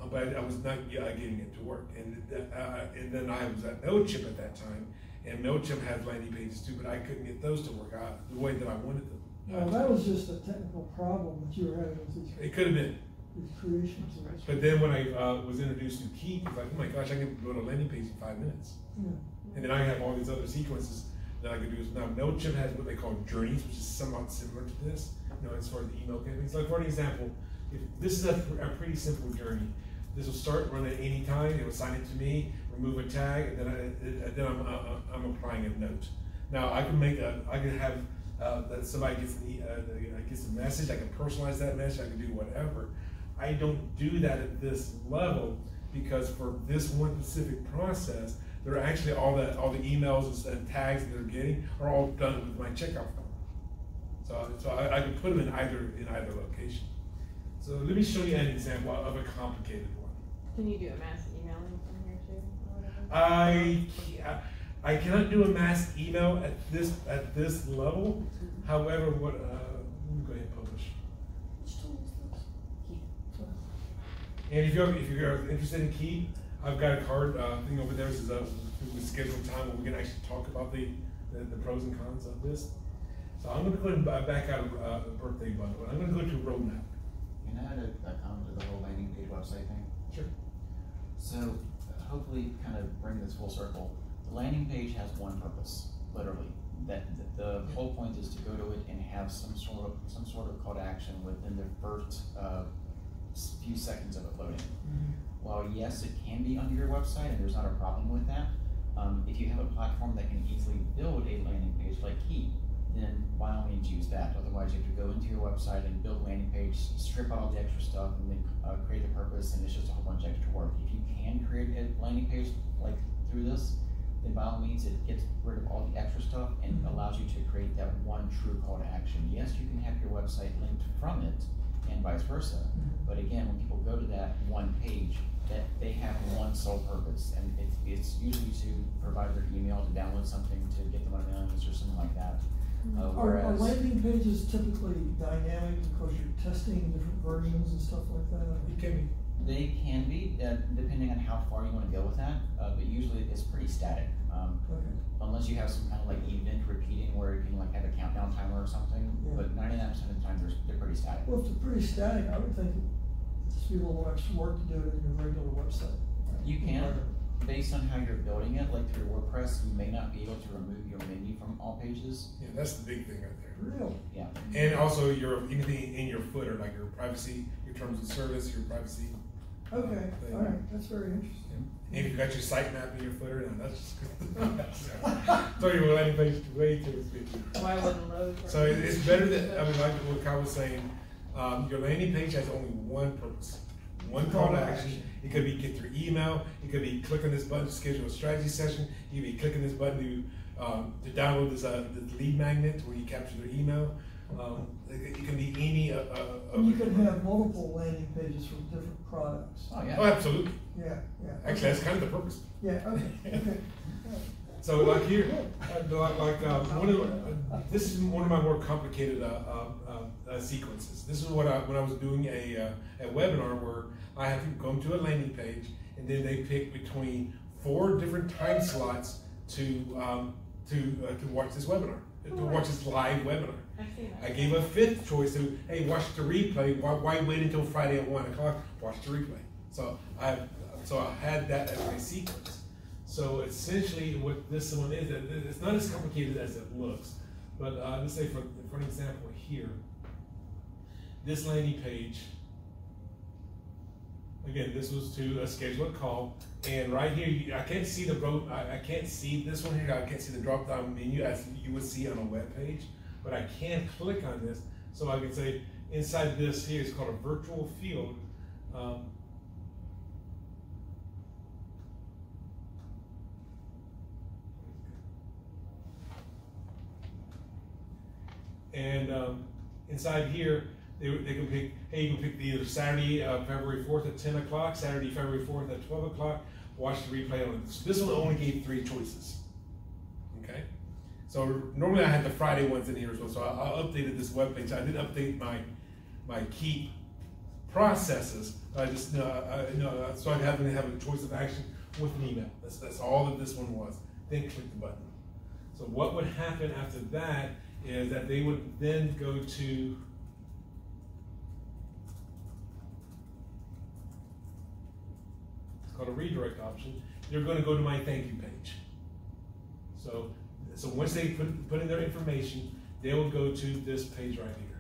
Uh, but I was not uh, getting it to work, and, uh, and then I was at MailChimp at that time, and MailChimp had landing pages too, but I couldn't get those to work out the way that I wanted them. Well, that was just a technical problem that you were having with these, It could have been, but then when I, uh, was introduced to Keap, it's like, oh my gosh, I can build a landing page in five minutes. Yeah. And then I have all these other sequences that I could do. Now MailChimp has what they call journeys, which is somewhat similar to this, you know, as the email campaigns. Like for an example, if this is a, a pretty simple journey. This will start run at any time, it will sign it to me, remove a tag, and then I, then I'm, uh, I'm applying a note. Now, I can make a, I can have, uh, that somebody gets uh, the- gets a message, I can personalize that message, I can do whatever. I don't do that at this level, because for this one specific process, they're actually, all the, all the emails and tags that they're getting are all done with my checkout. So, so I, I can put them in either, in either location. So let me show you an example of a complicated one. Can you do a mass emailing from here too, or whatever? I, I cannot do a mass email at this, at this level. However, what, uh, let me go ahead and publish. And if you're, if you're interested in Keap, I've got a card, uh, thing over there, this is a, we schedule time where we can actually talk about the, the, the pros and cons of this. So I'm gonna go ahead and back out a, a birthday bundle, I'm gonna go to roadmap. Can I add a, a comment to the whole landing page website thing? Sure. So uh, hopefully kind of bring this full circle. The landing page has one purpose, literally. That, that the whole point is to go to it and have some sort of, some sort of call to action within the first, uh, few seconds of it loading. While yes, it can be under your website and there's not a problem with that, um, if you have a platform that can easily build a landing page like Keap, then by all means use that. Otherwise, you have to go into your website and build a landing page, strip out all the extra stuff, and then uh, create the purpose, and it's just a whole bunch of extra work. If you can create a landing page like through this, then by all means, it gets rid of all the extra stuff and allows you to create that one true call to action. Yes, you can have your website linked from it, and vice versa. But again, when people go to that one page, that they have one sole purpose, and it's, it's usually to provide their email, to download something, to get them on a mailing list or something like that. Uh, Are, are whereas, landing pages typically dynamic because you're testing different versions and stuff like that? You can, be. they can be, uh, depending on how far you wanna go with that, uh, but usually it's pretty static. Um, Okay, unless you have some kind of like event repeating where you can like have a countdown timer or something, Yeah. but ninety-nine percent of the time, they're, they're pretty static. well, if they're pretty static, I would think it'd just be a little extra work to do it in your regular website. You can, based on how you're building it, like through WordPress, you may not be able to remove your menu from all pages. yeah, that's the big thing right there. Really? Yeah, And also your, anything in your footer, like your privacy, your terms of service, your privacy. Okay, all right, that's very interesting. And if you got your sitemap in your footer, now that's just good. *laughs* So your landing page is way too expensive. Why wouldn't load? So it's better that, I mean, like what Kyle was saying, Um, your landing page has only one purpose, one call to action. It could be get through email. It could be click on this button to schedule a strategy session. You could be clicking this button to um, to download this, uh, this lead magnet where you capture their email. Um, it, it can be any. Uh, uh, And you can have multiple landing pages for different products. Oh, yeah. Oh, absolutely. Yeah, yeah. Actually, that's kind of the purpose. Yeah, okay, okay. *laughs* So like here, uh, like, like uh, one of uh, this is one of my more complicated uh, uh, uh, sequences. This is what I when I was doing a uh, a webinar where I have to go to a landing page and then they pick between four different time slots to um, to uh, to watch this webinar, to watch this live webinar. I gave a fifth choice to hey, watch the replay. Why, why wait until Friday at one o'clock? Watch the replay. So I, so I had that as my sequence. So essentially, what this one is, it- it's not as complicated as it looks. But uh, let's say for, for an example here, this landing page. Again, this was to a scheduled call, and right here, I can't see the road. I, I can't see this one here. I can't see the drop down menu as you would see on a web page but I can click on this. So I can say inside this here is called a virtual field. Um, and um, inside here, they, they can pick, hey, you can pick the either Saturday, uh, February 4th at 10 o'clock, Saturday, February 4th at 12 o'clock, watch the replay on this. This one only gave three choices. Okay? So normally I had the Friday ones in here as well. So I, I updated this webpage. I did update my my key processes. I just know, I, you know, so I have to have a choice of action with an email. That's that's all that this one was. Then click the button. So what would happen after that is that they would then go to it's called a redirect option. They're going to go to my thank you page. So so once they put, put in their information, they will go to this page right here.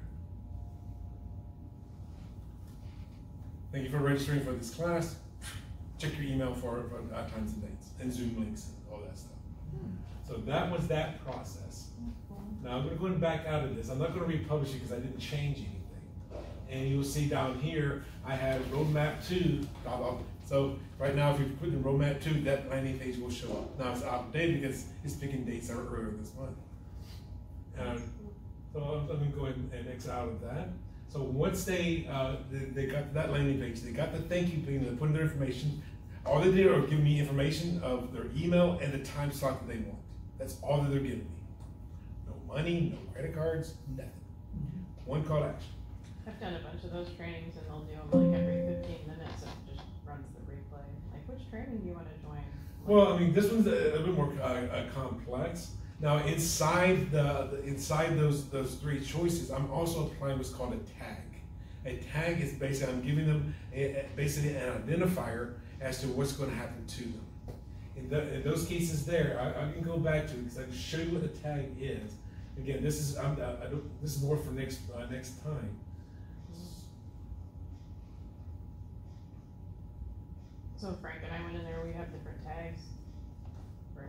Thank you for registering for this class. Check your email for, for uh, times and dates and Zoom links and all that stuff. So that was that process. Now I'm going to go back out of this. I'm not going to republish it because I didn't change anything. And you'll see down here, I have roadmap two. So right now, if you put in roadmap two, that landing page will show up. Now it's outdated because it's picking dates were earlier this month. So I'm going to go ahead and exit out of that. So once they, uh, they they got that landing page, they got the thank you page, they put in their information. All they did are give me information of their email and the time slot that they want. That's all that they're giving me. Money, no credit cards, nothing. One call to action. I've done a bunch of those trainings and they'll do them like every fifteen minutes and it just runs the replay. Like, which training do you wanna join? Well, I mean, this one's a, a bit more uh, uh, complex. Now, inside the, the inside those those three choices, I'm also applying what's called a tag. A tag is basically I'm giving them a, a- basically an identifier as to what's going to happen to them. In, the, in those cases, there I, I can go back to it because I can show you what a tag is. Again, this is I'm, I don't, this is more for next uh, next time. So Frank and I went in there, we have different tags. Right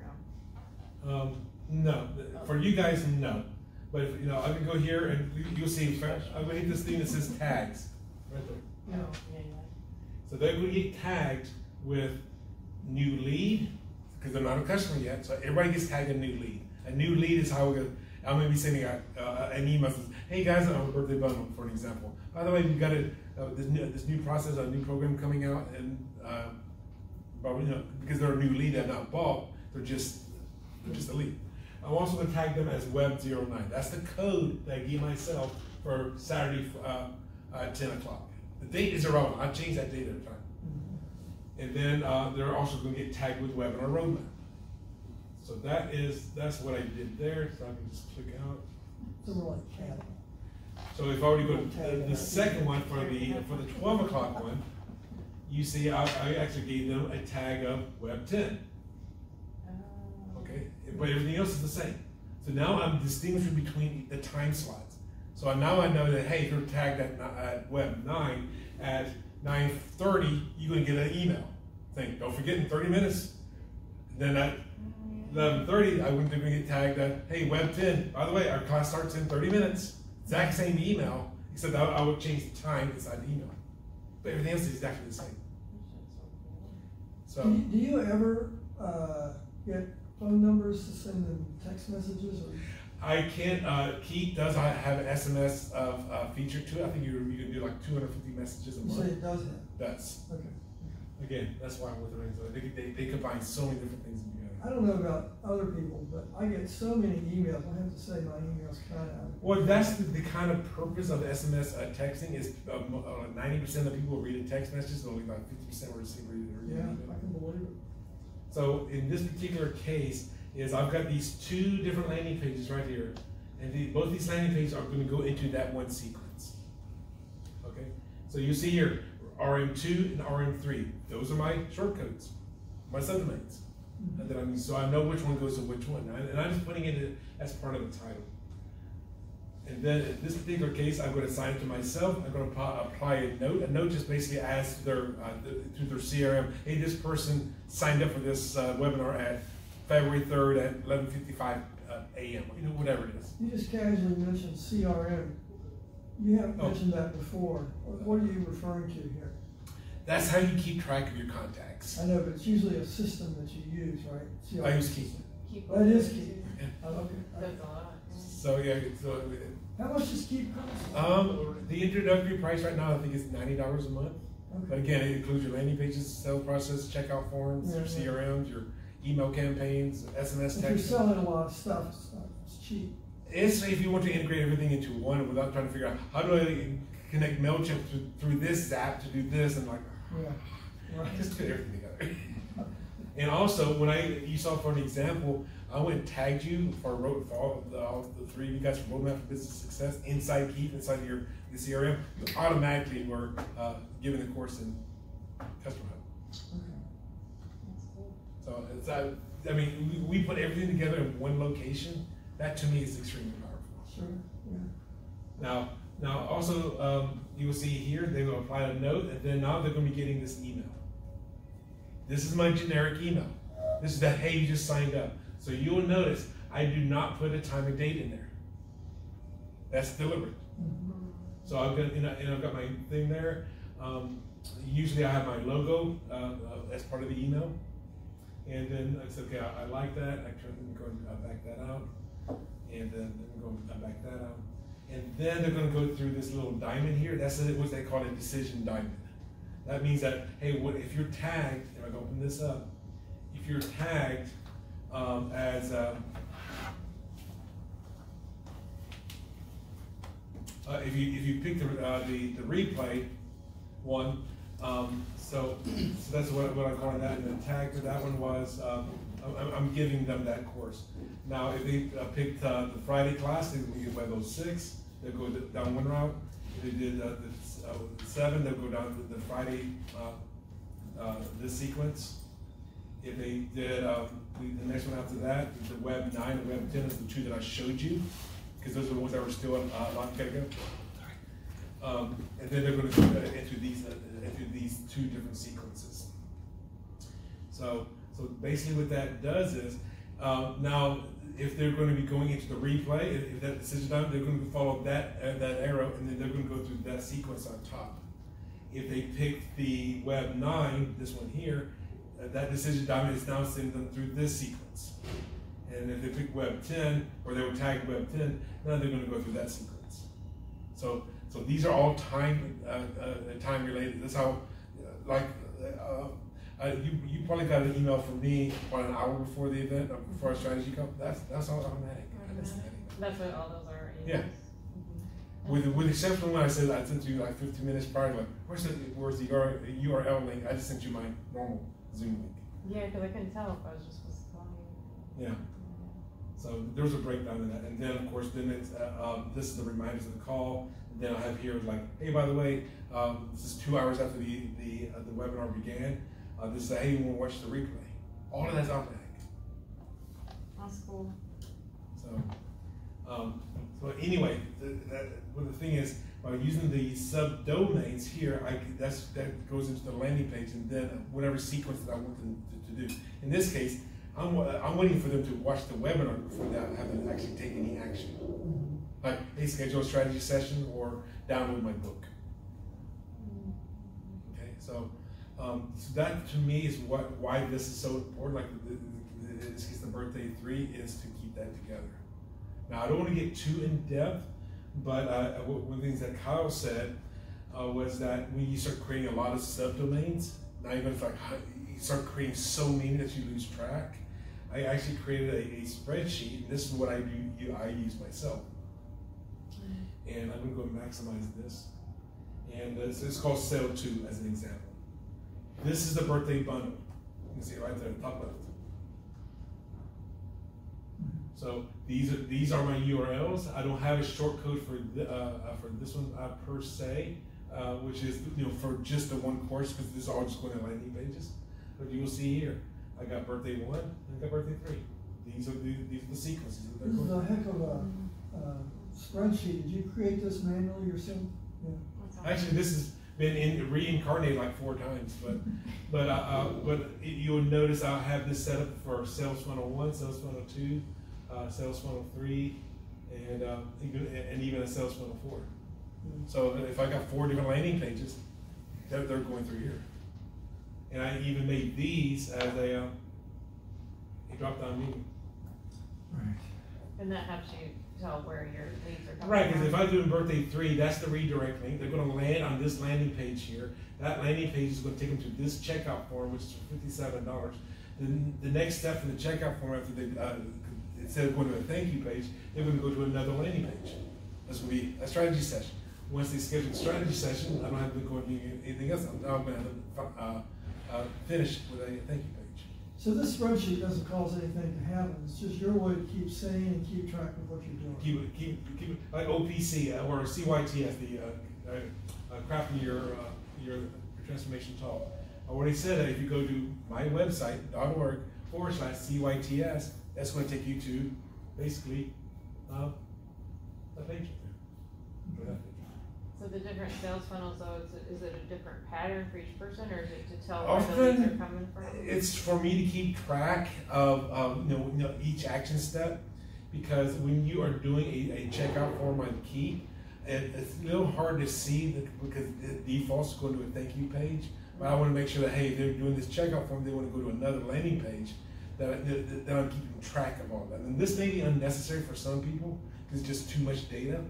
now. Um, no, for you guys, no. But if, you know, I can go here and you, you'll see. I'm to hit this thing that says tags. Right there. No, yeah, yeah. So they're going to get tagged with new lead because they're not a customer yet. So everybody gets tagged a new lead. A new lead is how we're going to. I'm going to be sending out uh, an email says, "Hey guys, on a birthday bundle, for an example. By the way, we've got a uh, this new this new process, a new program coming out, and uh, but you know because they're a new lead and not bought, they're just they're just a lead. I'm also going to tag them as Web09. That's the code that I give myself for Saturday uh, at 10 o'clock. The date is irrelevant. I change that date every time. And then uh, they're also going to get tagged with webinar roadmap. So that is that's what I did there. So I can just click out. So we're like cattle. So if I were to go to the, the second one for the for the 12 o'clock one, you see I, I actually gave them a tag of Web 10. Uh, Okay, but everything else is the same. So now I'm distinguishing between the time slots. So now I know that hey, if you're tagged at, at web nine at nine thirty, you're gonna get an email saying, "Don't forget in thirty minutes." Then at eleven thirty, I wouldn't even get tagged at, "Hey, web ten. By the way, our class starts in thirty minutes." Exact same email, except I, I would change the time inside the email. But everything else is exactly the same. So Do you, do you ever, uh, get phone numbers to send them text messages or? I can, uh, Keap does ha- have an SMS of, uh, feature to it. I think you, you can do like two hundred fifty messages a month. it does have, That's, okay. again, that's why I'm with the rings. They, they, they combine so many different things. I don't know about other people, but I get so many emails, I have to say my email's kind of. Well, that's the, the kind of purpose of SMS uh, texting is uh, ninety percent of people read a text message, and only about fifty percent will receive read it. Yeah, I can believe it. So in this particular case, is I've got these two different landing pages right here, and the, both these landing pages are going to go into that one sequence. Okay, so you see here RM2 and RM3. Those are my shortcodes, my subdomains. Then I'm, so I know which one goes to which one, and I'm just putting it as part of the title. And then in this particular case, I'm gonna assign it to myself, I'm gonna apply, apply a note, a note just basically to their, uh, through their CRM, hey, this person signed up for this, uh, webinar at February third at eleven fifty-five, uh, AM, you know, whatever it is. You just casually mentioned CRM. You have Oh. mentioned that before. What are you referring to here? That's how you keep track of your contacts. I know, but it's usually a system that you use, right? CRM. I use Keap. Keap. That is Keap. Yeah. Oh, okay. That's a lot. yeah. So, yeah, so, How much does Keap cost? um, the introductory price right now, I think is ninety dollars a month. Okay. But again, it includes your landing pages, sales process, checkout forms, your Yeah, yeah. CRMs, your email campaigns, SMS If you're selling a lot of stuff, it's, not- it's cheap. It's if you want to integrate everything into one without trying to figure out how do I connect MailChimp through, through this app to do this and like, Yeah. Right. just put everything together. And also, when I, you saw for an example, I went and tagged you for, ro- for all, the, all the three of you guys for Roadmap for Business Success inside Keap, inside your, the CRM, you automatically were, uh, given the course in Customer Hub. Okay. That's cool. So it's, uh, I mean, we, we put everything together in one location. That to me is extremely powerful. Sure, yeah. Now, now also, um, you will see here, they will apply a note and then now they're gonna be getting this email. This is my generic email. This is that, hey, you just signed up. So you will notice, I do not put a time and date in there. That's deliberate. So I've got, and, I, I've got my thing there. Um, usually I have my logo uh, as part of the email. And then I said, okay, I, I like that. I turn, I'm going to back that out. And then I'm going to back that out. And then they're going to go through this little diamond here. That's what they call a decision diamond. That means that, hey, what, if you're tagged, if I can open this up, if you're tagged um, as, um, uh, if you, if you pick the, uh, the, the replay one, um, so, so that's what, what I'm calling that, and the tag for that one was, um, I'm, I'm giving them that course. Now, if they uh, picked, uh, the Friday class, they would get Web 06, they'll go down one route. They did, uh, the, uh, seven, they'll go down to the Friday, uh, uh, this sequence. If they did, um, the, the next one after that, the Web nine and Web ten is the two that I showed you, because those are the ones that were still, uh, locked, gotta. Um, and then they're gonna go into these, uh, into these two different sequences. So, so basically what that does is, uh, now, if they're gonna be going into the replay, if, if that decision time, they're gonna follow that, uh, that arrow, and then they're gonna go through that sequence on top. If they pick the web nine, this one here, uh, that decision diamond is now sending them through this sequence. And if they pick web ten, or they were tagged web ten, now they're gonna go through that sequence. So, so these are all time, uh, uh, time related. That's how, uh, like, uh, uh, you, you probably got an email from me about an hour before the event, or before our strategy come. That's, that's all automatic. That's automatic. That's what all those are. Yeah. Mhm. With, with the exception when I said I sent you like fifteen minutes prior, like, where's the, where's the URL link? I just sent you my normal Zoom link. Yeah, cause I couldn't tell if I was just supposed to call you. Yeah. So there's a breakdown in that, and then of course, then it's, uh, um, this is the reminders of the call. And then I have here like, hey, by the way, um, this is two hours after the, the, uh, the webinar began. Uh, this is, hey, you wanna watch the replay? All of that's automatic. That's cool. So, um, so anyway, the, that, well, the thing is, by using the subdomains here, I, that's, that goes into the landing page and then whatever sequence that I want them to, to do. In this case, I'm, I'm waiting for them to watch the webinar before they have them actually take any action. like, hey, schedule a strategy session or download my book. Okay, so, um, so that to me is what, why this is so important, like, the, the, in this case, the birthday three, is to keep that together. Now, I don't wanna get too in-depth, but, uh, one of the things that Kyle said, uh, was that when you start creating a lot of subdomains, now even if like, you start creating so many that you lose track. I actually created a, a spreadsheet, and this is what I do, you, I use myself. And I'm gonna go maximize this. And this is called sale two as an example. This is the birthday bundle. You can see it right there, in the top left. So these are these are my URLs. I don't have a short code for the, uh, uh, for this one uh, per se, uh, which is you know for just the one course because this is all just going to landing pages. But you will see here, I got birthday one, and I got birthday three. These are the, these are the sequences. This is a heck of a, uh, spreadsheet. Did you create this manually yourself? Yeah. Actually, this has been in, reincarnated like four times, but but uh, uh, but you'll notice I'll have this set up for sales funnel one, sales funnel two, uh, sales funnel three, and uh, even and even a sales funnel four. So if I got four different landing pages, they're, they're going through here. And I even made these as a, uh, a drop down menu. Right. And that helps you tell where your leads are coming from. Right, because if I'm doing birthday three, that's the redirect link. They're gonna land on this landing page here. That landing page is gonna take them to this checkout form, which is fifty-seven dollars. Then the next step in the checkout form after they, uh, instead of going to a thank you page, they're gonna go to another landing page. That's gonna be a strategy session. Once they schedule the strategy session, I don't have to go and do anything else. I'm now gonna uh, uh, finish with a thank you. So this spreadsheet doesn't cause anything to happen. It's just your way to keep seeing and keep track of what you're doing. keep it, keep, keep it, like OPC uh, or CYTS, the, uh, uh, uh, crafting your, uh, your, your transformation talk. I already said that if you go to my website, .org forward slash CYTS, that's gonna take you to basically, uh, a page. To page. So the different sales funnels, though, is it, is it a different pattern for each person, or is it to tell where the leads are coming from? It's for me to keep track of, um, you know, you know, each action step, because when you are doing a, a checkout form on Keap, it, it's a little hard to see that, because the defaults to go to a thank you page. But I wanna make sure that, hey, they're doing this checkout form, they wanna go to another landing page, that, that, that I'm keeping track of all that. And this may be unnecessary for some people, cause it's just too much data.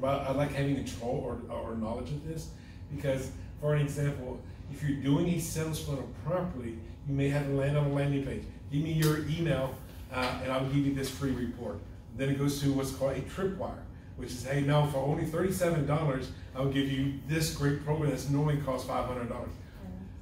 But I like having control or, or knowledge of this because, for an example, if you're doing a sales funnel properly, you may have to land on a landing page. Give me your email uh, and I'll give you this free report. Then it goes to what's called a tripwire, which is, hey, now for only $37, I'll give you this great program that's normally costs $500.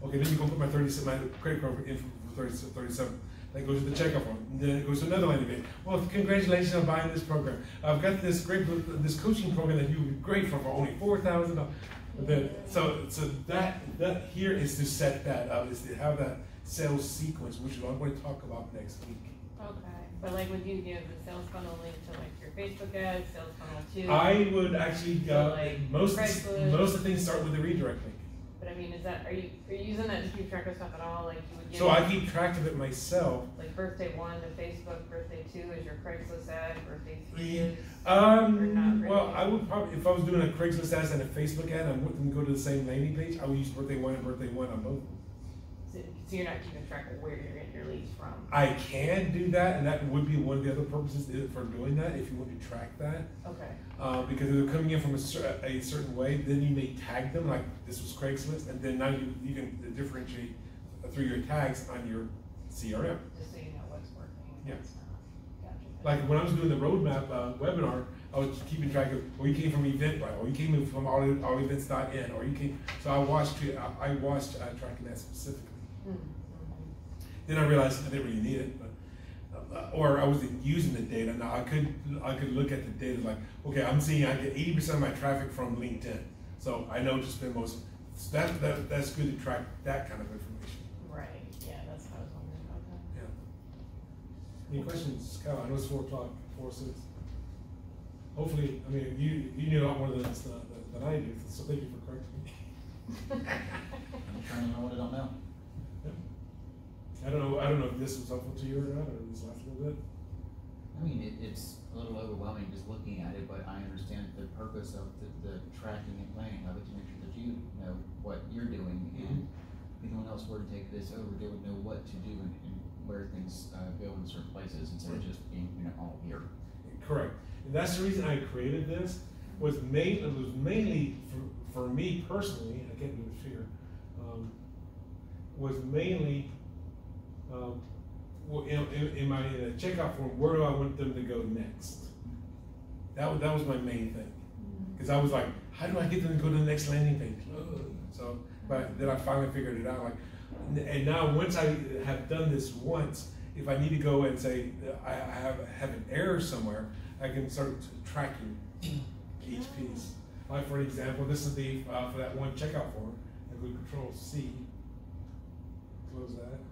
Okay, then you go put my 37, my credit card info for 37 that goes to the checkup one. Then it goes to another one event. Well, congratulations on buying this program. I've got this great this coaching program that you would be grateful for only four thousand dollars. So, so that, that here is to set that up, is to have that sales sequence, which I'm going to talk about next week. Okay, but like would you give the sales funnel link to like your Facebook ads, sales funnel too? I would actually, uh, so like most, most of the things start with a redirecting. But I mean, is that, are you, are you using that to keep track of stuff at all, like you would? So I keep track of it myself. Like birthday one to Facebook, birthday two is your Craigslist ad, birthday three is, Or Um, well. I would probably, if I was doing a Craigslist ad and a Facebook ad, I wouldn't go to the same landing page, I would use birthday one and birthday one on both. So so you're not keeping track of where you're getting your leads from? I can do that, and that would be one of the other purposes for doing that, if you want to track that. Okay, Uh, because if they're coming in from a cer- a certain way, then you may tag them, like this was Craigslist, and then now you, you can differentiate through your tags on your CRM. just so you know what's working Yeah. what's not, gotcha. Like when I was doing the roadmap uh, webinar, I was keeping track of, oh, you came from Eventbrite, or you came in from all, allevents.in, or you came, so I watched, I, I watched uh, tracking that specifically. Then I realized I didn't really need it, but, uh, or I wasn't using the data. Now I could, I could look at the data like, okay, I'm seeing I get eighty percent of my traffic from LinkedIn, so I know to spend most. So that, that that's good to track that kind of information. Right, yeah, that's what I was wondering about that. Yeah. Any questions, Kyle? I know it's four o'clock, four six. Hopefully, I mean, you you knew a lot more than this, uh, than I do, so thank you for correcting me. *laughs* I'm trying to know what I don't know. I don't know. I don't know if this was helpful to you or not, or this last little bit. I mean, it, it's a little overwhelming just looking at it, but I understand the purpose of the, the tracking and planning of it to make sure that you know what you're doing and if anyone else were to take this over, they would know what to do and, and where things, uh, go in certain places instead of just being, you know, all here. Correct. And that's the reason I created this, was main, it was mainly for, for me personally, I can't do it here, um, was mainly, um, well, in, my uh, checkout form, where do I want them to go next? That was, that was my main thing. Cause I was like, how do I get them to go to the next landing page? So, but then I finally figured it out, like, and now, once I have done this once, if I need to go and say, I, I have, have an error somewhere, I can start tracking each piece. Like, for example, this is the, uh, for that one checkout form, if we control C, close that, go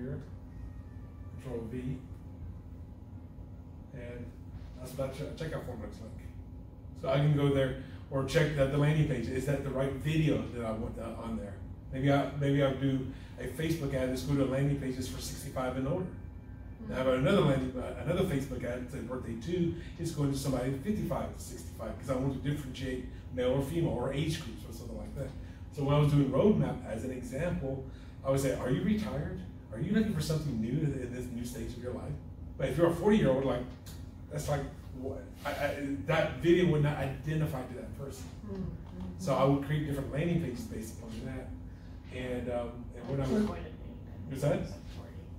here, control V, and that's what that che- checkout form looks like. So I can go there or check that the landing page, is that the right video that I want uh, on there? Maybe I, maybe I'll do a Facebook ad that's go to landing pages for sixty-five and older. Now, have another landing, uh, another Facebook ad that says birthday two is going to somebody fifty-five to sixty-five, because I want to differentiate male or female or age groups or something like that. So when I was doing roadmap as an example, I would say, are you retired? Are you looking for something new in in this new stage of your life? But if you're a forty-year-old, like, that's like, what, I, I, that video would not identify to that person. So I would create different landing pages based upon that. And, um, and when I You was, at me. Who's that? You said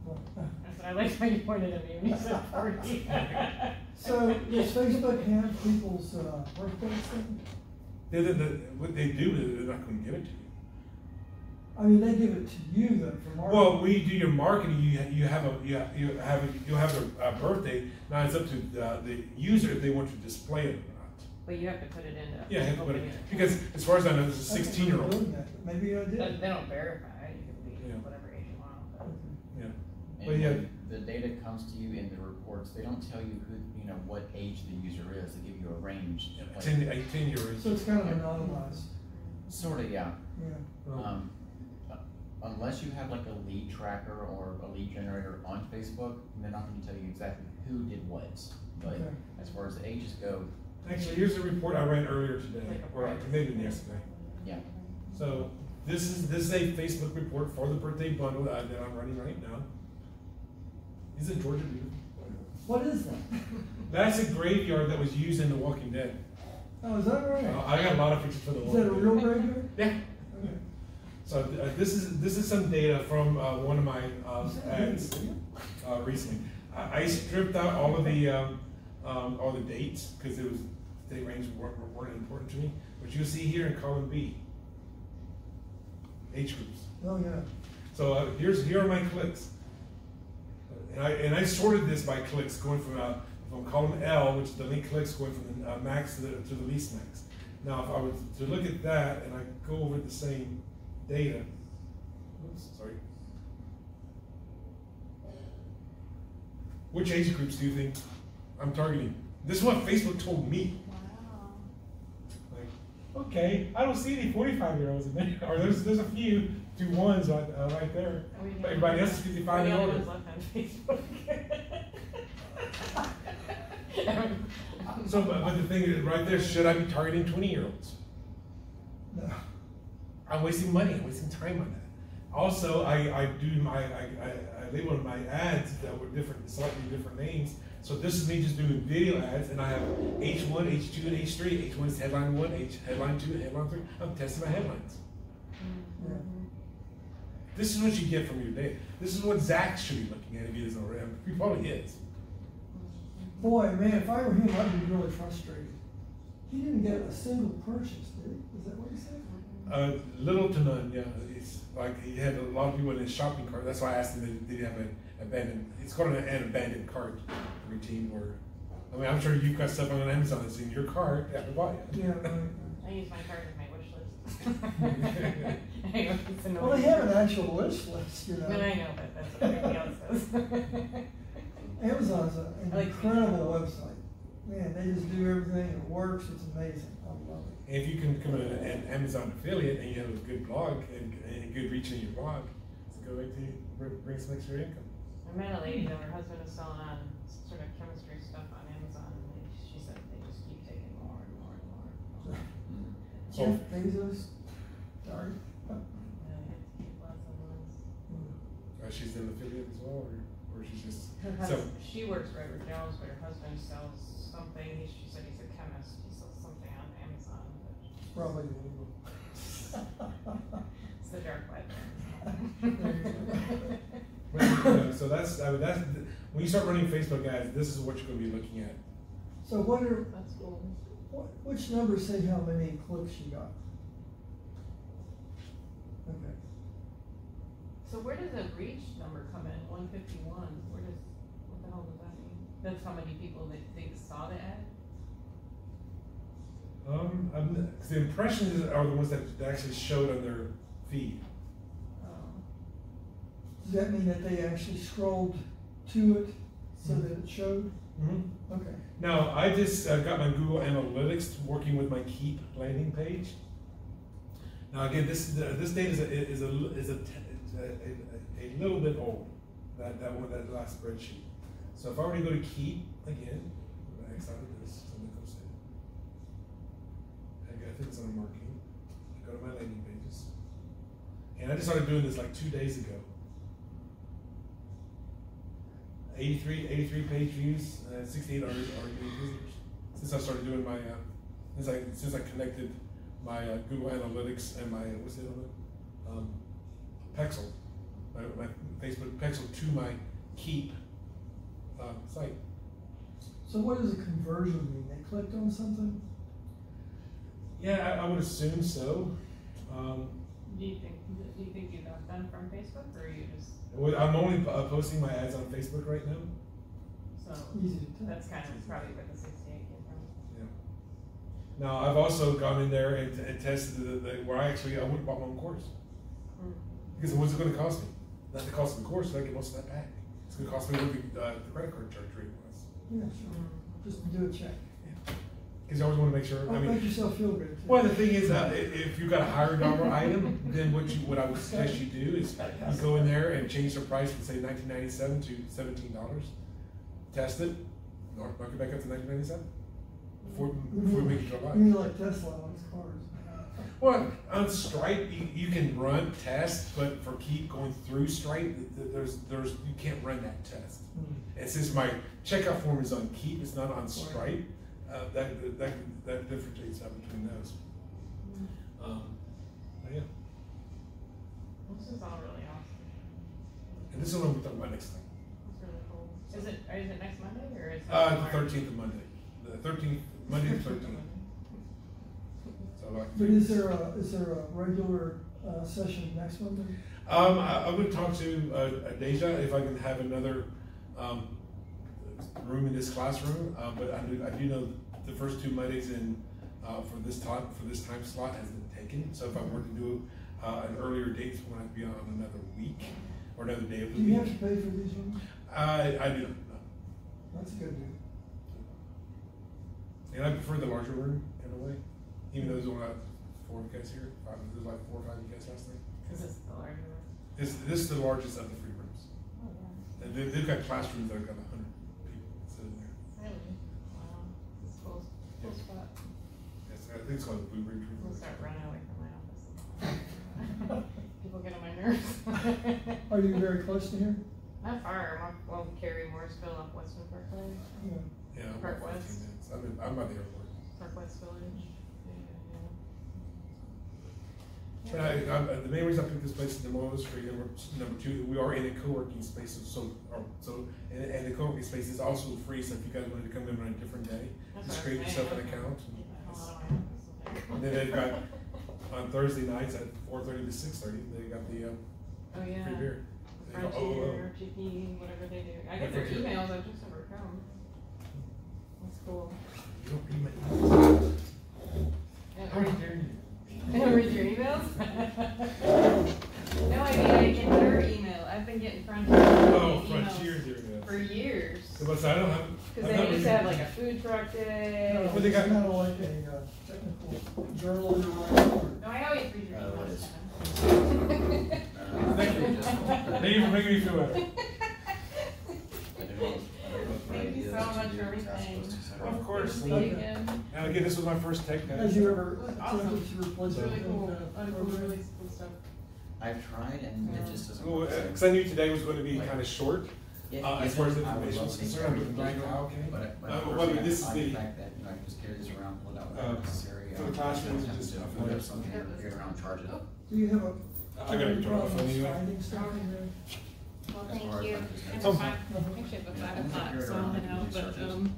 40. I said, I liked how you pointed at me when you said forty. *laughs* So does Facebook have people's, uh, birthdays then? they, they, they, what they do is they're not gonna give it to you. I mean, they give it to you though for marketing. Well, when you do your marketing, you, you have a, you ha- you have, a- you have a, a birthday, now it's up to the, the user if they want to display it or not. But you have to put it into. Yeah, you have to put it, opening because as far as I know, this is a I think sixteen year they're old. doing that, but Maybe I They did. they don't verify, you can be Yeah. whatever age you want, but. Yeah, And But yeah. the data comes to you in the reports, they don't tell you who, you know, what age the user is, they give you a range. like- ten, a ten year. So it's kind of anonymized, Sorta, yeah. yeah. Um, uh, unless you have like a lead tracker or a lead generator on Facebook, they're not gonna tell you exactly who did what. But Okay. as far as the ages go, Actually, here's a report I ran earlier today, or private- maybe yesterday. yeah. So this is, this is a Facebook report for the birthday bundle that, I- that I'm running right now. Isn't Georgia beautiful? What is that? *laughs* That's a graveyard that was used in The Walking Dead. Oh, is that right? Uh, I got a lot of pictures for The Is that a real graveyard? Yeah. So uh, this is this is some data from uh, one of my uh, Is that a ads uh, recently. I, I stripped out all of the um, um, all the dates because it was date range weren't, weren't important to me. But you'll see here in column B, age groups. Oh, yeah. So uh, here's here are my clicks, and I and I sorted this by clicks, going from uh, from column L, which is the link clicks, going from the uh, max to the, to the least max. Now, if I was to look at that and I go over the same data, oops, sorry. Which age groups do you think I'm targeting? This is what Facebook told me. Wow. Like, okay, I don't see any 45 year olds in there, *laughs* or there's there's a few two ones right, uh, right there. Are we But everybody else is 55 we're the and older. left on Facebook. *laughs* So, but, but the thing is, right there, should I be targeting 20 year olds? No. I'm wasting money, I'm wasting time on that. Also, I, I do my, I, I, I label my ads that were different, slightly different names. So this is me just doing video ads, and I have H1, H2, and H3. H1 is headline one, H headline two, headline three. I'm testing my headlines. Yeah. This is what you get from your data. This is what Zach should be looking at if he doesn't already. He probably is. Mm-hmm. Boy, man, if I were him, I'd be really frustrated. He didn't get a single purchase, did he? Is that what he said? Uh, little to none, yeah. It's like he had a lot of people in his shopping cart. That's why I asked him, did did he have an abandoned, it's called an, an abandoned cart routine where, I mean, I'm sure you've got stuff on Amazon that's in your cart after buying it. Yeah. I use my cart as my wish list. *laughs* *laughs* I it's annoying. Well, they have an actual wish list, you know. No, I know, but that's what everybody else says. *laughs* Amazon's a- I an like incredible website. Man, they just do everything, it works, it's amazing, I love it. And if you can become an, an Amazon affiliate and you have a good blog and, and good reach in your blog, it's a good way to bring, bring some extra income. I met a lady though, her husband was selling on sort of chemistry stuff on Amazon, and they, she said they just keep taking more and more and more. Mm. *laughs* Jeff Bezos, sorry. Yeah, you have to keep lots of ones. Uh, she's an affiliate as well, or, or she's just, Her So- she works for Edward Jones, but her husband sells something, she said he's a chemist, he sells something on Amazon, but Probably illegal. it's the dark web. But, you know, so that's, I mean, that's, when you start running Facebook ads, this is what you're gonna be looking at. So what are, That's cool. what, which numbers say how many clicks you got? Okay, So where does the reach number come in, one fifty-one, where does, what the hell does that mean? That's how many people that they saw the ad? Um, I'm, the impressions are the ones that that actually showed on their feed. Oh. does that mean that they actually scrolled to it so that it showed? Mm-hmm. Okay, Now, I just uh, got my Google Analytics working with my Keap landing page. Now, again, this uh, this data is a is a is a, is a, a, a little bit old. That that one that last spreadsheet. So if I were to go to Keap again, X out of this, so I'm gonna go save. I I it's on marketing. Go to my landing pages, and I just started doing this like two days ago. 83, 83 page views, uh, 68 are, are visitors. Since I started doing my, uh, since I since I connected my uh, Google Analytics and my what's other one, um, Pixel, my, my Facebook Pixel to my Keap uh, site. so what does a conversion mean? They clicked on something? Yeah, I, I would assume so. Um, Do you think, do you think you got them from Facebook, or you just, well, I'm only uh, posting my ads on Facebook right now. so, Easy to tell. that's kind of probably where the sixty-eight came from. Yeah. Now I've also gone in there and, and tested the, the, where I actually I went and bought my own course. Mm. Because what's it going to cost me? Not the cost of the course, so I get most of that back. It's going to cost me what the, uh, the credit card charge rate was. Yeah, sure, just do a check. Because you always want to make sure. I Oh, make mean, yourself feel good. well, the thing is, uh, if you've got a higher dollar item, then what you what I would suggest you do is you go in there and change the price from say nineteen ninety seven to seventeen dollars. Test it, knock it back up to nineteen ninety seven. Before You before we make it go You mean like Tesla on its cars? Well, on Stripe, you, you can run tests, but for Keap going through Stripe, th- th- there's, there's, you can't run that test. Hmm. And since my checkout form is on Keap, it's not on Stripe, uh, that, that, that differentiates out between those. Um, but yeah, This is all really awesome. and this is what we'll talk about next time. It's really cool. Is it, or it next Monday, or is it? Uh, the thirteenth of Monday, the thirteenth, Monday the thirteenth, so like. But is there a, is there a regular, uh, session next Monday? Um, I, I'm gonna talk to, uh, Deja if I can have another, um, room in this classroom, uh, but I do, I do know the first two Mondays in, uh, for this time, for this time slot has been taken, so if I were to do, uh, an earlier date, it's gonna be on another week, or another day of the week. Do you have week. to pay for these rooms? I, I do, no. That's a good deal. and I prefer the larger room in a way, even though there's only like four of you guys here, five, there's like four or five of you guys last night. Cause it's the larger one. This, this is the largest of the three rooms, Oh, yeah. they, they've got classrooms that have got a hundred people sitting there. Really? Wow. It's cool. Yes, I think it's called the Blue Ridge. We'll start running away from my office. *laughs* People get on my nerves. Are you very close to here? Not far, I'm up, well, Cary, Morrisville, up Weston Parkway, Yeah. Yeah, I'm Park West. 15 minutes. I'm, in, I'm by the airport. Park West Village. Yeah, But I, I, the main reason I picked this place is number one was free. Number, number two, we are in a co-working space, so or, so and, and the co-working space is also free. So if you guys wanted to come in on a different day, That's just create yourself an account. Keep the hell out of my office. And then they've got on Thursday nights at four thirty to six thirty. They got the um, Oh, yeah. free beer. They go, Frontier, GP, whatever they do. I get their emails, I just never come. That's cool. You don't read my Yeah, How dare you? I don't read your emails? *laughs* No, I mean, I get their email. I've been getting Frontier Oh, emails Frontier doing for years. that. But I don't have. Cause they used to have like a food truck day. No, But they got- kind of like a, uh, technical journal you're writing. No, I always read your Oh, emails. Thank you. Thank you for making me feel better. *laughs* so much for everything. Of course. You again. Now, again, this was my first tech you ever Awesome. It's it? really cool, cool, really cool stuff. I've tried and it just doesn't work. Uh, because I knew today was going to be kind of short. Yeah, uh, as far as the information is concerned. But I- but uh, well, I mean, this is the fact that, I can carry this around without necessary. Uh, for the classrooms, just- something, carry around, charge it. Do you have a? I got a from you. Well, thank you. I'm concerned. I have a five, actually I have a five o'clock, so I'll head out, but, um,